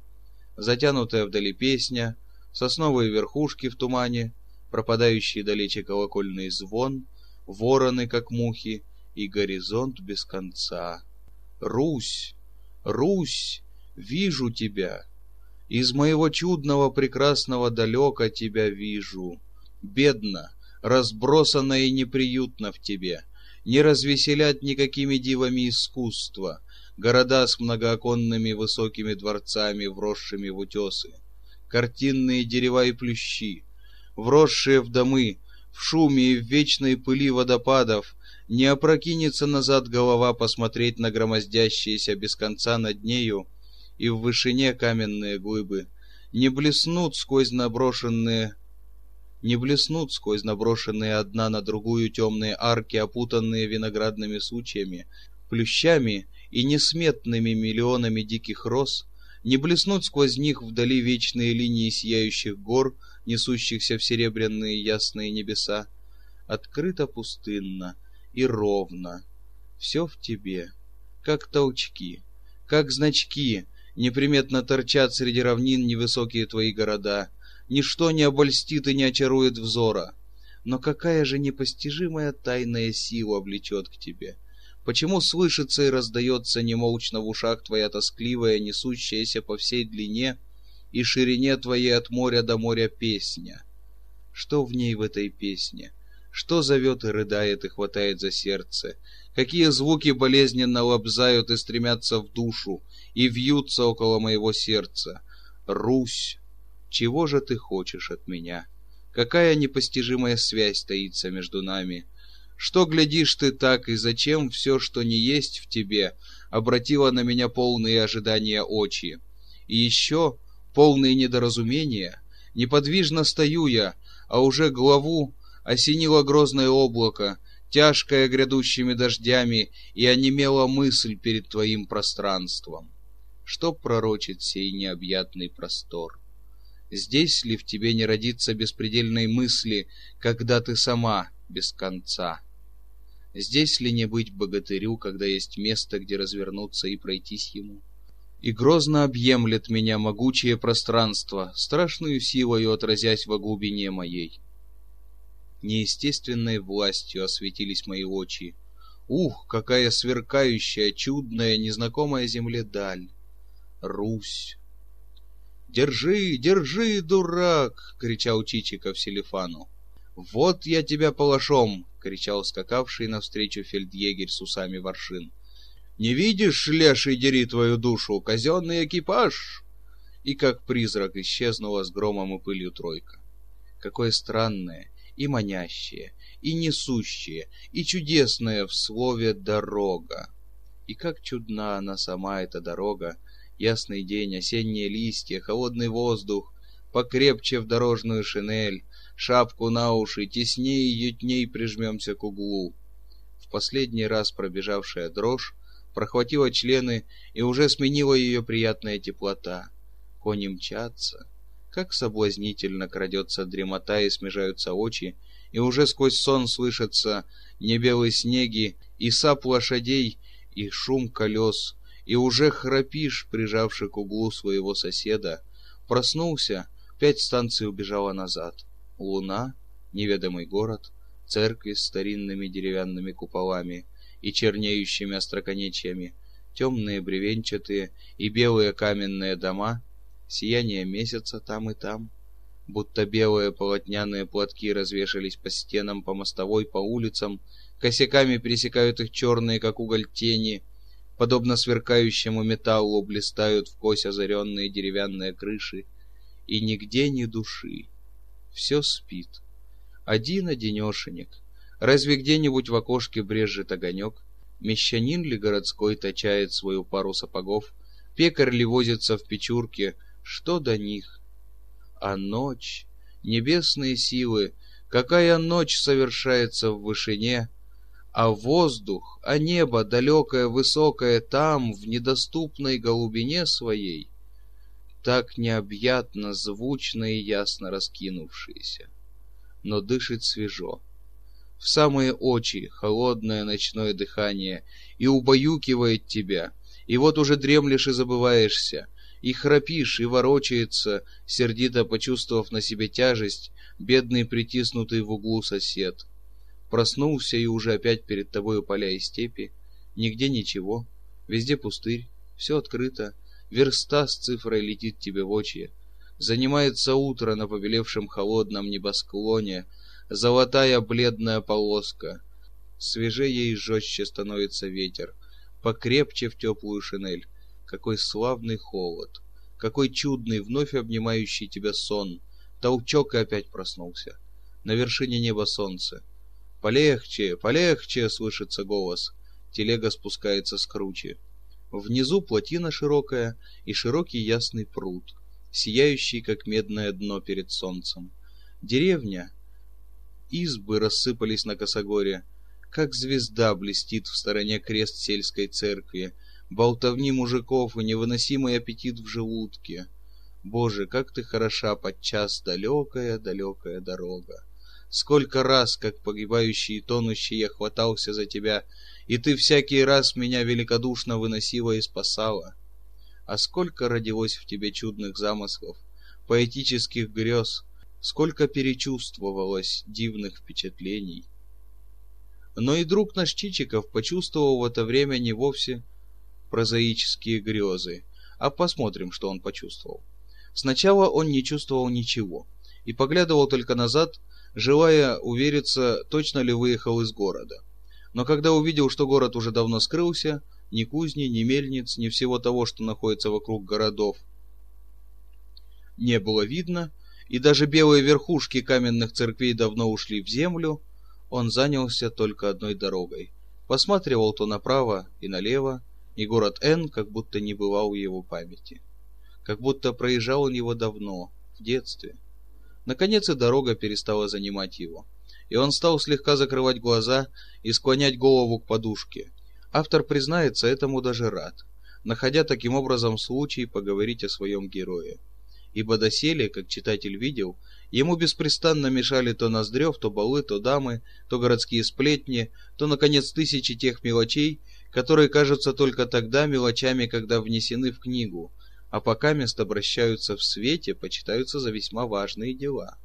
затянутая вдали песня, сосновые верхушки в тумане, пропадающий далече колокольный звон, вороны, как мухи, и горизонт без конца. Русь, Русь, вижу тебя, из моего чудного прекрасного далека тебя вижу. Бедно, разбросано и неприютно в тебе, не развеселят никакими дивами искусства, города с многооконными высокими дворцами, вросшими в утесы, картинные дерева и плющи, вросшие в домы, в шуме и в вечной пыли водопадов, не опрокинется назад голова посмотреть на громоздящиеся без конца над нею и в вышине каменные глыбы, не блеснут сквозь наброшенные не блеснут сквозь наброшенные одна на другую темные арки, опутанные виноградными сучьями, плющами и несметными миллионами диких роз, не блеснут сквозь них вдали вечные линии сияющих гор, несущихся в серебряные ясные небеса. Открыто пустынно и ровно. Все в тебе, как толчки, как значки, неприметно торчат среди равнин невысокие твои города. Ничто не обольстит и не очарует взора. Но какая же непостижимая тайная сила влечет к тебе? Почему слышится и раздается немолчно в ушах твоя тоскливая, несущаяся по всей длине и ширине твоей от моря до моря песня? Что в ней в этой песне? Что зовет и рыдает и хватает за сердце? Какие звуки болезненно лобзают и стремятся в душу и вьются около моего сердца? Русь, чего же ты хочешь от меня? Какая непостижимая связь таится между нами? Что глядишь ты так, и зачем все, что не есть в тебе, обратило на меня полные ожидания очи? И еще полные недоразумения? Неподвижно стою я, а уже главу осенило грозное облако, тяжкое грядущими дождями, и онемела мысль перед твоим пространством. Что пророчит сей необъятный простор? Здесь ли в тебе не родится беспредельной мысли, когда ты сама без конца? Здесь ли не быть богатырю, когда есть место, где развернуться и пройтись ему? И грозно объемлет меня могучее пространство, страшную силою отразясь во глубине моей. Неестественной властью осветились мои очи. Ух, какая сверкающая, чудная, незнакомая земле даль! Русь! «Держи, держи, дурак!» — кричал Чичиков Селифану. «Вот я тебя палашом!» — кричал скакавший навстречу фельдъегерь с усами воршин. «Не видишь, леший, дери твою душу, казенный экипаж!» И как призрак исчезнула с громом и пылью тройка. Какое странное и манящее, и несущее, и чудесное в слове «дорога». И как чудна она сама, эта дорога, ясный день, осенние листья, холодный воздух, покрепче в дорожную шинель, шапку на уши, теснее и ютней прижмемся к углу. В последний раз пробежавшая дрожь прохватила члены и уже сменила ее приятная теплота. Кони мчатся, как соблазнительно крадется дремота и смежаются очи, и уже сквозь сон слышатся небелые снеги, и сап лошадей, и шум колес, и уже храпишь, прижавший к углу своего соседа. Проснулся, пять станций убежала назад. Луна, неведомый город, церкви с старинными деревянными куполами и чернеющими остроконечьями, темные бревенчатые и белые каменные дома, сияние месяца там и там, будто белые полотняные платки развешались по стенам, по мостовой, по улицам, косяками пересекают их черные, как уголь, тени, подобно сверкающему металлу блистают в кось озаренные деревянные крыши, и нигде ни души. Все спит. Один-одинешенек. Разве где-нибудь в окошке брежет огонек? Мещанин ли городской точает свою пару сапогов? Пекарь ли возится в печурке? Что до них? А ночь, небесные силы, какая ночь совершается в вышине, а воздух, а небо далекое, высокое там, в недоступной голубине своей, так необъятно, звучно и ясно раскинувшиеся, но дышит свежо в самые очи холодное ночное дыхание и убаюкивает тебя, и вот уже дремлешь и забываешься, и храпишь, и ворочается, сердито почувствовав на себе тяжесть, бедный притиснутый в углу сосед. Проснулся и уже опять перед тобою поля и степи, нигде ничего, везде пустырь, все открыто, верста с цифрой летит тебе в очи. Занимается утро на побелевшем холодном небосклоне, золотая бледная полоска. Свежее и жестче становится ветер, покрепче в теплую шинель. Какой славный холод, какой чудный, вновь обнимающий тебя сон. Толчок и опять проснулся. На вершине неба солнце. «Полегче, полегче!» — слышится голос. Телега спускается с кручи. Внизу плотина широкая и широкий ясный пруд, сияющий, как медное дно перед солнцем. Деревня, избы рассыпались на косогоре. Как звезда блестит в стороне крест сельской церкви, болтовни мужиков и невыносимый аппетит в желудке. Боже, как ты хороша подчас далекая-далекая дорога. Сколько раз, как погибающий и тонущий, я хватался за тебя, и ты всякий раз меня великодушно выносила и спасала. А сколько родилось в тебе чудных замыслов, поэтических грез, сколько перечувствовалось дивных впечатлений. Но и друг наш Чичиков почувствовал в это время не вовсе прозаические грезы, а посмотрим, что он почувствовал. Сначала он не чувствовал ничего и поглядывал только назад, желая увериться, точно ли выехал из города. Но когда увидел, что город уже давно скрылся, ни кузни, ни мельниц, ни всего того, что находится вокруг городов, не было видно, и даже белые верхушки каменных церквей давно ушли в землю, он занялся только одной дорогой. Посматривал то направо и налево, и город Н как будто не бывал в его памяти. Как будто проезжал он его давно, в детстве. Наконец и дорога перестала занимать его, и он стал слегка закрывать глаза и склонять голову к подушке. Автор признается этому даже рад, находя таким образом случай поговорить о своем герое ибо доселе, как читатель видел, ему беспрестанно мешали то Ноздрев, то балы, то дамы, то городские сплетни, то, наконец, тысячи тех мелочей, которые кажутся только тогда мелочами, когда внесены в книгу, а пока мест обращаются в свете, почитаются за весьма важные дела.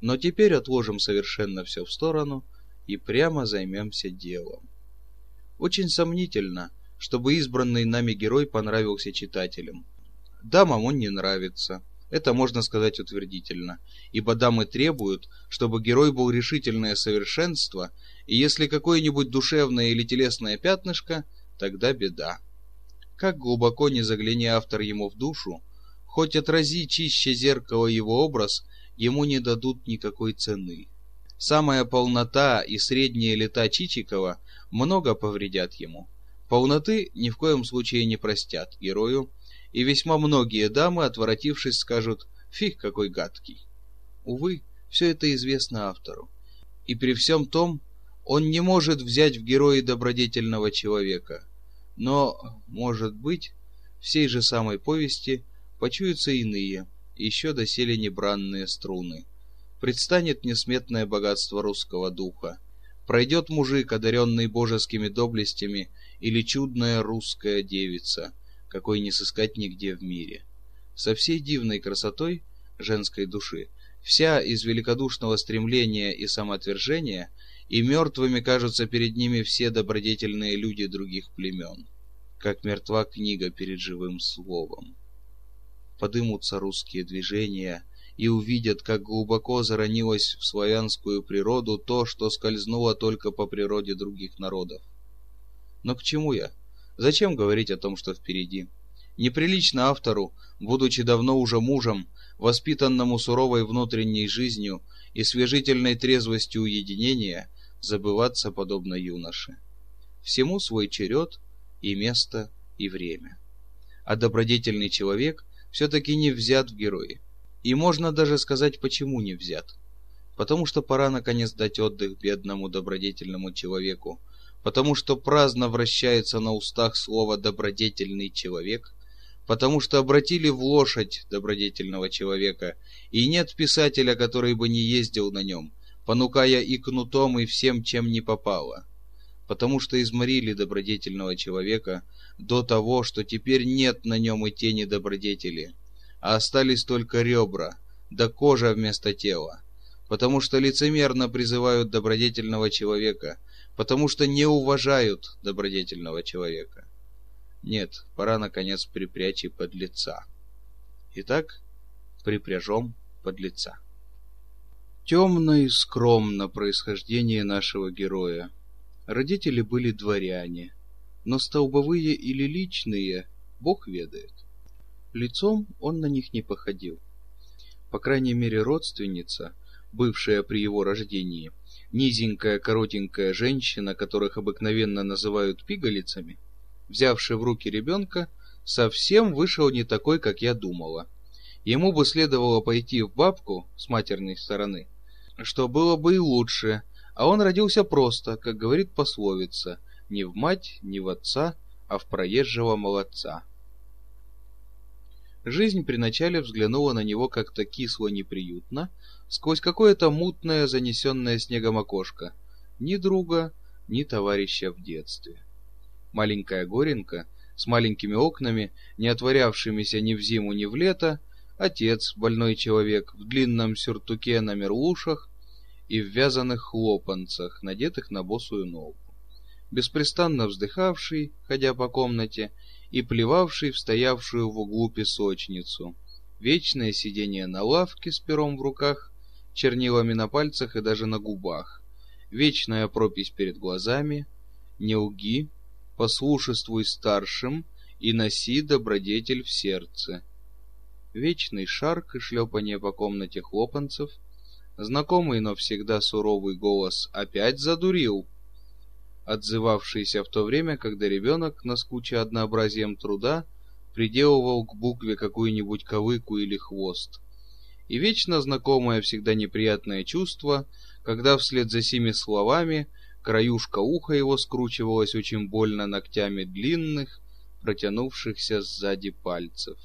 Но теперь отложим совершенно все в сторону и прямо займемся делом. Очень сомнительно, чтобы избранный нами герой понравился читателям. Дамам он не нравится. Это можно сказать утвердительно, ибо дамы требуют, чтобы герой был решительное совершенство, и если какое-нибудь душевное или телесное пятнышко, тогда беда. Как глубоко не загляни автор ему в душу, хоть отрази чище зеркало его образ, ему не дадут никакой цены. Самая полнота и средние лета Чичикова много повредят ему. Полноты ни в коем случае не простят герою, и весьма многие дамы, отворотившись, скажут «фиг какой гадкий». Увы, все это известно автору. И при всем том, он не может взять в герои добродетельного человека. Но, может быть, в сей же самой повести почуются иные, еще доселе небранные струны. предстанет несметное богатство русского духа. Пройдет мужик, одаренный божескими доблестями, или чудная русская девица, какой не сыскать нигде в мире. Со всей дивной красотой женской души, вся из великодушного стремления и самоотвержения, и мертвыми кажутся перед ними все добродетельные люди других племен, как мертва книга перед живым словом. Подымутся русские движения и увидят, как глубоко заронилось в славянскую природу то, что скользнуло только по природе других народов. Но к чему я? Зачем говорить о том, что впереди? Неприлично автору, будучи давно уже мужем, воспитанному суровой внутренней жизнью и свежительной трезвостью уединения, забываться подобно юноше. Всему свой черед и место и время. А добродетельный человек все-таки не взят в герои. И можно даже сказать, почему не взят. Потому что пора наконец дать отдых бедному добродетельному человеку, потому что праздно вращается на устах слово «добродетельный человек», потому что обратили в лошадь добродетельного человека, и нет писателя, который бы не ездил на нем, понукая и кнутом, и всем, чем не попало, потому что изморили добродетельного человека до того, что теперь нет на нем и тени добродетели, а остались только ребра, да кожа вместо тела, потому что лицемерно призывают добродетельного человека – потому что не уважают добродетельного человека. Нет, пора, наконец, припрячь и подлеца. Итак, припряжем подлеца. Темно и скромно происхождение нашего героя. Родители были дворяне, но столбовые или личные, бог ведает. Лицом он на них не походил. По крайней мере, родственница, бывшая при его рождении, низенькая коротенькая женщина, которых обыкновенно называют пигалицами, взявший в руки ребенка, совсем вышел не такой, как я думала. Ему бы следовало пойти в бабку с матерной стороны, что было бы и лучше, а он родился просто, как говорит пословица, не в мать, не в отца, а в проезжего молодца. Жизнь при начале взглянула на него как-то кисло-неприютно, сквозь какое-то мутное, занесенное снегом окошко. Ни друга, ни товарища в детстве. Маленькая горенка с маленькими окнами, не отворявшимися ни в зиму, ни в лето, отец, больной человек, в длинном сюртуке на мерлушах и в вязаных хлопанцах, надетых на босую ногу. Беспрестанно вздыхавший, ходя по комнате, и плевавший в стоявшую в углу песочницу. Вечное сидение на лавке с пером в руках чернилами на пальцах и даже на губах, вечная пропись перед глазами, не лги, послушествуй старшим и носи добродетель в сердце. Вечный шарк и шлепание по комнате хлопанцев, знакомый, но всегда суровый голос «Опять задурил!» отзывавшийся в то время, когда ребенок, наскуча однообразием труда, приделывал к букве какую-нибудь ковыку или хвост и вечно знакомое всегда неприятное чувство, когда вслед за сими словами краюшка уха его скручивалась очень больно ногтями длинных, протянувшихся сзади пальцев.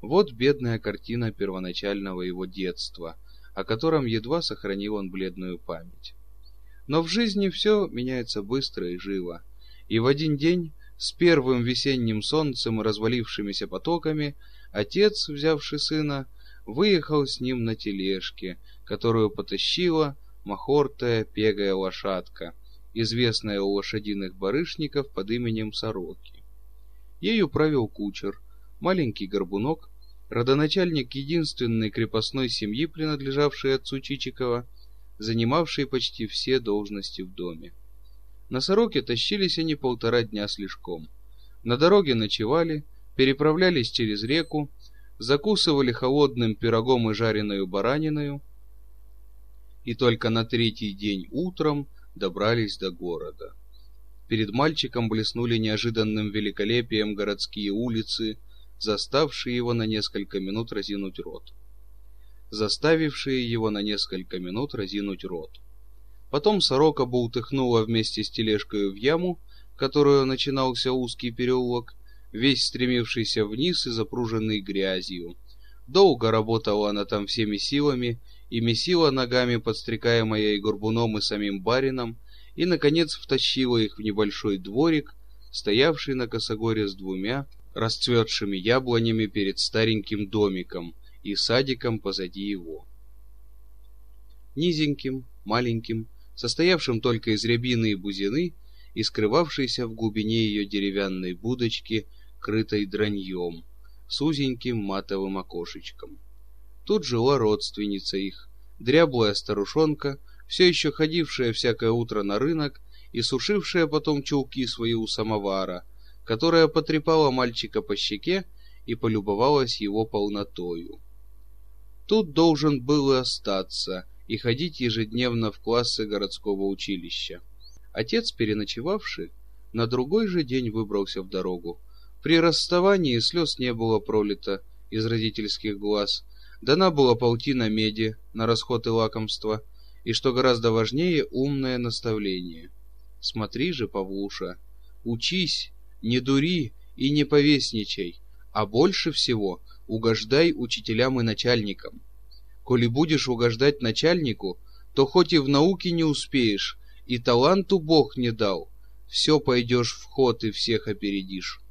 Вот бедная картина первоначального его детства, о котором едва сохранил он бледную память. Но в жизни все меняется быстро и живо, и в один день с первым весенним солнцем и развалившимися потоками отец, взявший сына, выехал с ним на тележке, которую потащила махортая пегая лошадка, известная у лошадиных барышников под именем Сороки. Ею правил кучер, маленький горбунок, родоначальник единственной крепостной семьи, принадлежавшей отцу Чичикова, занимавший почти все должности в доме. На Сороке тащились они полтора дня слишком. На дороге ночевали, переправлялись через реку, закусывали холодным пирогом и жареную бараниною, и только на третий день утром добрались до города. Перед мальчиком блеснули неожиданным великолепием городские улицы, заставшие его на несколько минут разинуть рот. Заставившие его на несколько минут разинуть рот. Потом сорока бултыхнула вместе с тележкой в яму, в которую начинался узкий переулок, весь стремившийся вниз и запруженный грязью. Долго работала она там всеми силами и месила ногами, подстрекаемая и горбуном, и самим барином, и, наконец, втащила их в небольшой дворик, стоявший на косогоре с двумя расцветшими яблонями перед стареньким домиком и садиком позади его. Низеньким, маленьким, состоявшим только из рябины и бузины, и скрывавшейся в глубине ее деревянной будочки, крытой драньем, с узеньким матовым окошечком. Тут жила родственница их, дряблая старушонка, все еще ходившая всякое утро на рынок и сушившая потом чулки свои у самовара, которая потрепала мальчика по щеке и полюбовалась его полнотою. Тут должен был и остаться и ходить ежедневно в классы городского училища. Отец, переночевавший, на другой же день выбрался в дорогу. При расставании слез не было пролито из родительских глаз, дана была полтина меди на расход и лакомство, и, что гораздо важнее, умное наставление. Смотри же, Павлуша, учись, не дури и не повесничай, а больше всего угождай учителям и начальникам. Коли будешь угождать начальнику, то хоть и в науке не успеешь, и таланту Бог не дал, все пойдешь в ход и всех опередишь.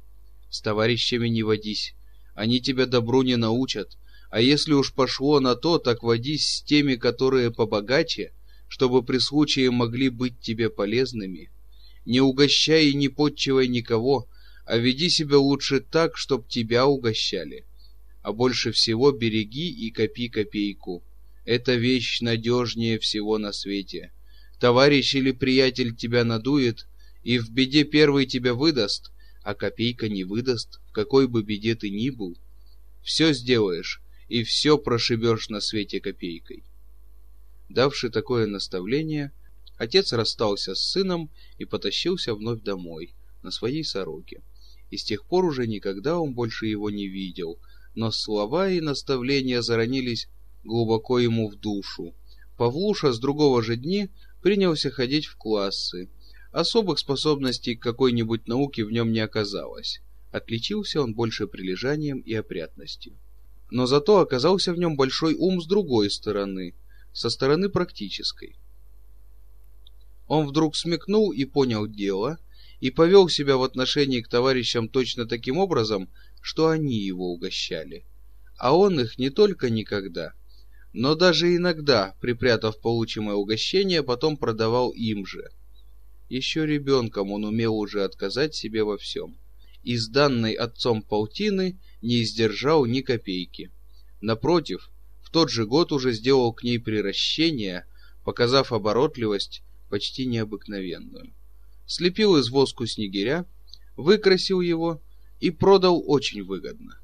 С товарищами не водись, они тебя добру не научат, а если уж пошло на то, так водись с теми, которые побогаче, чтобы при случае могли быть тебе полезными. Не угощай и не подчивай никого, а веди себя лучше так, чтоб тебя угощали. А больше всего береги и копи копейку. Это вещь надежнее всего на свете. Товарищ или приятель тебя надует, и в беде первый тебя выдаст, а копейка не выдаст, в какой бы беде ты ни был. Все сделаешь, и все прошибешь на свете копейкой. Давши такое наставление, отец расстался с сыном и потащился вновь домой, на своей сороке. И с тех пор уже никогда он больше его не видел, но слова и наставления заронились глубоко ему в душу. Павлуша с другого же дни принялся ходить в классы. Особых способностей к какой-нибудь науке в нем не оказалось. Отличился он больше прилежанием и опрятностью. Но зато оказался в нем большой ум с другой стороны, со стороны практической. Он вдруг смекнул и понял дело, и повел себя в отношении к товарищам точно таким образом, что они его угощали. А он их не только никогда, но даже иногда, припрятав получимое угощение, потом продавал им же. Еще ребенком он умел уже отказать себе во всем. Из данной отцом полтины не издержал ни копейки. Напротив, в тот же год уже сделал к ней приращение, показав оборотливость почти необыкновенную. Слепил из воску снегиря, выкрасил его и продал очень выгодно.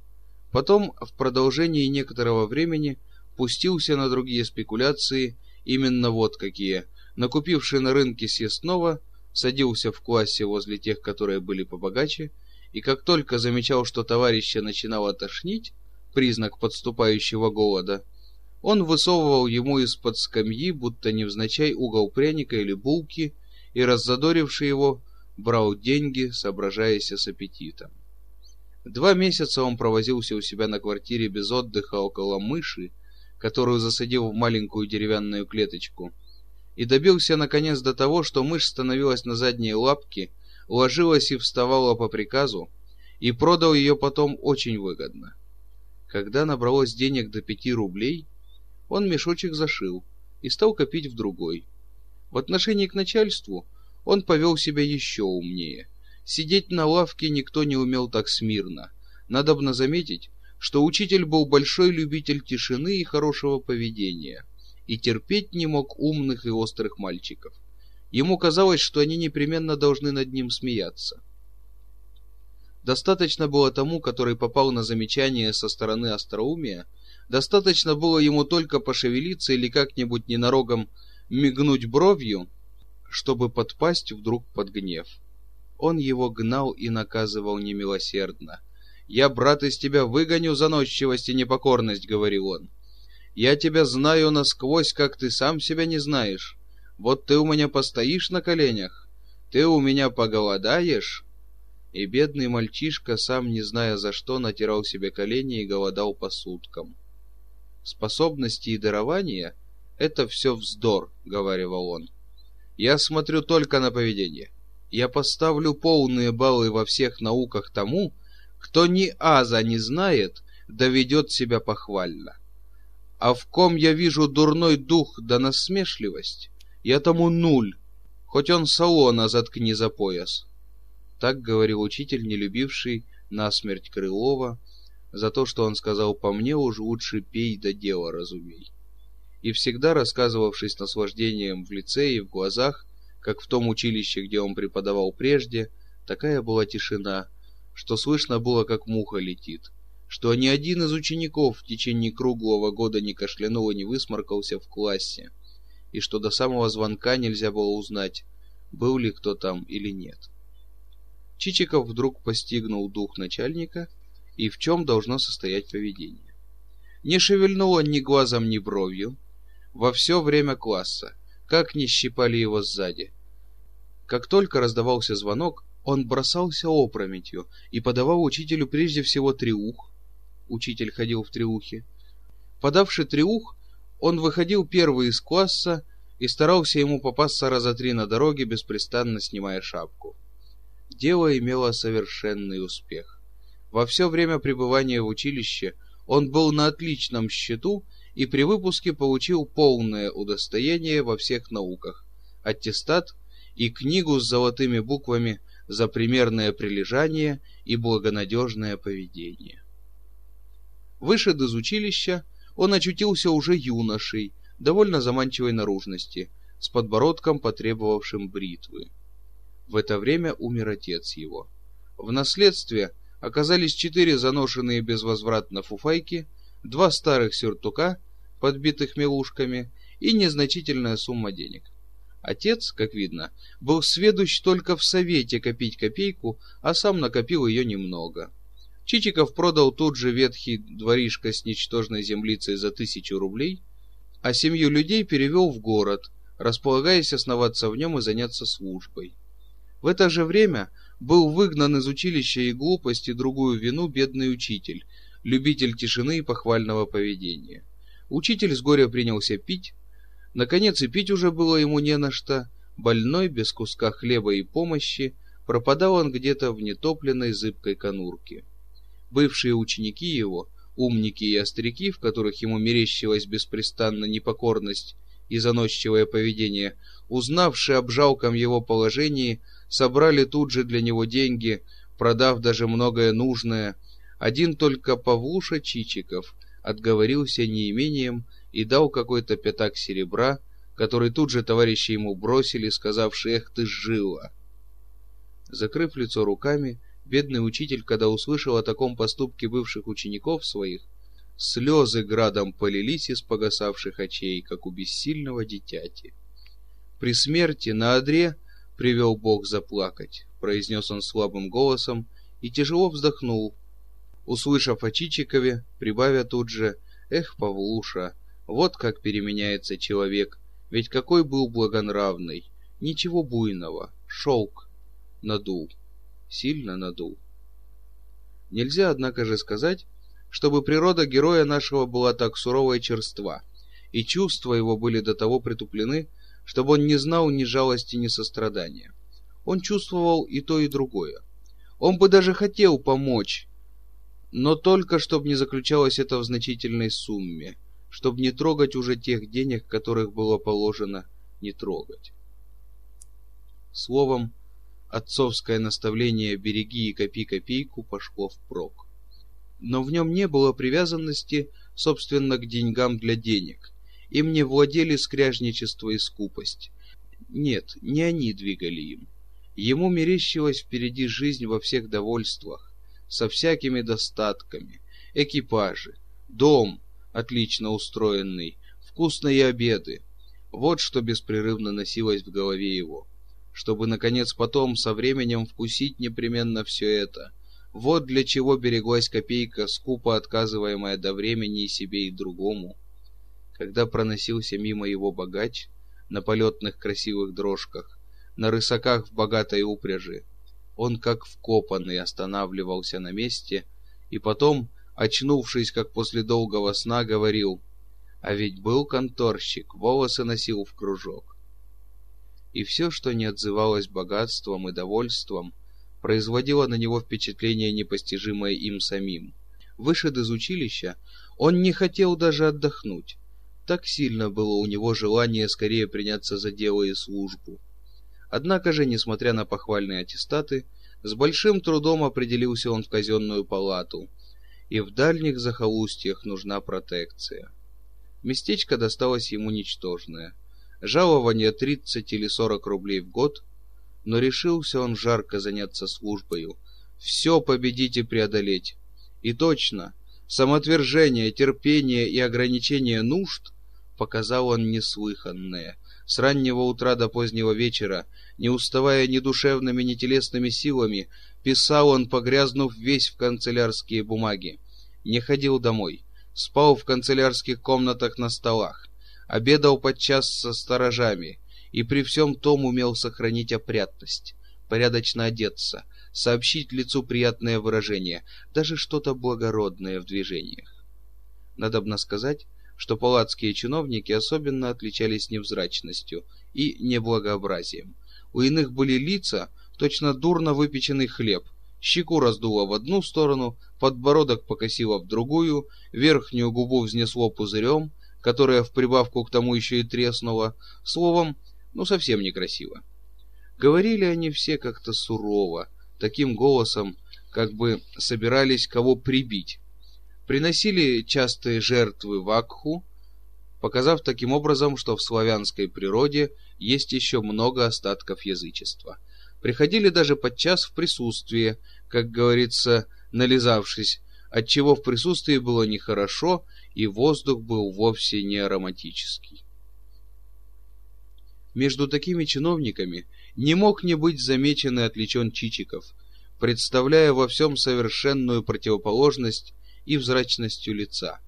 Потом, в продолжении некоторого времени, пустился на другие спекуляции, именно вот какие. Накупивший на рынке съестного, садился в классе возле тех, которые были побогаче, и как только замечал, что товарища начинало тошнить, признак подступающего голода, он высовывал ему из-под скамьи, будто невзначай угол пряника или булки, и, раззадоривший его, брал деньги, соображаясь с аппетитом. Два месяца он провозился у себя на квартире без отдыха около мыши, которую засадил в маленькую деревянную клеточку, и добился наконец до того, что мышь становилась на задние лапки, ложилась и вставала по приказу, и продал ее потом очень выгодно. Когда набралось денег до пяти рублей, он мешочек зашил и стал копить в другой. В отношении к начальству он повел себя еще умнее. Сидеть на лавке никто не умел так смирно. Надобно заметить, что учитель был большой любитель тишины и хорошего поведения, и терпеть не мог умных и острых мальчиков. Ему казалось, что они непременно должны над ним смеяться. Достаточно было тому, который попал на замечание со стороны остроумия, достаточно было ему только пошевелиться или как-нибудь ненарогом мигнуть бровью, чтобы подпасть вдруг под гнев. Он его гнал и наказывал немилосердно. «Я, брат, из тебя выгоню заносчивость и непокорность», — говорил он. «Я тебя знаю насквозь, как ты сам себя не знаешь. Вот ты у меня постоишь на коленях, ты у меня поголодаешь». И бедный мальчишка, сам не зная за что, натирал себе колени и голодал по суткам. Способности и дарования, «Это все вздор», — говорил он. «Я смотрю только на поведение. Я поставлю полные баллы во всех науках тому, кто ни аза не знает, доведет себя похвально. А в ком я вижу дурной дух да насмешливость, я тому нуль, хоть он салона заткни за пояс». Так говорил учитель, не любивший насмерть Крылова, за то, что он сказал по мне уж лучше пей да дело разумей. И всегда рассказывавший с наслаждением в лице и в глазах, как в том училище, где он преподавал прежде, такая была тишина, что слышно было, как муха летит, что ни один из учеников в течение круглого года не кашлянул и не высморкался в классе, и что до самого звонка нельзя было узнать, был ли кто там или нет. Чичиков вдруг постигнул дух начальника и в чем должно состоять поведение. Не шевельнул он ни глазом, ни бровью во все время класса, как ни щипали его сзади. Как только раздавался звонок, он бросался опрометью и подавал учителю прежде всего триух. Учитель ходил в триухе. Подавший триух, он выходил первый из класса и старался ему попасться раза три на дороге, беспрестанно снимая шапку. Дело имело совершенный успех. Во все время пребывания в училище он был на отличном счету и при выпуске получил полное удостоение во всех науках, аттестат и книгу с золотыми буквами за примерное прилежание и благонадежное поведение. Вышед из училища, он очутился уже юношей, довольно заманчивой наружности, с подбородком, потребовавшим бритвы. В это время умер отец его. В наследстве оказались четыре заношенные безвозвратно фуфайки, два старых сюртука, подбитых мелушками, и незначительная сумма денег. Отец, как видно, был сведущ только в совете копить копейку, а сам накопил ее немного. Чичиков продал тут же ветхий дворишко с ничтожной землицей за тысячу рублей, а семью людей перевел в город, располагаясь основаться в нем и заняться службой. В это же время был выгнан из училища и глупость, и другую вину бедный учитель, любитель тишины и похвального поведения. Учитель с горя принялся пить. Наконец и пить уже было ему не на что. Больной, без куска хлеба и помощи, пропадал он где-то в нетопленной зыбкой конурке. Бывшие ученики его, умники и остряки, в которых ему мерещилась беспрестанно непокорность и заносчивое поведение, узнавшие об жалком его положении, собрали тут же для него деньги, продав даже многое нужное. Один только Павлуша Чичиков отговорился неимением и дал какой-то пятак серебра, который тут же товарищи ему бросили, сказавши «Эх ты жила!». Закрыв лицо руками, бедный учитель, когда услышал о таком поступке бывших учеников своих, слезы градом полились из погасавших очей, как у бессильного дитяти. При смерти на одре привел Бог заплакать, произнес он слабым голосом и тяжело вздохнул. Услышав о Чичикове, прибавя тут же, «Эх, Павлуша, вот как переменяется человек, ведь какой был благонравный, ничего буйного, шелк, надул, сильно надул». Нельзя, однако же, сказать, чтобы природа героя нашего была так сурова и черства, и чувства его были до того притуплены, чтобы он не знал ни жалости, ни сострадания. Он чувствовал и то, и другое. Он бы даже хотел помочь, но только чтобы не заключалось это в значительной сумме, чтобы не трогать уже тех денег, которых было положено не трогать. Словом, отцовское наставление «береги и копи копейку» пошло впрок. Но в нем не было привязанности, собственно, к деньгам для денег, им не владели скряжничество и скупость. Нет, не они двигали им. Ему мерещилась впереди жизнь во всех довольствах, со всякими достатками, экипажи, дом, отлично устроенный, вкусные обеды. Вот что беспрерывно носилось в голове его. Чтобы, наконец, потом со временем вкусить непременно все это. Вот для чего береглась копейка, скупо отказываемая до времени и себе, и другому когда проносился мимо его богач на полетных красивых дрожках, на рысаках в богатой упряжи. Он как вкопанный останавливался на месте и потом, очнувшись, как после долгого сна, говорил А ведь был конторщик, волосы носил в кружок. И все, что не отзывалось богатством и довольством, производило на него впечатление, непостижимое им самим. Вышед из училища, он не хотел даже отдохнуть. Так сильно было у него желание скорее приняться за дело и службу. Однако же, несмотря на похвальные аттестаты, с большим трудом определился он в казенную палату, и в дальних захолустьях нужна протекция. Местечко досталось ему ничтожное. Жалование 30 или 40 рублей в год, но решился он жарко заняться службою. Все победить и преодолеть. И точно, самоотвержение, терпение и ограничение нужд показал он неслыханное. С раннего утра до позднего вечера, не уставая ни душевными, ни телесными силами, писал он, погрязнув весь в канцелярские бумаги. Не ходил домой, спал в канцелярских комнатах на столах, обедал подчас со сторожами и при всем том умел сохранить опрятность, порядочно одеться, сообщить лицу приятное выражение, даже что-то благородное в движениях. Надобно сказать, что палатские чиновники особенно отличались невзрачностью и неблагообразием. У иных были лица, точно дурно выпеченный хлеб, щеку раздуло в одну сторону, подбородок покосило в другую, верхнюю губу взнесло пузырем, которая в прибавку к тому еще и треснула, словом, ну совсем некрасиво. Говорили они все как-то сурово, таким голосом, как бы собирались кого прибить, приносили частые жертвы вакху, показав таким образом, что в славянской природе есть еще много остатков язычества. Приходили даже подчас в присутствие, как говорится, нализавшись, отчего в присутствии было нехорошо, и воздух был вовсе не ароматический. Между такими чиновниками не мог не быть замечен и отличен Чичиков, представляя во всем совершенную противоположность и взрачностью лица,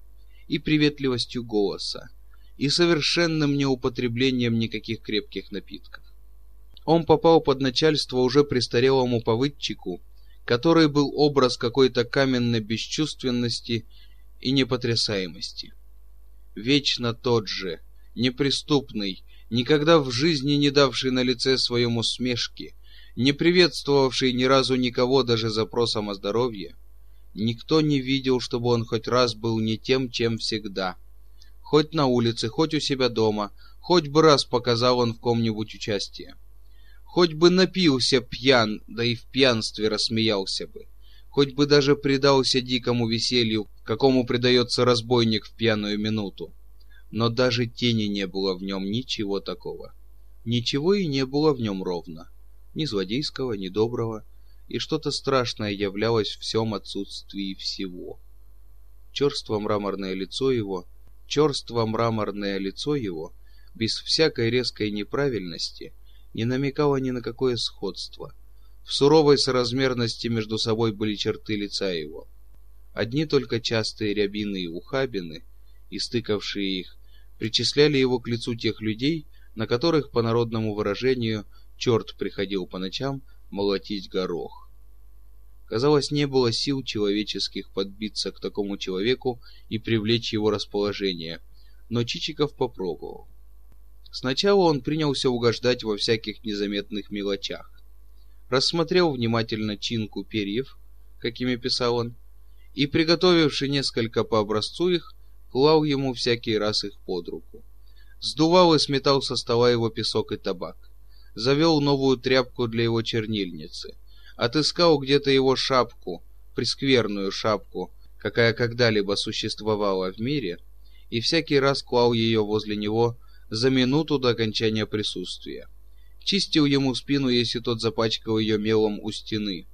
и приветливостью голоса, и совершенным неупотреблением никаких крепких напитков. Он попал под начальство уже престарелому повыдчику, который был образ какой-то каменной бесчувственности и непотрясаемости. Вечно тот же, неприступный, никогда в жизни не давший на лице своем усмешки, не приветствовавший ни разу никого даже запросом о здоровье, Никто не видел, чтобы он хоть раз был не тем, чем всегда. Хоть на улице, хоть у себя дома, хоть бы раз показал он в ком-нибудь участие. Хоть бы напился пьян, да и в пьянстве рассмеялся бы. Хоть бы даже предался дикому веселью, какому предается разбойник в пьяную минуту. Но даже тени не было в нем ничего такого. Ничего и не было в нем ровно. Ни злодейского, ни доброго, и что-то страшное являлось в всем отсутствии всего. Черство мраморное лицо его, черство мраморное лицо его, без всякой резкой неправильности, не намекало ни на какое сходство. В суровой соразмерности между собой были черты лица его. Одни только частые рябины и ухабины, истыкавшие их, причисляли его к лицу тех людей, на которых, по народному выражению, черт приходил по ночам молотить горох. Казалось, не было сил человеческих подбиться к такому человеку и привлечь его расположение, но Чичиков попробовал. Сначала он принялся угождать во всяких незаметных мелочах. Рассмотрел внимательно чинку перьев, какими писал он, и, приготовивши несколько по образцу их, клал ему всякий раз их под руку. Сдувал и сметал со стола его песок и табак завел новую тряпку для его чернильницы. Отыскал где-то его шапку, прескверную шапку, какая когда-либо существовала в мире, и всякий раз клал ее возле него за минуту до окончания присутствия. Чистил ему спину, если тот запачкал ее мелом у стены.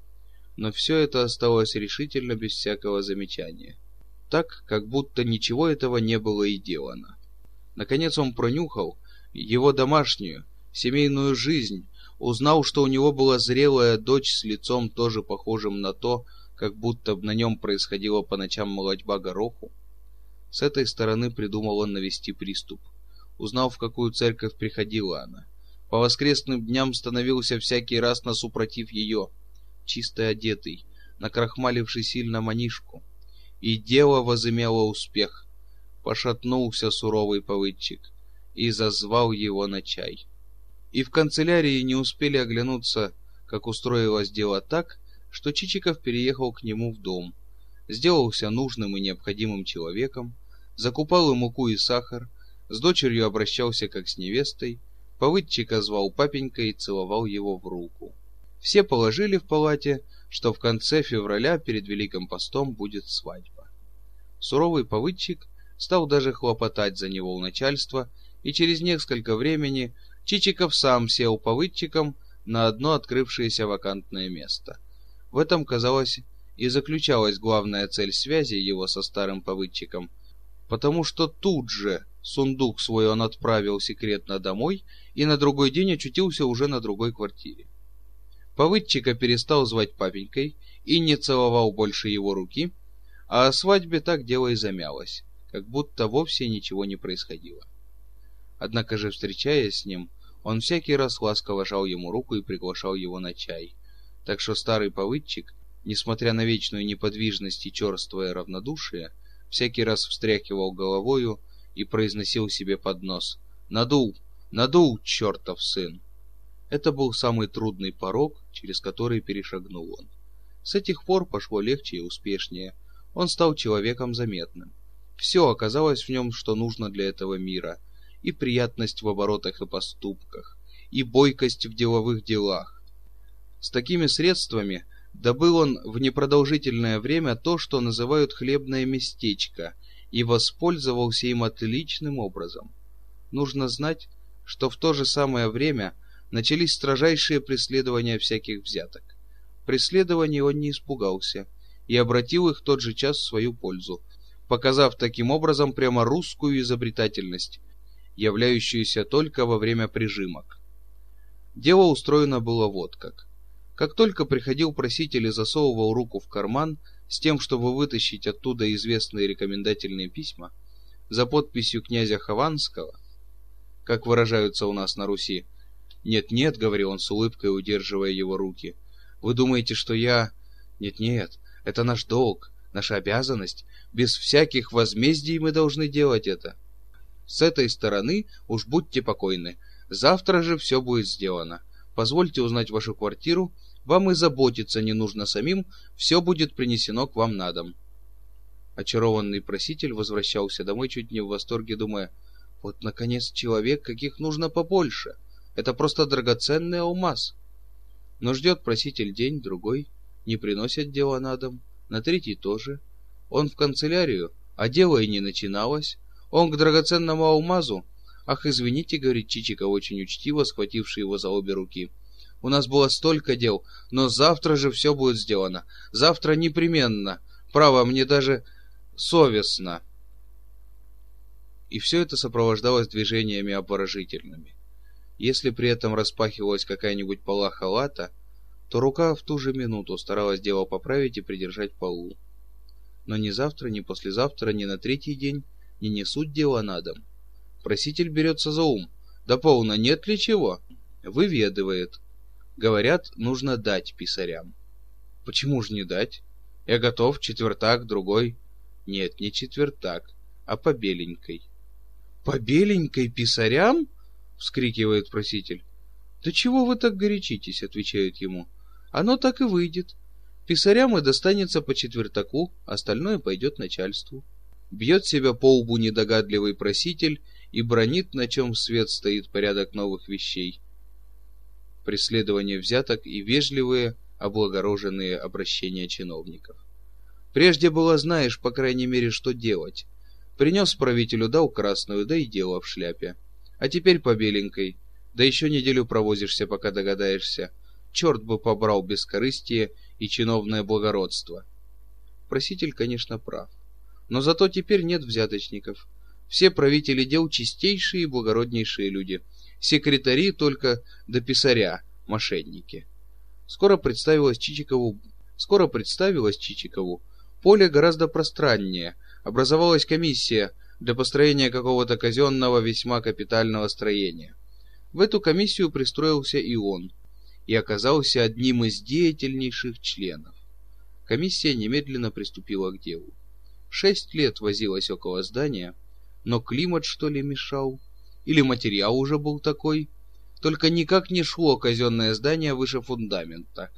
Но все это осталось решительно без всякого замечания. Так, как будто ничего этого не было и делано. Наконец он пронюхал его домашнюю, семейную жизнь, узнал, что у него была зрелая дочь с лицом тоже похожим на то, как будто на нем происходила по ночам молодьба гороху. С этой стороны придумал он навести приступ. Узнал, в какую церковь приходила она. По воскресным дням становился всякий раз на супротив ее, чисто одетый, накрахмаливший сильно манишку. И дело возымело успех. пошатнулся суровый повыдчик и зазвал его на чай. И в канцелярии не успели оглянуться, как устроилось дело так, что Чичиков переехал к нему в дом, сделался нужным и необходимым человеком, закупал и муку и сахар, с дочерью обращался как с невестой, повыдчика звал папенькой и целовал его в руку. Все положили в палате, что в конце февраля перед Великим постом будет свадьба. Суровый повыдчик стал даже хлопотать за него у начальства, и через несколько времени Чичиков сам сел повыдчиком на одно открывшееся вакантное место. В этом, казалось, и заключалась главная цель связи его со старым повыдчиком, потому что тут же сундук свой он отправил секретно домой и на другой день очутился уже на другой квартире. Повыдчика перестал звать папенькой и не целовал больше его руки, а о свадьбе так дело и замялось, как будто вовсе ничего не происходило. Однако же, встречаясь с ним, он всякий раз ласково жал ему руку и приглашал его на чай. Так что старый повыдчик, несмотря на вечную неподвижность и черствое равнодушие, всякий раз встряхивал головою и произносил себе под нос «Надул! Надул, чертов сын!» Это был самый трудный порог, через который перешагнул он. С этих пор пошло легче и успешнее. Он стал человеком заметным. Все оказалось в нем, что нужно для этого мира. И приятность в оборотах и поступках, и бойкость в деловых делах. С такими средствами добыл он в непродолжительное время то, что называют хлебное местечко, и воспользовался им отличным образом. Нужно знать, что в то же самое время начались строжайшие преследования всяких взяток. Преследований он не испугался и обратил их тот же час в свою пользу, показав таким образом прямо русскую изобретательность, являющуюся только во время прижимок. Дело устроено было вот как. Как только приходил проситель и засовывал руку в карман с тем, чтобы вытащить оттуда известные рекомендательные письма, за подписью князя Хованского, как выражаются у нас на Руси, «Нет-нет», — говорил он с улыбкой, удерживая его руки. «Вы думаете, что я...» «Нет-нет, это наш долг, наша обязанность. Без всяких возмездий мы должны делать это. С этой стороны уж будьте покойны. Завтра же все будет сделано. Позвольте узнать вашу квартиру. Вам и заботиться не нужно самим. Все будет принесено к вам на дом». Очарованный проситель возвращался домой чуть не в восторге, думая, «Вот, наконец, человек, каких нужно побольше». Это просто драгоценный алмаз. Но ждет проситель день, другой, не приносят дело на дом, на третий тоже. Он в канцелярию, а дело и не начиналось. Он к драгоценному алмазу. Ах, извините, говорит Чичика, очень учтиво, схвативший его за обе руки. У нас было столько дел, но завтра же все будет сделано. Завтра непременно. Право, мне даже совестно. И все это сопровождалось движениями обворожительными. Если при этом распахивалась какая-нибудь пола халата, то рука в ту же минуту старалась дело поправить и придержать полу. Но ни завтра, ни послезавтра, ни на третий день не несут дело на дом. Проситель берется за ум. Да полно, нет ли чего? Выведывает. Говорят, нужно дать писарям. Почему же не дать? Я готов, четвертак, другой. Нет, не четвертак, а по беленькой. По беленькой писарям? вскрикивает проситель. «Да чего вы так горячитесь?» — отвечают ему. «Оно так и выйдет. Писарям и достанется по четвертаку, остальное пойдет начальству». Бьет себя по лбу недогадливый проситель и бронит, на чем свет стоит порядок новых вещей. Преследование взяток и вежливые, облагороженные обращения чиновников. Прежде было знаешь, по крайней мере, что делать. Принес правителю, дал красную, да и дело в шляпе. А теперь по беленькой. Да еще неделю провозишься, пока догадаешься. Черт бы побрал бескорыстие и чиновное благородство. Проситель, конечно, прав. Но зато теперь нет взяточников. Все правители дел чистейшие и благороднейшие люди. Секретари только до писаря, мошенники. Скоро представилось Чичикову, скоро представилось Чичикову поле гораздо пространнее. Образовалась комиссия, для построения какого-то казенного весьма капитального строения. В эту комиссию пристроился и он, и оказался одним из деятельнейших членов. Комиссия немедленно приступила к делу. Шесть лет возилась около здания, Но климат, что ли, мешал? Или материал уже был такой? Только никак не шло казенное здание выше фундамента.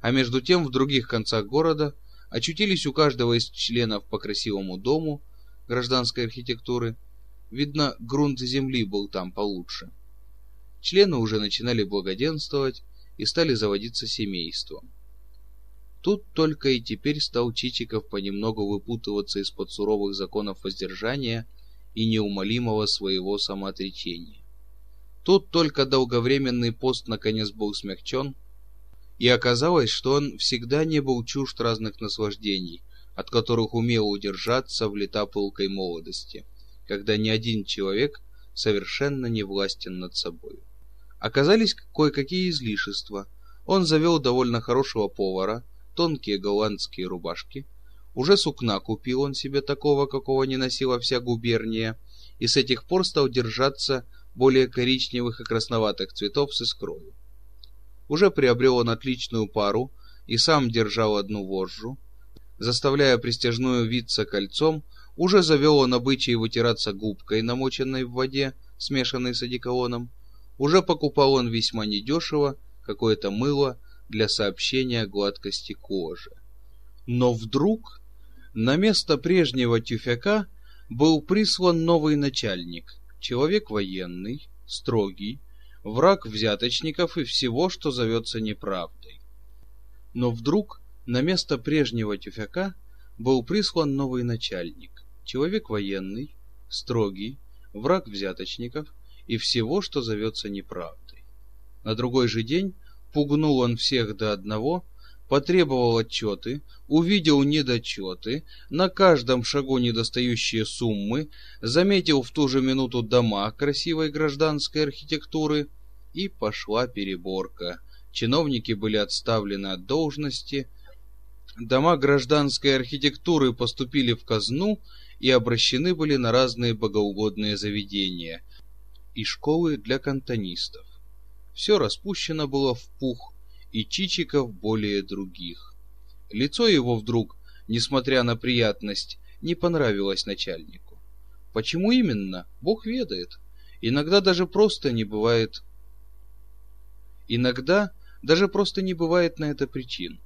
А между тем в других концах города очутились у каждого из членов по красивому дому гражданской архитектуры. Видно, грунт земли был там получше. Члены уже начинали благоденствовать и стали заводиться семейством. Тут только и теперь стал Чичиков понемногу выпутываться из-под суровых законов воздержания и неумолимого своего самоотречения. Тут только долговременный пост наконец был смягчен, и оказалось, что он всегда не был чужд разных наслаждений, от которых умел удержаться в лета пылкой молодости, когда ни один человек совершенно не властен над собой. Оказались кое-какие излишества. Он завел довольно хорошего повара, тонкие голландские рубашки. Уже сукна купил он себе такого, какого не носила вся губерния, и с этих пор стал держаться более коричневых и красноватых цветов с искрою. Уже приобрел он отличную пару и сам держал одну вожжу. Заставляя пристяжную виться кольцом, уже завел он обычай вытираться губкой, намоченной в воде, смешанной с одеколоном. Уже покупал он весьма недешево какое-то мыло, для сообщения гладкости кожи. Но вдруг на место прежнего тюфяка был прислан новый начальник, человек военный, строгий, враг взяточников и всего, что зовется неправдой. Но вдруг на место прежнего тюфяка был прислан новый начальник, человек военный, строгий, враг взяточников и всего, что зовется неправдой. На другой же день Пугнул он всех до одного, потребовал отчеты, увидел недочеты, на каждом шагу недостающие суммы, заметил в ту же минуту дома красивой гражданской архитектуры, и пошла переборка. Чиновники были отставлены от должности, дома гражданской архитектуры поступили в казну и обращены были на разные богоугодные заведения и школы для кантонистов все распущено было в пух, и Чичиков более других. Лицо его вдруг, несмотря на приятность, не понравилось начальнику. Почему именно, Бог ведает. Иногда даже просто не бывает... Иногда даже просто не бывает на это причин.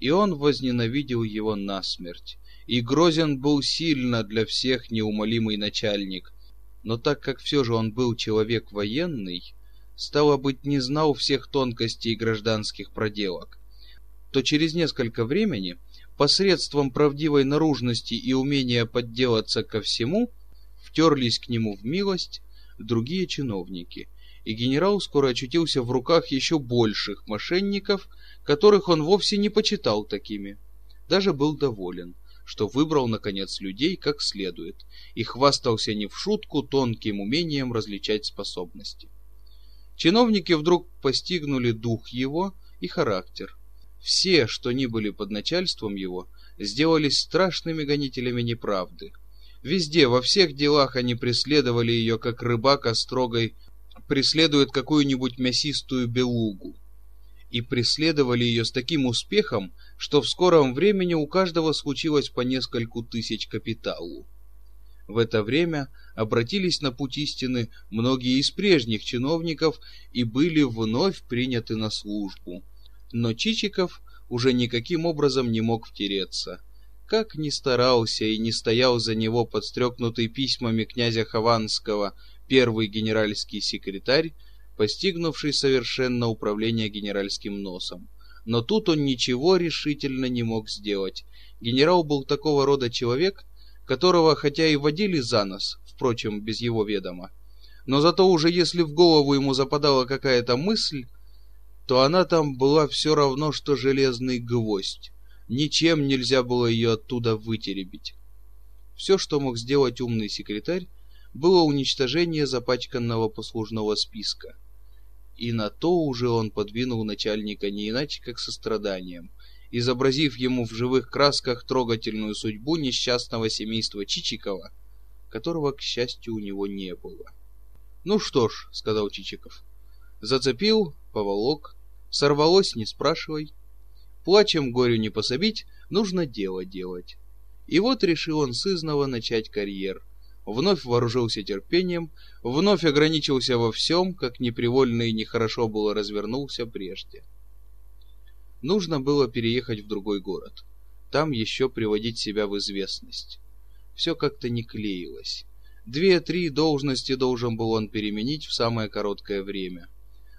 И он возненавидел его насмерть. И грозен был сильно для всех неумолимый начальник. Но так как все же он был человек военный, стало быть, не знал всех тонкостей гражданских проделок, то через несколько времени, посредством правдивой наружности и умения подделаться ко всему, втерлись к нему в милость другие чиновники, и генерал скоро очутился в руках еще больших мошенников, которых он вовсе не почитал такими. Даже был доволен, что выбрал, наконец, людей как следует, и хвастался не в шутку тонким умением различать способности. Чиновники вдруг постигнули дух его и характер. Все, что ни были под начальством его, сделались страшными гонителями неправды. Везде, во всех делах они преследовали ее, как рыбак острогой преследует какую-нибудь мясистую белугу. И преследовали ее с таким успехом, что в скором времени у каждого случилось по нескольку тысяч капиталу. В это время обратились на путь истины многие из прежних чиновников и были вновь приняты на службу. Но Чичиков уже никаким образом не мог втереться. Как ни старался и не стоял за него подстрекнутый письмами князя Хованского первый генеральский секретарь, постигнувший совершенно управление генеральским носом. Но тут он ничего решительно не мог сделать. Генерал был такого рода человек, которого хотя и водили за нос, впрочем, без его ведома, но зато уже если в голову ему западала какая-то мысль, то она там была все равно, что железный гвоздь. Ничем нельзя было ее оттуда вытеребить. Все, что мог сделать умный секретарь, было уничтожение запачканного послужного списка. И на то уже он подвинул начальника не иначе, как состраданием — изобразив ему в живых красках трогательную судьбу несчастного семейства Чичикова, которого, к счастью, у него не было. «Ну что ж», — сказал Чичиков, — «зацепил, поволок, сорвалось, не спрашивай. Плачем горю не пособить, нужно дело делать». И вот решил он сызново начать карьер. вновь вооружился терпением, вновь ограничился во всем, как непривольно и нехорошо было развернулся прежде. Нужно было переехать в другой город. Там еще приводить себя в известность. Все как-то не клеилось. Две-три должности должен был он переменить в самое короткое время.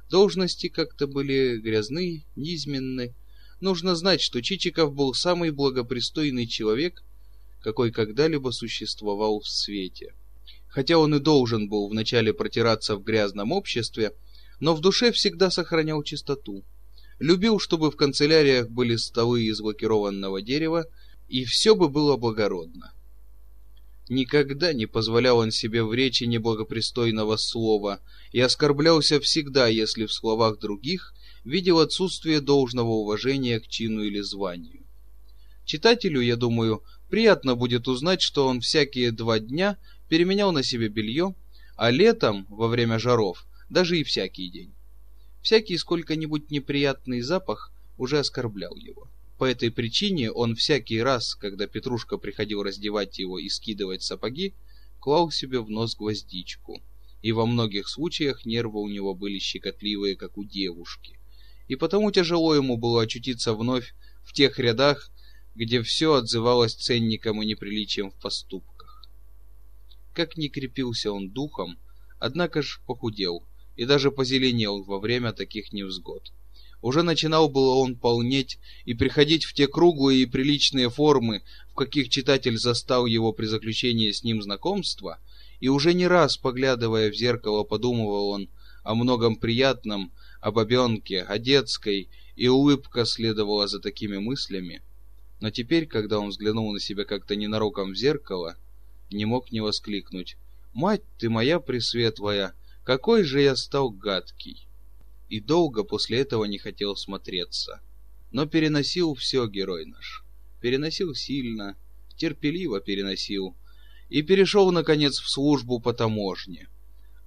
Должности как-то были грязны, низменны. Нужно знать, что Чичиков был самый благопристойный человек, какой когда-либо существовал в свете. Хотя он и должен был вначале протираться в грязном обществе, но в душе всегда сохранял чистоту. Любил, чтобы в канцеляриях были столы из лакированного дерева, и все бы было благородно. Никогда не позволял он себе в речи неблагопристойного слова и оскорблялся всегда, если в словах других видел отсутствие должного уважения к чину или званию. Читателю, я думаю, приятно будет узнать, что он всякие два дня переменял на себе белье, а летом, во время жаров, даже и всякий день. Всякий сколько-нибудь неприятный запах уже оскорблял его. По этой причине он всякий раз, когда Петрушка приходил раздевать его и скидывать сапоги, клал себе в нос гвоздичку. И во многих случаях нервы у него были щекотливые, как у девушки. И потому тяжело ему было очутиться вновь в тех рядах, где все отзывалось ценником и неприличием в поступках. Как ни крепился он духом, однако ж похудел и даже позеленел во время таких невзгод. Уже начинал было он полнеть и приходить в те круглые и приличные формы, в каких читатель застал его при заключении с ним знакомства, и уже не раз, поглядывая в зеркало, подумывал он о многом приятном, о бабенке, о детской, и улыбка следовала за такими мыслями. Но теперь, когда он взглянул на себя как-то ненароком в зеркало, не мог не воскликнуть «Мать ты моя пресветлая, какой же я стал гадкий!» и долго после этого не хотел смотреться. Но переносил все герой наш. Переносил сильно, терпеливо переносил. И перешел, наконец, в службу по таможне.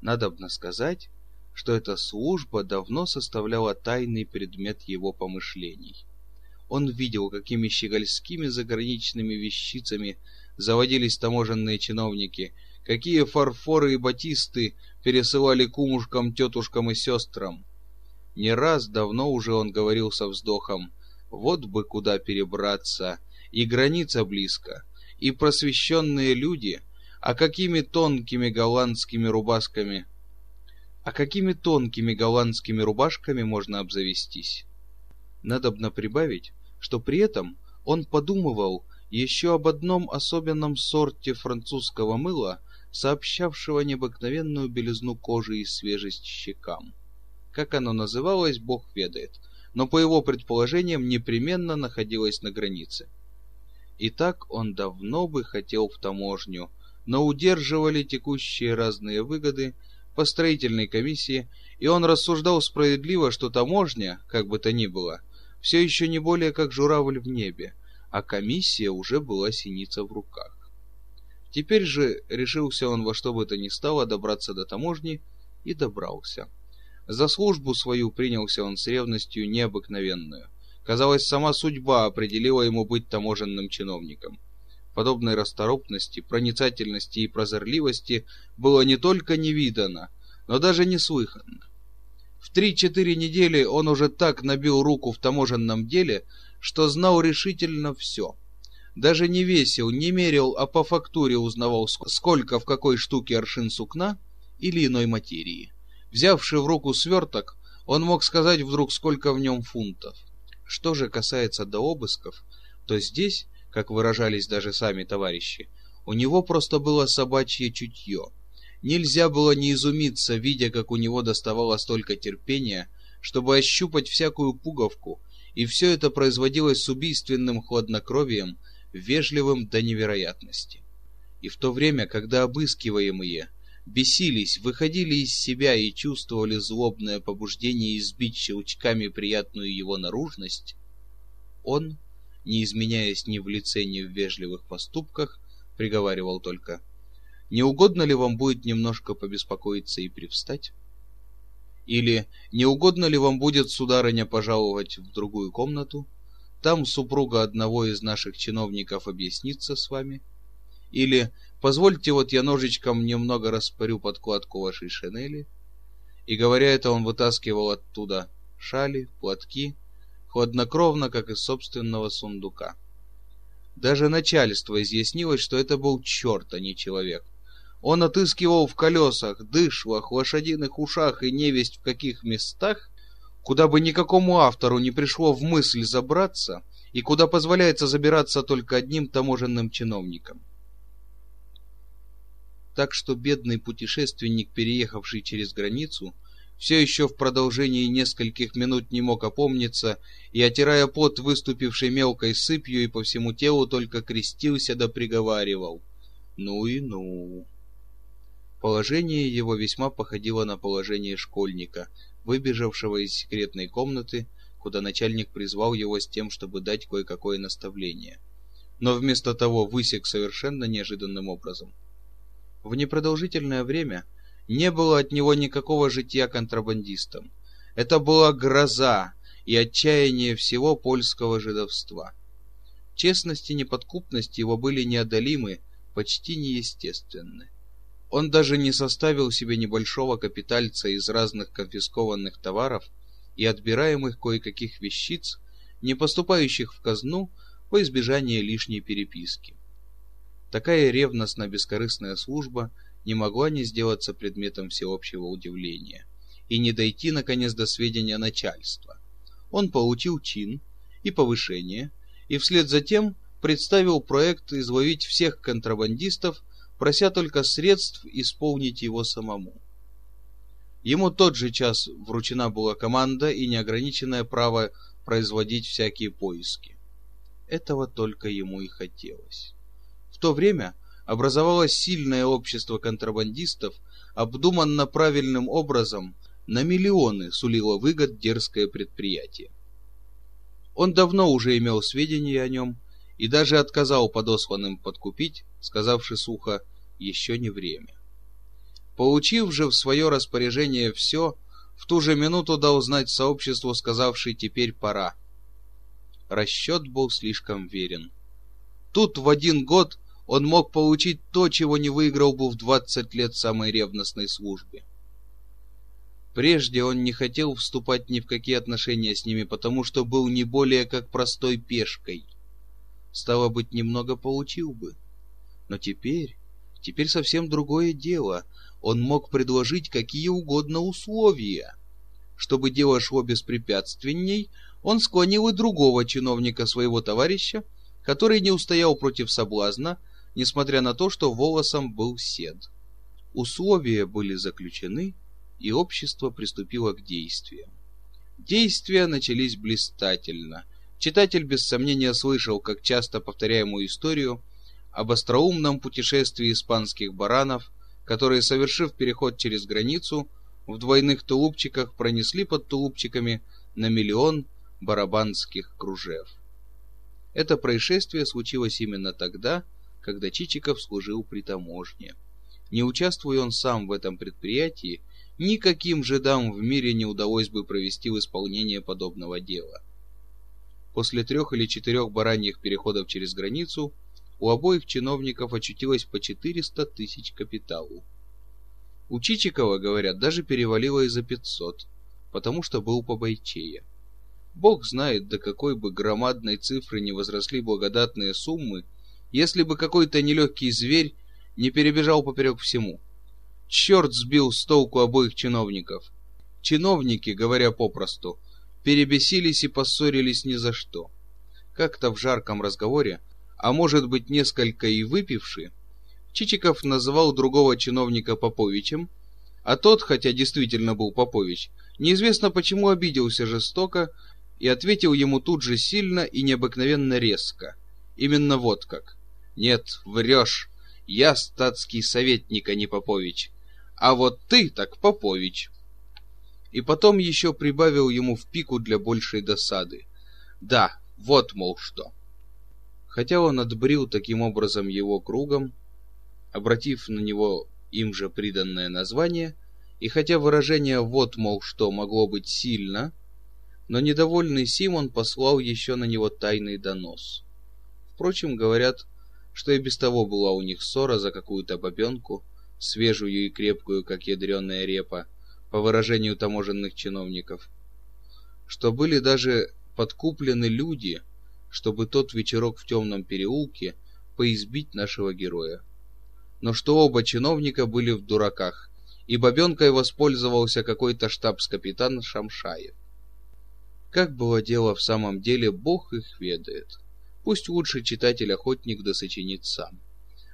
Надобно сказать, что эта служба давно составляла тайный предмет его помышлений. Он видел, какими щегольскими заграничными вещицами заводились таможенные чиновники, какие фарфоры и батисты пересылали кумушкам, тетушкам и сестрам, не раз давно уже он говорил со вздохом, вот бы куда перебраться, и граница близко, и просвещенные люди, а какими тонкими голландскими рубашками, а какими тонкими голландскими рубашками можно обзавестись. Надобно прибавить, что при этом он подумывал еще об одном особенном сорте французского мыла, сообщавшего необыкновенную белизну кожи и свежесть щекам. Как оно называлось, бог ведает, но по его предположениям непременно находилось на границе. И так он давно бы хотел в таможню, но удерживали текущие разные выгоды по строительной комиссии, и он рассуждал справедливо, что таможня, как бы то ни было, все еще не более как журавль в небе, а комиссия уже была синица в руках. Теперь же решился он во что бы то ни стало добраться до таможни и добрался. За службу свою принялся он с ревностью необыкновенную. Казалось, сама судьба определила ему быть таможенным чиновником. Подобной расторопности, проницательности и прозорливости было не только не видано, но даже не слыхано. В три-четыре недели он уже так набил руку в таможенном деле, что знал решительно все. Даже не весил, не мерил, а по фактуре узнавал, сколько в какой штуке аршин сукна или иной материи. Взявший в руку сверток, он мог сказать вдруг, сколько в нем фунтов. Что же касается до обысков, то здесь, как выражались даже сами товарищи, у него просто было собачье чутье. Нельзя было не изумиться, видя, как у него доставало столько терпения, чтобы ощупать всякую пуговку, и все это производилось с убийственным хладнокровием, вежливым до невероятности. И в то время, когда обыскиваемые бесились, выходили из себя и чувствовали злобное побуждение избить щелчками приятную его наружность, он, не изменяясь ни в лице, ни в вежливых поступках, приговаривал только «Не угодно ли вам будет немножко побеспокоиться и привстать?» Или «Не угодно ли вам будет, сударыня, пожаловать в другую комнату? Там супруга одного из наших чиновников объяснится с вами». Или «Позвольте, вот я ножичком немного распорю подкладку вашей шинели». И говоря это, он вытаскивал оттуда шали, платки, хладнокровно, как из собственного сундука. Даже начальство изъяснилось, что это был черт, а не человек. Он отыскивал в колесах, дышлах, лошадиных ушах и невесть в каких местах, куда бы никакому автору не пришло в мысль забраться, и куда позволяется забираться только одним таможенным чиновникам. Так что бедный путешественник, переехавший через границу, все еще в продолжении нескольких минут не мог опомниться и, отирая пот, выступивший мелкой сыпью и по всему телу, только крестился да приговаривал. «Ну и ну!» Положение его весьма походило на положение школьника, выбежавшего из секретной комнаты, куда начальник призвал его с тем, чтобы дать кое-какое наставление. Но вместо того высек совершенно неожиданным образом. В непродолжительное время не было от него никакого житья контрабандистом. Это была гроза и отчаяние всего польского жидовства. Честность и неподкупность его были неодолимы, почти неестественны. Он даже не составил себе небольшого капитальца из разных конфискованных товаров и отбираемых кое-каких вещиц, не поступающих в казну по избежанию лишней переписки. Такая ревностно-бескорыстная служба – не могла не сделаться предметом всеобщего удивления и не дойти, наконец, до сведения начальства. Он получил чин и повышение, и вслед за тем представил проект изловить всех контрабандистов, прося только средств исполнить его самому. Ему тот же час вручена была команда и неограниченное право производить всякие поиски. Этого только ему и хотелось. В то время образовалось сильное общество контрабандистов, обдуманно правильным образом, на миллионы сулило выгод дерзкое предприятие. Он давно уже имел сведения о нем и даже отказал подосланным подкупить, сказавши сухо «еще не время». Получив же в свое распоряжение все, в ту же минуту дал знать сообществу, сказавший «теперь пора». Расчет был слишком верен. Тут в один год он мог получить то, чего не выиграл бы в 20 лет самой ревностной службе. Прежде он не хотел вступать ни в какие отношения с ними, потому что был не более как простой пешкой. Стало быть, немного получил бы. Но теперь, теперь совсем другое дело. Он мог предложить какие угодно условия. Чтобы дело шло беспрепятственней, он склонил и другого чиновника своего товарища, который не устоял против соблазна, несмотря на то, что волосом был сед. Условия были заключены, и общество приступило к действиям. Действия начались блистательно. Читатель без сомнения слышал, как часто повторяемую историю об остроумном путешествии испанских баранов, которые, совершив переход через границу, в двойных тулупчиках пронесли под тулупчиками на миллион барабанских кружев. Это происшествие случилось именно тогда, когда Чичиков служил при таможне. Не участвуя он сам в этом предприятии, никаким жидам в мире не удалось бы провести в исполнение подобного дела. После трех или четырех бараньих переходов через границу у обоих чиновников очутилось по 400 тысяч капиталу. У Чичикова, говорят, даже перевалило и за 500, потому что был побойчее. Бог знает, до какой бы громадной цифры не возросли благодатные суммы, если бы какой-то нелегкий зверь не перебежал поперек всему. Черт сбил с толку обоих чиновников. Чиновники, говоря попросту, перебесились и поссорились ни за что. Как-то в жарком разговоре, а может быть несколько и выпивши, Чичиков называл другого чиновника Поповичем, а тот, хотя действительно был Попович, неизвестно почему обиделся жестоко и ответил ему тут же сильно и необыкновенно резко. Именно вот как. Нет, врешь. Я статский советник, а не Попович. А вот ты так Попович. И потом еще прибавил ему в пику для большей досады. Да, вот, мол, что. Хотя он отбрил таким образом его кругом, обратив на него им же приданное название, и хотя выражение «вот, мол, что» могло быть сильно, но недовольный Симон послал еще на него тайный донос. Впрочем, говорят, что и без того была у них ссора за какую-то бабенку, свежую и крепкую, как ядреная репа, по выражению таможенных чиновников, что были даже подкуплены люди, чтобы тот вечерок в темном переулке поизбить нашего героя. Но что оба чиновника были в дураках, и бабенкой воспользовался какой-то штабс-капитан Шамшаев. Как было дело в самом деле, Бог их ведает. Пусть лучше читатель-охотник досочинит сам.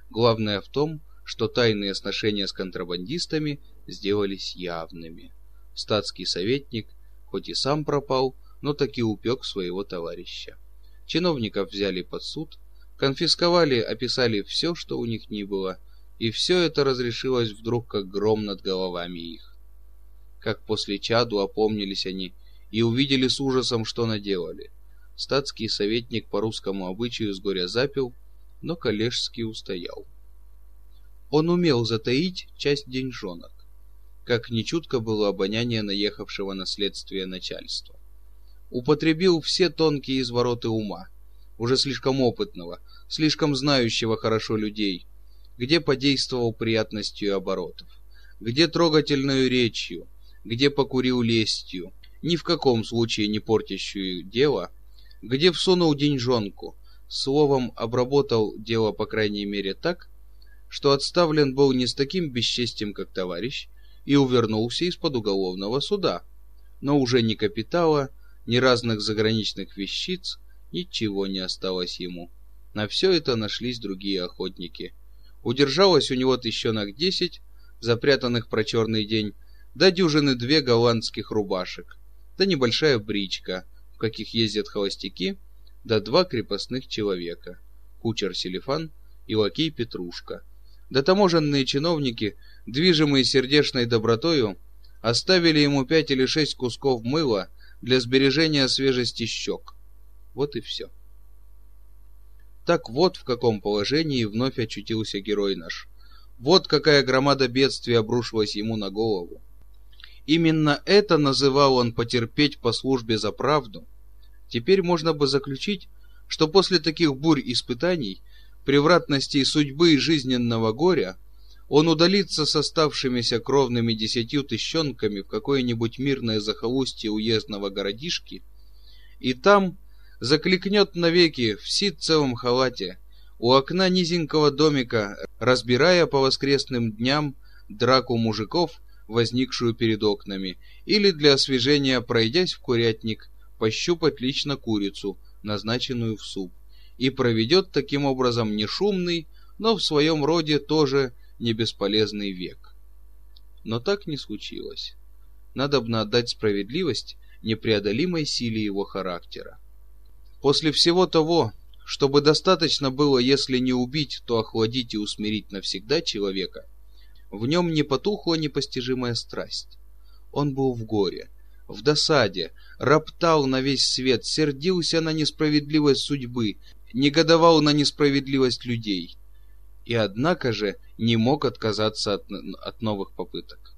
Главное в том, что тайные сношения с контрабандистами сделались явными. Статский советник, хоть и сам пропал, но таки упек своего товарища. Чиновников взяли под суд, конфисковали, описали все, что у них ни было, и все это разрешилось вдруг как гром над головами их. Как после чаду опомнились они и увидели с ужасом, что наделали. Статский советник по русскому обычаю с горя запил, но коллежский устоял. Он умел затаить часть деньжонок, как нечутко было обоняние наехавшего на следствие начальства. Употребил все тонкие извороты ума, уже слишком опытного, слишком знающего хорошо людей, где подействовал приятностью оборотов, где трогательную речью, где покурил лестью, ни в каком случае не портящую дело, где всунул деньжонку, словом обработал дело по крайней мере так, что отставлен был не с таким бесчестием, как товарищ, и увернулся из-под уголовного суда. Но уже ни капитала, ни разных заграничных вещиц, ничего не осталось ему. На все это нашлись другие охотники. Удержалось у него тысячонок десять, запрятанных про черный день, да дюжины две голландских рубашек, да небольшая бричка, в каких ездят холостяки, да два крепостных человека, кучер Селифан и лакей Петрушка — да таможенные чиновники, движимые сердечной добротою, оставили ему пять или шесть кусков мыла для сбережения свежести щек. Вот и все. Так вот в каком положении вновь очутился герой наш. Вот какая громада бедствия обрушилась ему на голову. Именно это называл он потерпеть по службе за правду. Теперь можно бы заключить, что после таких бурь испытаний превратностей судьбы и жизненного горя, он удалится с оставшимися кровными десятью тыщенками в какое-нибудь мирное захолустье уездного городишки, и там закликнет навеки в ситцевом халате у окна низенького домика, разбирая по воскресным дням драку мужиков, возникшую перед окнами, или для освежения, пройдясь в курятник, пощупать лично курицу, назначенную в суп и проведет таким образом не шумный, но в своем роде тоже не бесполезный век. Но так не случилось. Надобно отдать справедливость непреодолимой силе его характера. После всего того, чтобы достаточно было, если не убить, то охладить и усмирить навсегда человека, в нем не потухла непостижимая страсть. Он был в горе, в досаде, роптал на весь свет, сердился на несправедливость судьбы, негодовал на несправедливость людей и однако же не мог отказаться от, от новых попыток.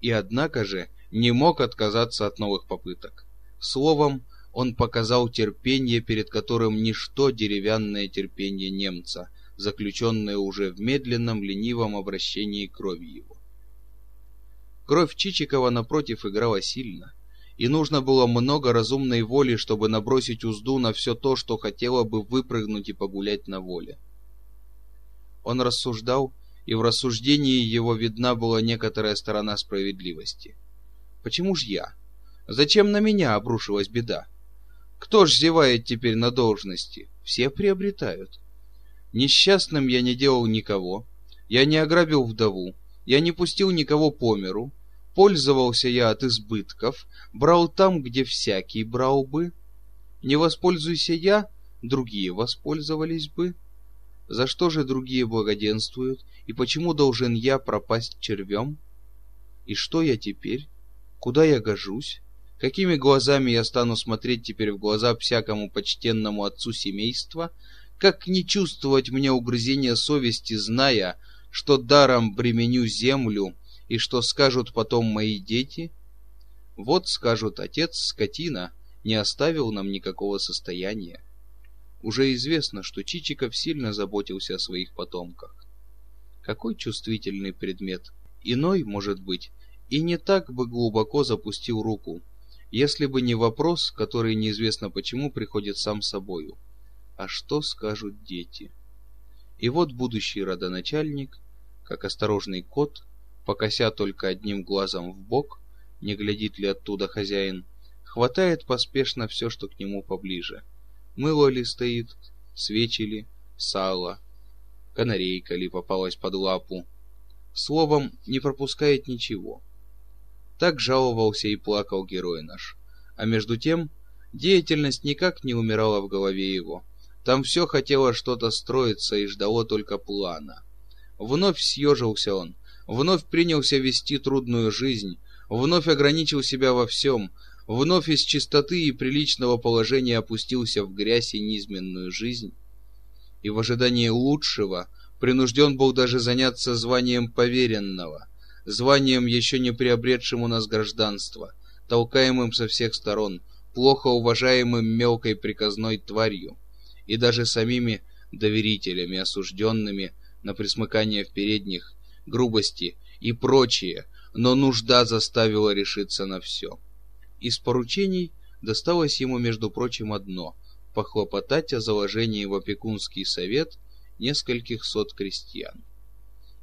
И однако же не мог отказаться от новых попыток. Словом, он показал терпение, перед которым ничто деревянное терпение немца, заключенное уже в медленном ленивом обращении крови его. Кровь Чичикова, напротив, играла сильно, и нужно было много разумной воли, чтобы набросить узду на все то, что хотело бы выпрыгнуть и погулять на воле. Он рассуждал, и в рассуждении его видна была некоторая сторона справедливости. Почему ж я? Зачем на меня обрушилась беда? Кто ж зевает теперь на должности? Все приобретают. Несчастным я не делал никого, я не ограбил вдову, я не пустил никого по миру, Пользовался я от избытков, брал там, где всякий брал бы. Не воспользуйся я, другие воспользовались бы. За что же другие благоденствуют, и почему должен я пропасть червем? И что я теперь? Куда я гожусь? Какими глазами я стану смотреть теперь в глаза всякому почтенному отцу семейства? Как не чувствовать мне угрызения совести, зная, что даром бременю землю, и что скажут потом мои дети? Вот скажут, отец, скотина, не оставил нам никакого состояния. Уже известно, что Чичиков сильно заботился о своих потомках. Какой чувствительный предмет. Иной, может быть, и не так бы глубоко запустил руку, если бы не вопрос, который неизвестно почему приходит сам собою. А что скажут дети? И вот будущий родоначальник, как осторожный кот, покося только одним глазом в бок, не глядит ли оттуда хозяин, хватает поспешно все, что к нему поближе. Мыло ли стоит, свечи ли, сало, канарейка ли попалась под лапу. Словом, не пропускает ничего. Так жаловался и плакал герой наш. А между тем, деятельность никак не умирала в голове его. Там все хотело что-то строиться и ждало только плана. Вновь съежился он, вновь принялся вести трудную жизнь, вновь ограничил себя во всем, вновь из чистоты и приличного положения опустился в грязь и низменную жизнь. И в ожидании лучшего принужден был даже заняться званием поверенного, званием, еще не приобретшим у нас гражданство, толкаемым со всех сторон, плохо уважаемым мелкой приказной тварью, и даже самими доверителями, осужденными на присмыкание в передних, грубости и прочее, но нужда заставила решиться на все. Из поручений досталось ему, между прочим, одно — похлопотать о заложении в опекунский совет нескольких сот крестьян.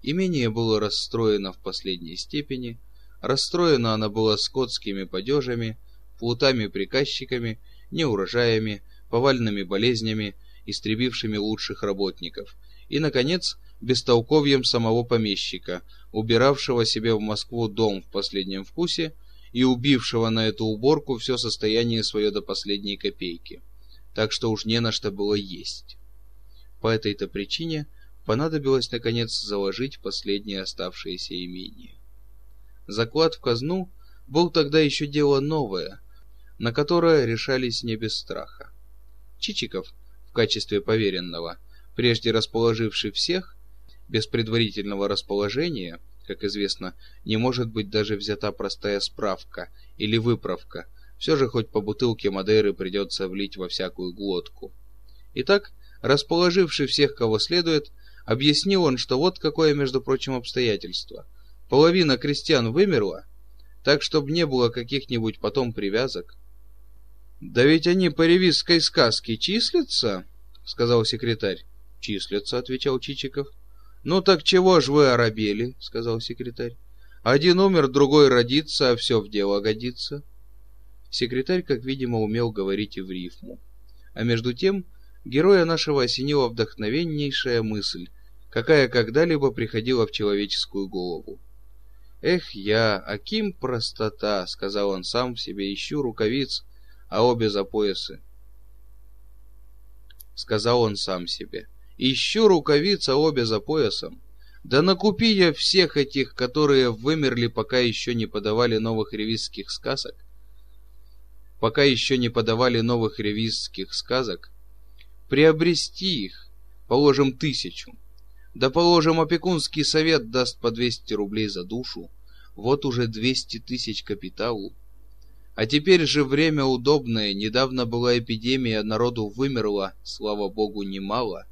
Имение было расстроено в последней степени, расстроено оно было скотскими падежами, плутами-приказчиками, неурожаями, повальными болезнями, истребившими лучших работников, и, наконец, бестолковьем самого помещика, убиравшего себе в Москву дом в последнем вкусе и убившего на эту уборку все состояние свое до последней копейки. Так что уж не на что было есть. По этой-то причине понадобилось, наконец, заложить последнее оставшееся имение. Заклад в казну был тогда еще дело новое, на которое решались не без страха. Чичиков в качестве поверенного, прежде расположивший всех, без предварительного расположения, как известно, не может быть даже взята простая справка или выправка, все же хоть по бутылке Мадеры придется влить во всякую глотку. Итак, расположивший всех, кого следует, объяснил он, что вот какое, между прочим, обстоятельство. Половина крестьян вымерла, так, чтобы не было каких-нибудь потом привязок. «Да ведь они по ревизской сказке числятся?» — сказал секретарь. «Числятся», — отвечал Чичиков. «Ну так чего ж вы оробели?» — сказал секретарь. «Один умер, другой родится, а все в дело годится». Секретарь, как видимо, умел говорить и в рифму. А между тем, героя нашего осенила вдохновеннейшая мысль, какая когда-либо приходила в человеческую голову. «Эх я, аким простота!» — сказал он сам себе, ищу рукавиц, а обе за поясы. Сказал он сам себе. Ищу рукавица обе за поясом. Да накупи я всех этих, которые вымерли, пока еще не подавали новых ревизских сказок. Пока еще не подавали новых ревизских сказок. Приобрести их, положим, тысячу. Да, положим, опекунский совет даст по 200 рублей за душу. Вот уже 200 тысяч капиталу. А теперь же время удобное, недавно была эпидемия, народу вымерло, слава богу, немало.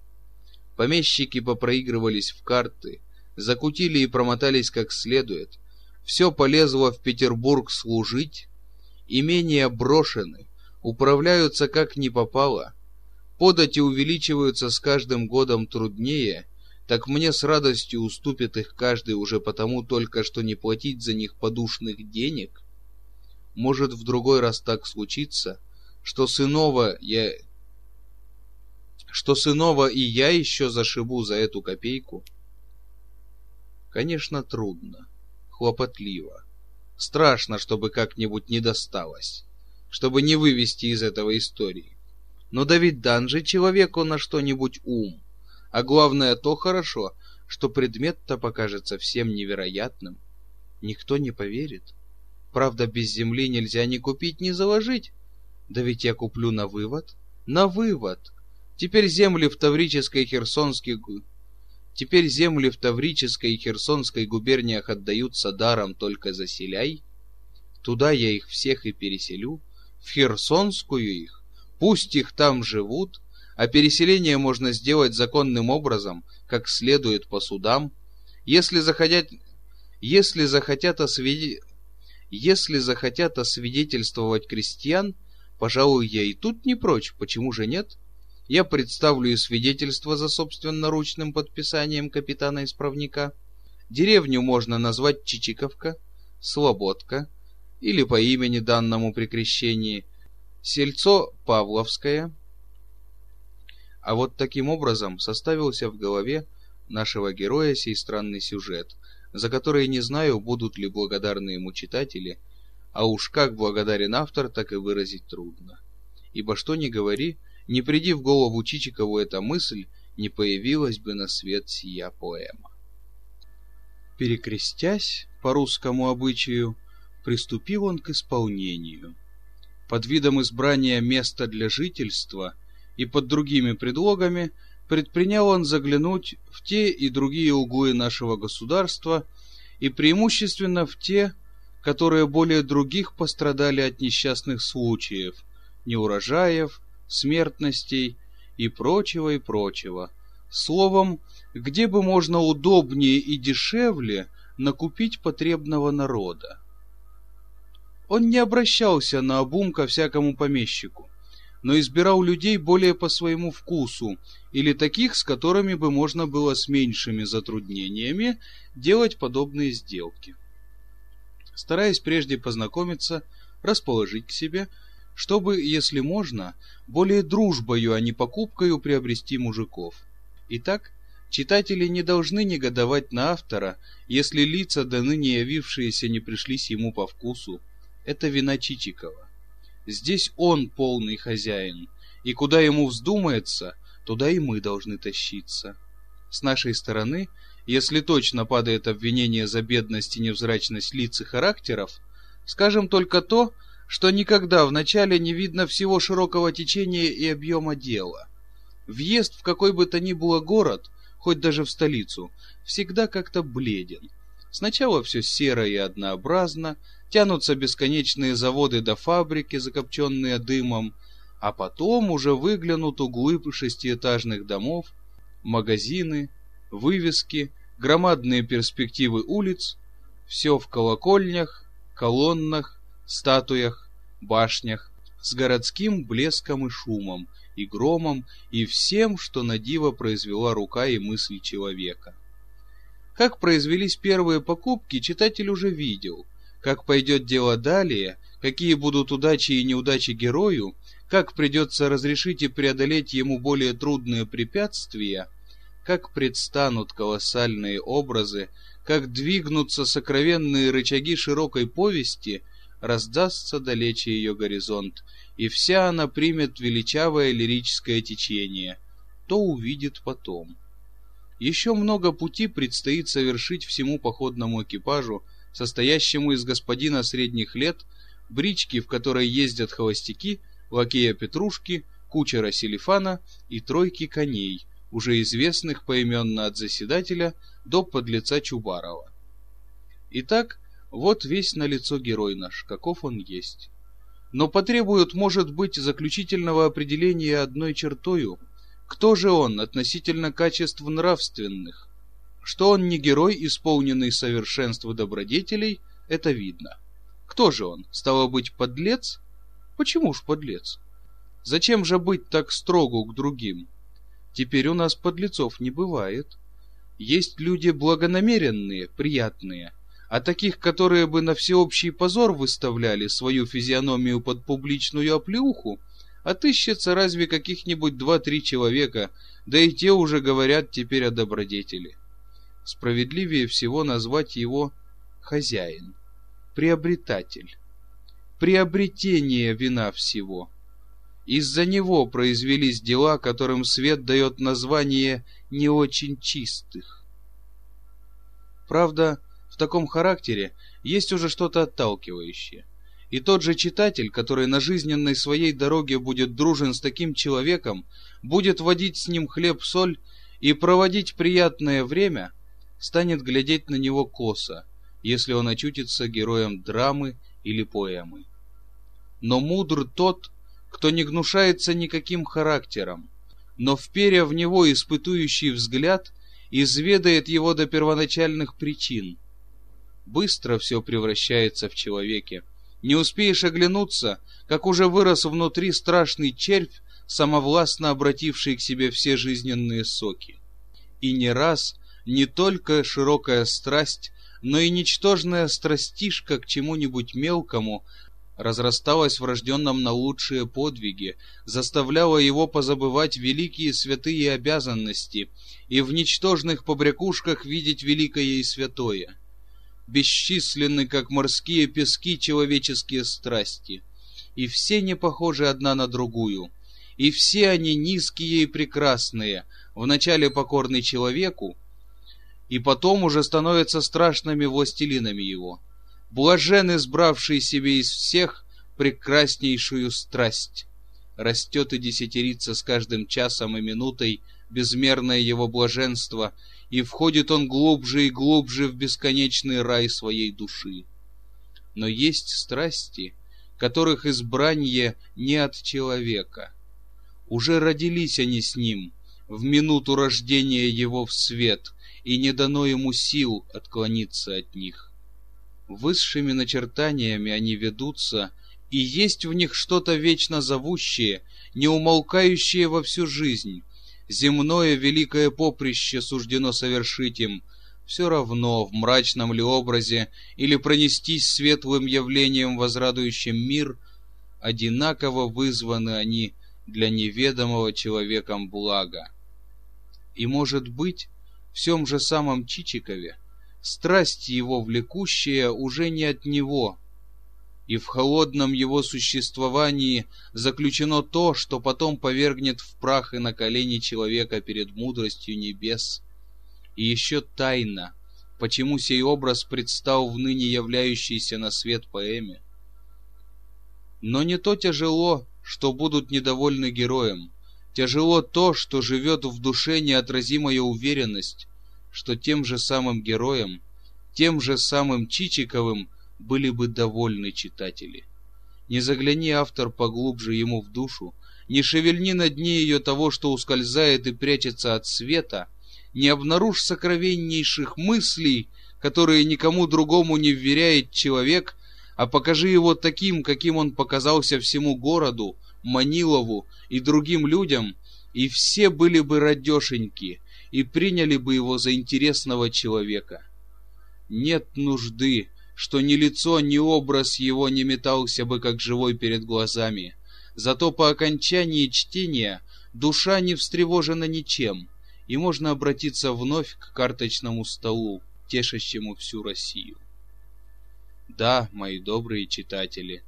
Помещики попроигрывались в карты, закутили и промотались как следует. Все полезло в Петербург служить. Имения брошены, управляются как не попало. Подати увеличиваются с каждым годом труднее, так мне с радостью уступит их каждый уже потому только, что не платить за них подушных денег. Может, в другой раз так случится, что сынова я что сынова и я еще зашибу за эту копейку? Конечно, трудно, хлопотливо. Страшно, чтобы как-нибудь не досталось, чтобы не вывести из этого истории. Но Давид дан же человеку на что-нибудь ум. А главное то хорошо, что предмет-то покажется всем невероятным. Никто не поверит. Правда, без земли нельзя ни купить, ни заложить. Да ведь я куплю на вывод. На вывод. Теперь земли в Таврической и Херсонской Теперь земли в Таврической и Херсонской губерниях отдаются даром только заселяй. Туда я их всех и переселю, в Херсонскую их, пусть их там живут, а переселение можно сделать законным образом, как следует по судам, если захотят, если захотят осведи... если захотят освидетельствовать крестьян, пожалуй, я и тут не прочь, почему же нет? Я представлю и свидетельство за собственноручным подписанием капитана-исправника. Деревню можно назвать Чичиковка, Слободка или по имени данному при крещении, Сельцо Павловское. А вот таким образом составился в голове нашего героя сей странный сюжет, за который не знаю, будут ли благодарны ему читатели, а уж как благодарен автор, так и выразить трудно. Ибо что ни говори, не приди в голову Чичикову эта мысль, не появилась бы на свет сия поэма. Перекрестясь по русскому обычаю, приступил он к исполнению. Под видом избрания места для жительства и под другими предлогами предпринял он заглянуть в те и другие углы нашего государства и преимущественно в те, которые более других пострадали от несчастных случаев, неурожаев, смертностей и прочего и прочего. Словом, где бы можно удобнее и дешевле накупить потребного народа. Он не обращался на обум ко всякому помещику, но избирал людей более по своему вкусу или таких, с которыми бы можно было с меньшими затруднениями делать подобные сделки. Стараясь прежде познакомиться, расположить к себе, чтобы, если можно, более дружбою, а не покупкою приобрести мужиков. Итак, читатели не должны негодовать на автора, если лица, до ныне явившиеся, не пришлись ему по вкусу. Это вина Чичикова. Здесь он полный хозяин, и куда ему вздумается, туда и мы должны тащиться. С нашей стороны, если точно падает обвинение за бедность и невзрачность лиц и характеров, скажем только то, что никогда вначале не видно всего широкого течения и объема дела. Въезд в какой бы то ни было город, хоть даже в столицу, всегда как-то бледен. Сначала все серо и однообразно, тянутся бесконечные заводы до фабрики, закопченные дымом, а потом уже выглянут углы шестиэтажных домов, магазины, вывески, громадные перспективы улиц, все в колокольнях, колоннах, статуях, башнях, с городским блеском и шумом, и громом, и всем, что на диво произвела рука и мысль человека. Как произвелись первые покупки, читатель уже видел. Как пойдет дело далее, какие будут удачи и неудачи герою, как придется разрешить и преодолеть ему более трудные препятствия, как предстанут колоссальные образы, как двигнутся сокровенные рычаги широкой повести — раздастся далече ее горизонт, и вся она примет величавое лирическое течение, то увидит потом. Еще много пути предстоит совершить всему походному экипажу, состоящему из господина средних лет, брички, в которой ездят холостяки, лакея Петрушки, кучера Селифана и тройки коней, уже известных поименно от заседателя до подлеца Чубарова. Итак, вот весь на лицо герой наш, каков он есть. Но потребует, может быть, заключительного определения одной чертою. Кто же он относительно качеств нравственных? Что он не герой, исполненный совершенств добродетелей, это видно. Кто же он? Стало быть, подлец? Почему ж подлец? Зачем же быть так строгу к другим? Теперь у нас подлецов не бывает. Есть люди благонамеренные, приятные, а таких, которые бы на всеобщий позор выставляли свою физиономию под публичную оплеуху, отыщется разве каких-нибудь два-три человека, да и те уже говорят теперь о добродетели. Справедливее всего назвать его хозяин, приобретатель. Приобретение вина всего. Из-за него произвелись дела, которым свет дает название не очень чистых. Правда, в таком характере есть уже что-то отталкивающее. И тот же читатель, который на жизненной своей дороге будет дружен с таким человеком, будет водить с ним хлеб-соль и проводить приятное время, станет глядеть на него косо, если он очутится героем драмы или поэмы. Но мудр тот, кто не гнушается никаким характером, но вперя в него испытующий взгляд, изведает его до первоначальных причин. Быстро все превращается в человеке. Не успеешь оглянуться, как уже вырос внутри страшный червь, самовластно обративший к себе все жизненные соки. И не раз не только широкая страсть, но и ничтожная страстишка к чему-нибудь мелкому разрасталась в рожденном на лучшие подвиги, заставляла его позабывать великие святые обязанности и в ничтожных побрякушках видеть великое и святое. Бесчисленны, как морские пески, человеческие страсти, и все не похожи одна на другую, и все они низкие и прекрасные, вначале покорны человеку, и потом уже становятся страшными властелинами его блажен избравший себе из всех прекраснейшую страсть. Растет и десятерится с каждым часом и минутой безмерное его блаженство, и входит он глубже и глубже в бесконечный рай своей души. Но есть страсти, которых избрание не от человека. Уже родились они с ним в минуту рождения его в свет, и не дано ему сил отклониться от них. Высшими начертаниями они ведутся, и есть в них что-то вечно зовущее, неумолкающее во всю жизнь. Земное великое поприще суждено совершить им, все равно, в мрачном ли образе, или пронестись светлым явлением, возрадующим мир, одинаково вызваны они для неведомого человеком блага. И, может быть, в всем же самом Чичикове страсть его влекущая уже не от него, и в холодном его существовании заключено то, что потом повергнет в прах и на колени человека перед мудростью небес. И еще тайна, почему сей образ предстал в ныне являющейся на свет поэме. Но не то тяжело, что будут недовольны героем, тяжело то, что живет в душе неотразимая уверенность, что тем же самым героем, тем же самым Чичиковым были бы довольны читатели. Не загляни автор поглубже ему в душу, не шевельни на дне ее того, что ускользает и прячется от света, не обнаружь сокровеннейших мыслей, которые никому другому не вверяет человек, а покажи его таким, каким он показался всему городу, Манилову и другим людям, и все были бы радешеньки, и приняли бы его за интересного человека. Нет нужды, что ни лицо, ни образ его не метался бы как живой перед глазами. Зато по окончании чтения душа не встревожена ничем, и можно обратиться вновь к карточному столу, тешащему всю Россию. Да, мои добрые читатели,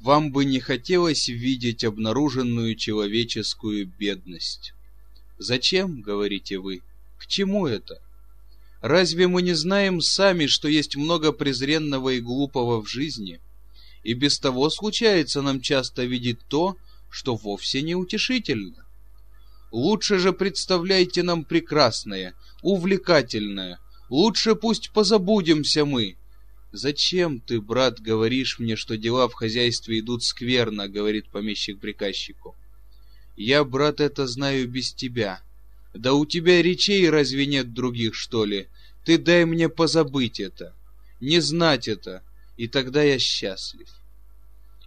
вам бы не хотелось видеть обнаруженную человеческую бедность. Зачем, говорите вы, к чему это? Разве мы не знаем сами, что есть много презренного и глупого в жизни? И без того случается нам часто видеть то, что вовсе не утешительно. Лучше же представляйте нам прекрасное, увлекательное. Лучше пусть позабудемся мы. Зачем ты, брат, говоришь мне, что дела в хозяйстве идут скверно, говорит помещик приказчику. Я, брат, это знаю без тебя. Да у тебя речей разве нет других, что ли? Ты дай мне позабыть это, не знать это, и тогда я счастлив.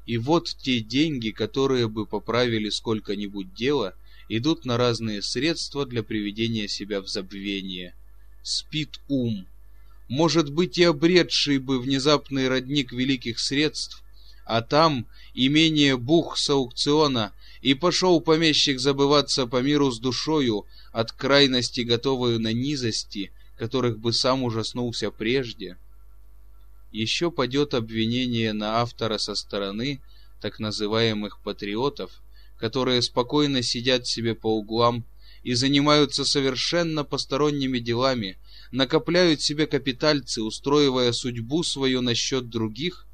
И вот те деньги, которые бы поправили сколько-нибудь дело, идут на разные средства для приведения себя в забвение. Спит ум. Может быть, и обретший бы внезапный родник великих средств, а там имение бух с аукциона, и пошел помещик забываться по миру с душою, от крайности готовую на низости, которых бы сам ужаснулся прежде. Еще падет обвинение на автора со стороны так называемых патриотов, которые спокойно сидят себе по углам и занимаются совершенно посторонними делами, накопляют себе капитальцы, устроивая судьбу свою насчет других,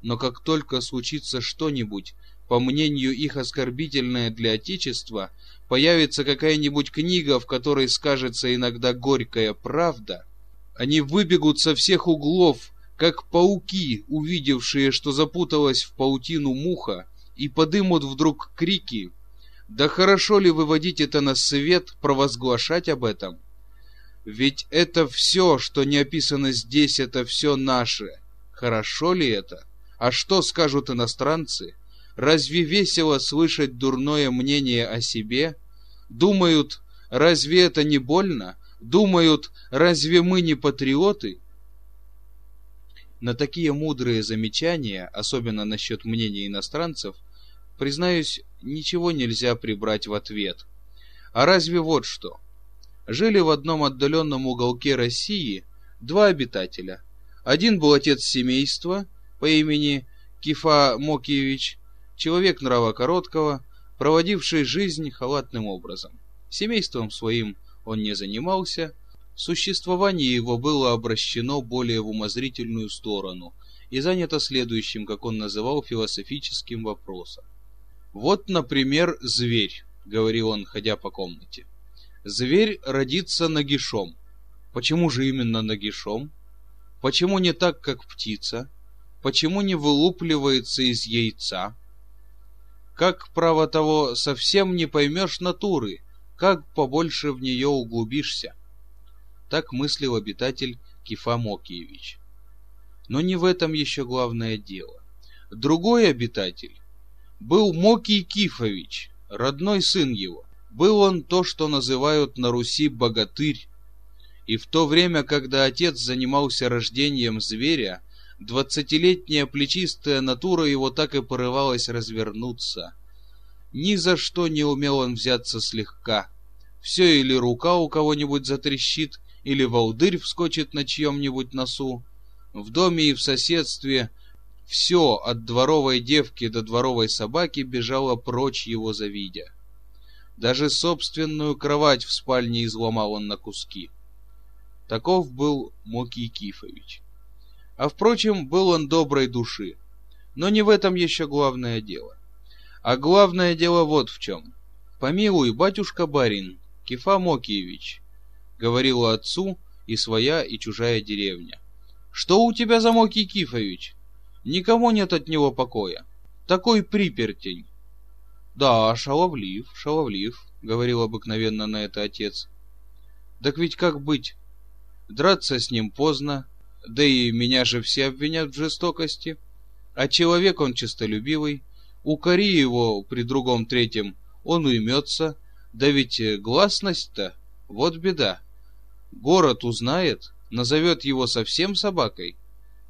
но как только случится что-нибудь, по мнению их оскорбительное для Отечества, появится какая-нибудь книга, в которой скажется иногда горькая правда, они выбегут со всех углов, как пауки, увидевшие, что запуталась в паутину муха, и подымут вдруг крики Да хорошо ли выводить это на свет, провозглашать об этом? Ведь это все, что не описано здесь, это все наше. Хорошо ли это? А что скажут иностранцы? Разве весело слышать дурное мнение о себе? Думают, разве это не больно? Думают, разве мы не патриоты? На такие мудрые замечания, особенно насчет мнения иностранцев, признаюсь, ничего нельзя прибрать в ответ. А разве вот что? Жили в одном отдаленном уголке России два обитателя. Один был отец семейства по имени Кифа Мокиевич, человек нрава короткого, проводивший жизнь халатным образом. Семейством своим он не занимался, Существование его было обращено более в умозрительную сторону и занято следующим, как он называл, философическим вопросом. «Вот, например, зверь», — говорил он, ходя по комнате. «Зверь родится нагишом. Почему же именно нагишом? Почему не так, как птица? Почему не вылупливается из яйца? Как, право того, совсем не поймешь натуры, как побольше в нее углубишься?» Так мыслил обитатель Кифа Мокиевич. Но не в этом еще главное дело. Другой обитатель был Мокий Кифович, родной сын его. Был он то, что называют на Руси богатырь. И в то время, когда отец занимался рождением зверя, двадцатилетняя плечистая натура его так и порывалась развернуться. Ни за что не умел он взяться слегка. Все или рука у кого-нибудь затрещит, или волдырь вскочит на чьем-нибудь носу. В доме и в соседстве все, от дворовой девки до дворовой собаки, бежало прочь его завидя. Даже собственную кровать в спальне изломал он на куски. Таков был Мокий Кифович. А впрочем, был он доброй души. Но не в этом еще главное дело. А главное дело вот в чем. Помилуй, батюшка барин, Кифа Мокиевич, говорила отцу и своя, и чужая деревня. «Что у тебя за Мокий Кифович? Никому нет от него покоя. Такой припертень». «Да, шаловлив, шаловлив», — говорил обыкновенно на это отец. «Так ведь как быть? Драться с ним поздно, да и меня же все обвинят в жестокости. А человек он честолюбивый, укори его при другом третьем, он уймется, да ведь гласность-то, вот беда». Город узнает, назовет его совсем собакой.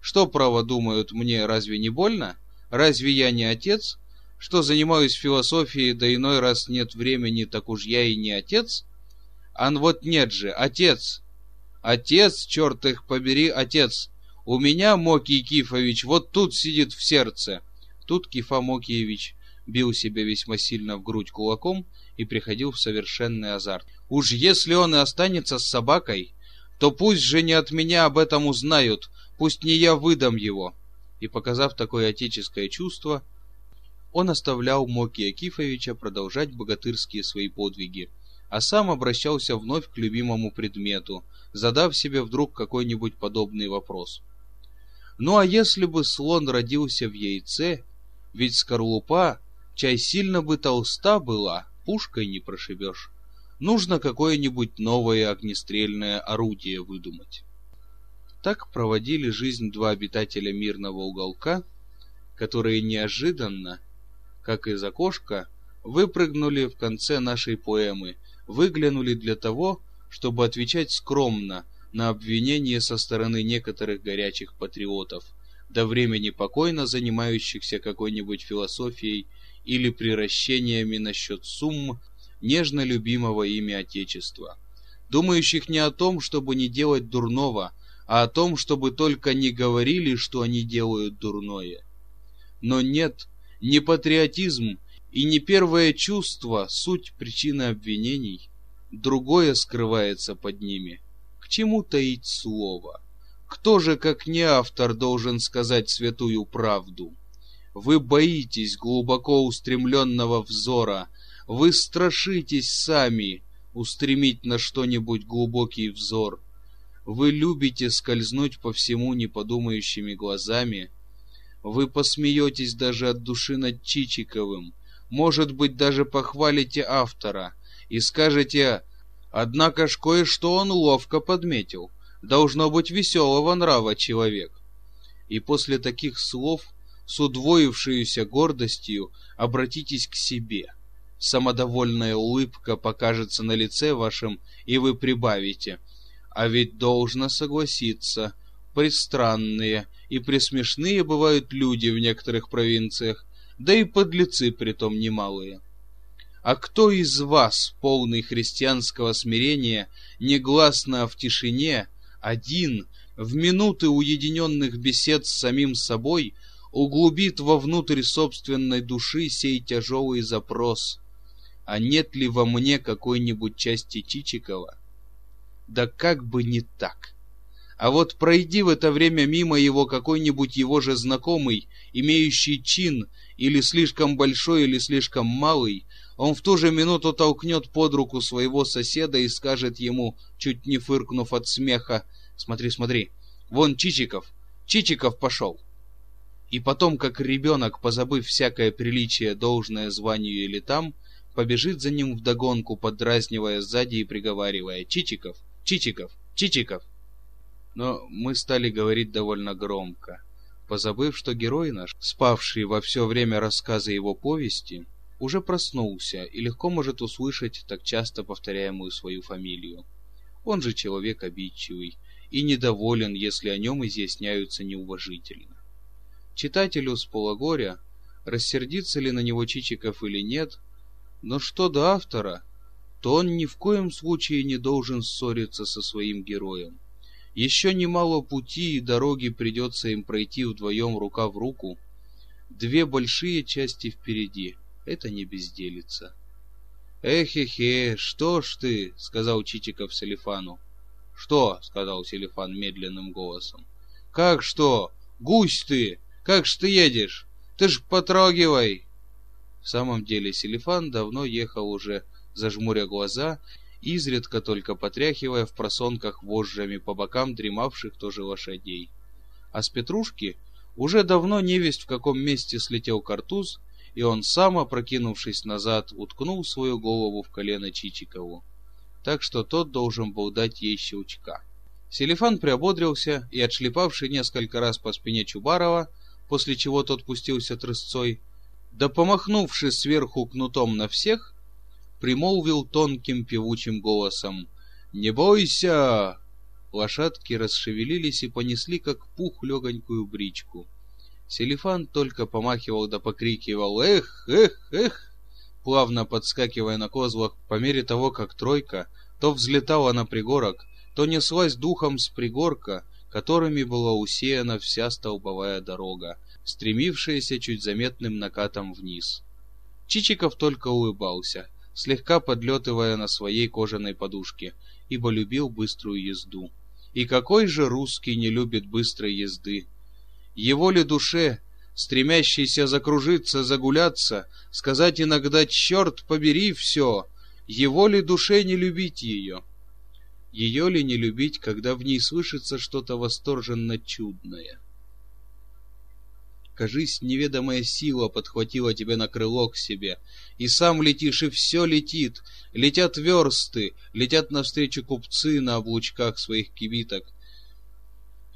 Что, право, думают мне, разве не больно? Разве я не отец? Что занимаюсь философией, да иной раз нет времени, так уж я и не отец? Ан вот нет же, отец. Отец, черт их побери, отец. У меня, Мокий Кифович, вот тут сидит в сердце. Тут Кифа Мокиевич бил себя весьма сильно в грудь кулаком и приходил в совершенный азарт. Уж если он и останется с собакой, то пусть же не от меня об этом узнают, пусть не я выдам его. И показав такое отеческое чувство, он оставлял Моки Акифовича продолжать богатырские свои подвиги, а сам обращался вновь к любимому предмету, задав себе вдруг какой-нибудь подобный вопрос. Ну а если бы слон родился в яйце, ведь скорлупа, чай сильно бы толста была, пушкой не прошибешь нужно какое-нибудь новое огнестрельное орудие выдумать. Так проводили жизнь два обитателя мирного уголка, которые неожиданно, как из окошка, выпрыгнули в конце нашей поэмы, выглянули для того, чтобы отвечать скромно на обвинения со стороны некоторых горячих патриотов, до времени покойно занимающихся какой-нибудь философией или приращениями насчет сумм, нежно любимого ими Отечества, думающих не о том, чтобы не делать дурного, а о том, чтобы только не говорили, что они делают дурное. Но нет, не патриотизм и не первое чувство суть причины обвинений, другое скрывается под ними. К чему таить слово? Кто же, как не автор, должен сказать святую правду? Вы боитесь глубоко устремленного взора, вы страшитесь сами устремить на что-нибудь глубокий взор. Вы любите скользнуть по всему неподумающими глазами. Вы посмеетесь даже от души над Чичиковым. Может быть, даже похвалите автора и скажете «Однако ж кое-что он ловко подметил. Должно быть веселого нрава человек». И после таких слов с удвоившейся гордостью обратитесь к себе. Самодовольная улыбка покажется на лице вашем, и вы прибавите. А ведь должно согласиться, пристранные и присмешные бывают люди в некоторых провинциях, да и подлецы притом немалые. А кто из вас, полный христианского смирения, негласно в тишине, один, в минуты уединенных бесед с самим собой, углубит вовнутрь собственной души сей тяжелый запрос. А нет ли во мне какой-нибудь части Чичикова? Да как бы не так. А вот пройди в это время мимо его какой-нибудь его же знакомый, имеющий чин, или слишком большой, или слишком малый, он в ту же минуту толкнет под руку своего соседа и скажет ему, чуть не фыркнув от смеха, «Смотри, смотри, вон Чичиков, Чичиков пошел!» и потом, как ребенок, позабыв всякое приличие, должное званию или там, побежит за ним вдогонку, подразнивая сзади и приговаривая «Чичиков! Чичиков! Чичиков!» Но мы стали говорить довольно громко, позабыв, что герой наш, спавший во все время рассказа его повести, уже проснулся и легко может услышать так часто повторяемую свою фамилию. Он же человек обидчивый и недоволен, если о нем изъясняются неуважительно. Читателю с полугоря, рассердится ли на него Чичиков или нет, но что до автора, то он ни в коем случае не должен ссориться со своим героем. Еще немало пути и дороги придется им пройти вдвоем рука в руку. Две большие части впереди. Это не безделица. «Эхе-хе, что ж ты?» — сказал Чичиков Селифану. «Что?» — сказал Селифан медленным голосом. «Как что? Гусь ты! Как ж ты едешь? Ты ж потрогивай!» В самом деле Селифан давно ехал уже, зажмуря глаза, изредка только потряхивая в просонках вожжами по бокам дремавших тоже лошадей. А с Петрушки уже давно невесть в каком месте слетел картуз, и он сам, опрокинувшись назад, уткнул свою голову в колено Чичикову. Так что тот должен был дать ей щелчка. Селифан приободрился и, отшлепавший несколько раз по спине Чубарова, после чего тот пустился трусцой, да помахнувши сверху кнутом на всех, примолвил тонким певучим голосом «Не бойся!» Лошадки расшевелились и понесли, как пух, легонькую бричку. Селифан только помахивал да покрикивал «Эх, эх, эх!» плавно подскакивая на козлах по мере того, как тройка то взлетала на пригорок, то неслась духом с пригорка, которыми была усеяна вся столбовая дорога, стремившаяся чуть заметным накатом вниз. Чичиков только улыбался, слегка подлетывая на своей кожаной подушке, ибо любил быструю езду. И какой же русский не любит быстрой езды? Его ли душе, стремящейся закружиться, загуляться, сказать иногда «черт побери все», его ли душе не любить ее? Ее ли не любить, когда в ней слышится что-то восторженно чудное? Кажись, неведомая сила подхватила тебя на крыло к себе, и сам летишь, и все летит. Летят версты, летят навстречу купцы на облучках своих кибиток.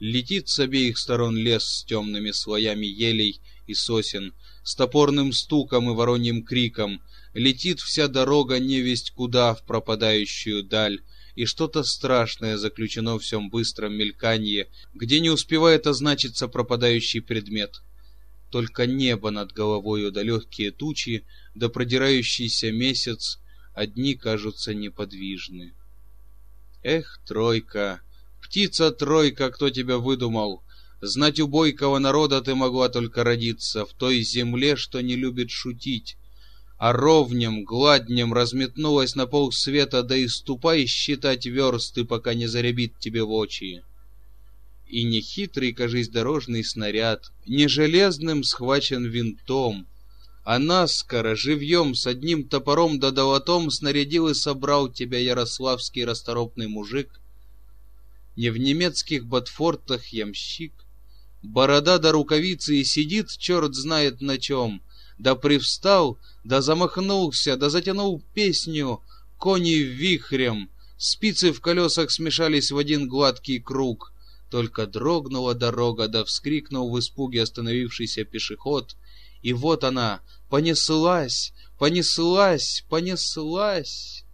Летит с обеих сторон лес с темными слоями елей и сосен, с топорным стуком и вороньим криком. Летит вся дорога невесть куда в пропадающую даль, и что-то страшное заключено в всем быстром мельканье, где не успевает означиться пропадающий предмет. Только небо над головою да легкие тучи, да продирающийся месяц, одни кажутся неподвижны. Эх, тройка, птица-тройка, кто тебя выдумал? Знать у бойкого народа ты могла только родиться в той земле, что не любит шутить, а ровнем, гладнем разметнулась на пол света, да и ступай считать версты, пока не заребит тебе в очи. И не хитрый, кажись, дорожный снаряд, не железным схвачен винтом, а наскоро, живьем, с одним топором да долотом снарядил и собрал тебя ярославский расторопный мужик. Не в немецких ботфортах ямщик, борода до рукавицы и сидит черт знает на чем — да привстал, да замахнулся, да затянул песню «Кони вихрем», спицы в колесах смешались в один гладкий круг. Только дрогнула дорога, да вскрикнул в испуге остановившийся пешеход. И вот она, понеслась, понеслась, понеслась.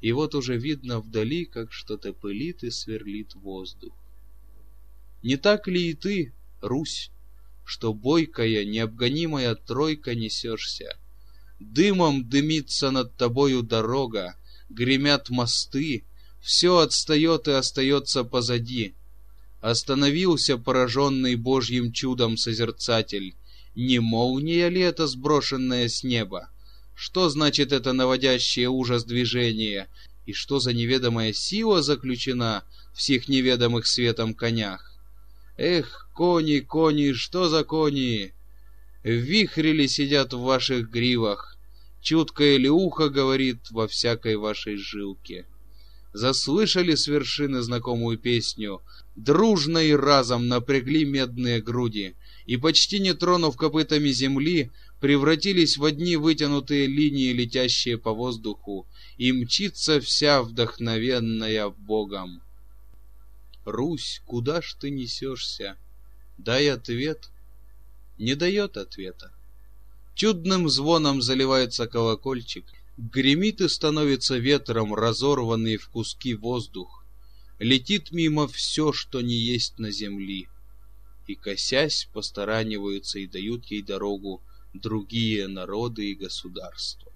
И вот уже видно вдали, как что-то пылит и сверлит воздух. Не так ли и ты, Русь, что бойкая, необгонимая тройка несешься? Дымом дымится над тобою дорога, гремят мосты, все отстает и остается позади. Остановился пораженный Божьим чудом созерцатель. Не молния ли это сброшенная с неба? Что значит это наводящее ужас движение? И что за неведомая сила заключена в всех неведомых светом конях? Эх, кони, кони, что за кони? В вихре ли сидят в ваших гривах? Чуткое ли ухо говорит во всякой вашей жилке? Заслышали с вершины знакомую песню, дружно и разом напрягли медные груди, и почти не тронув копытами земли, превратились в одни вытянутые линии, летящие по воздуху, и мчится вся вдохновенная Богом. Русь, куда ж ты несешься? Дай ответ. Не дает ответа. Чудным звоном заливается колокольчик, гремит и становится ветром разорванный в куски воздух. Летит мимо все, что не есть на земли. И, косясь, постараниваются и дают ей дорогу другие народы и государства.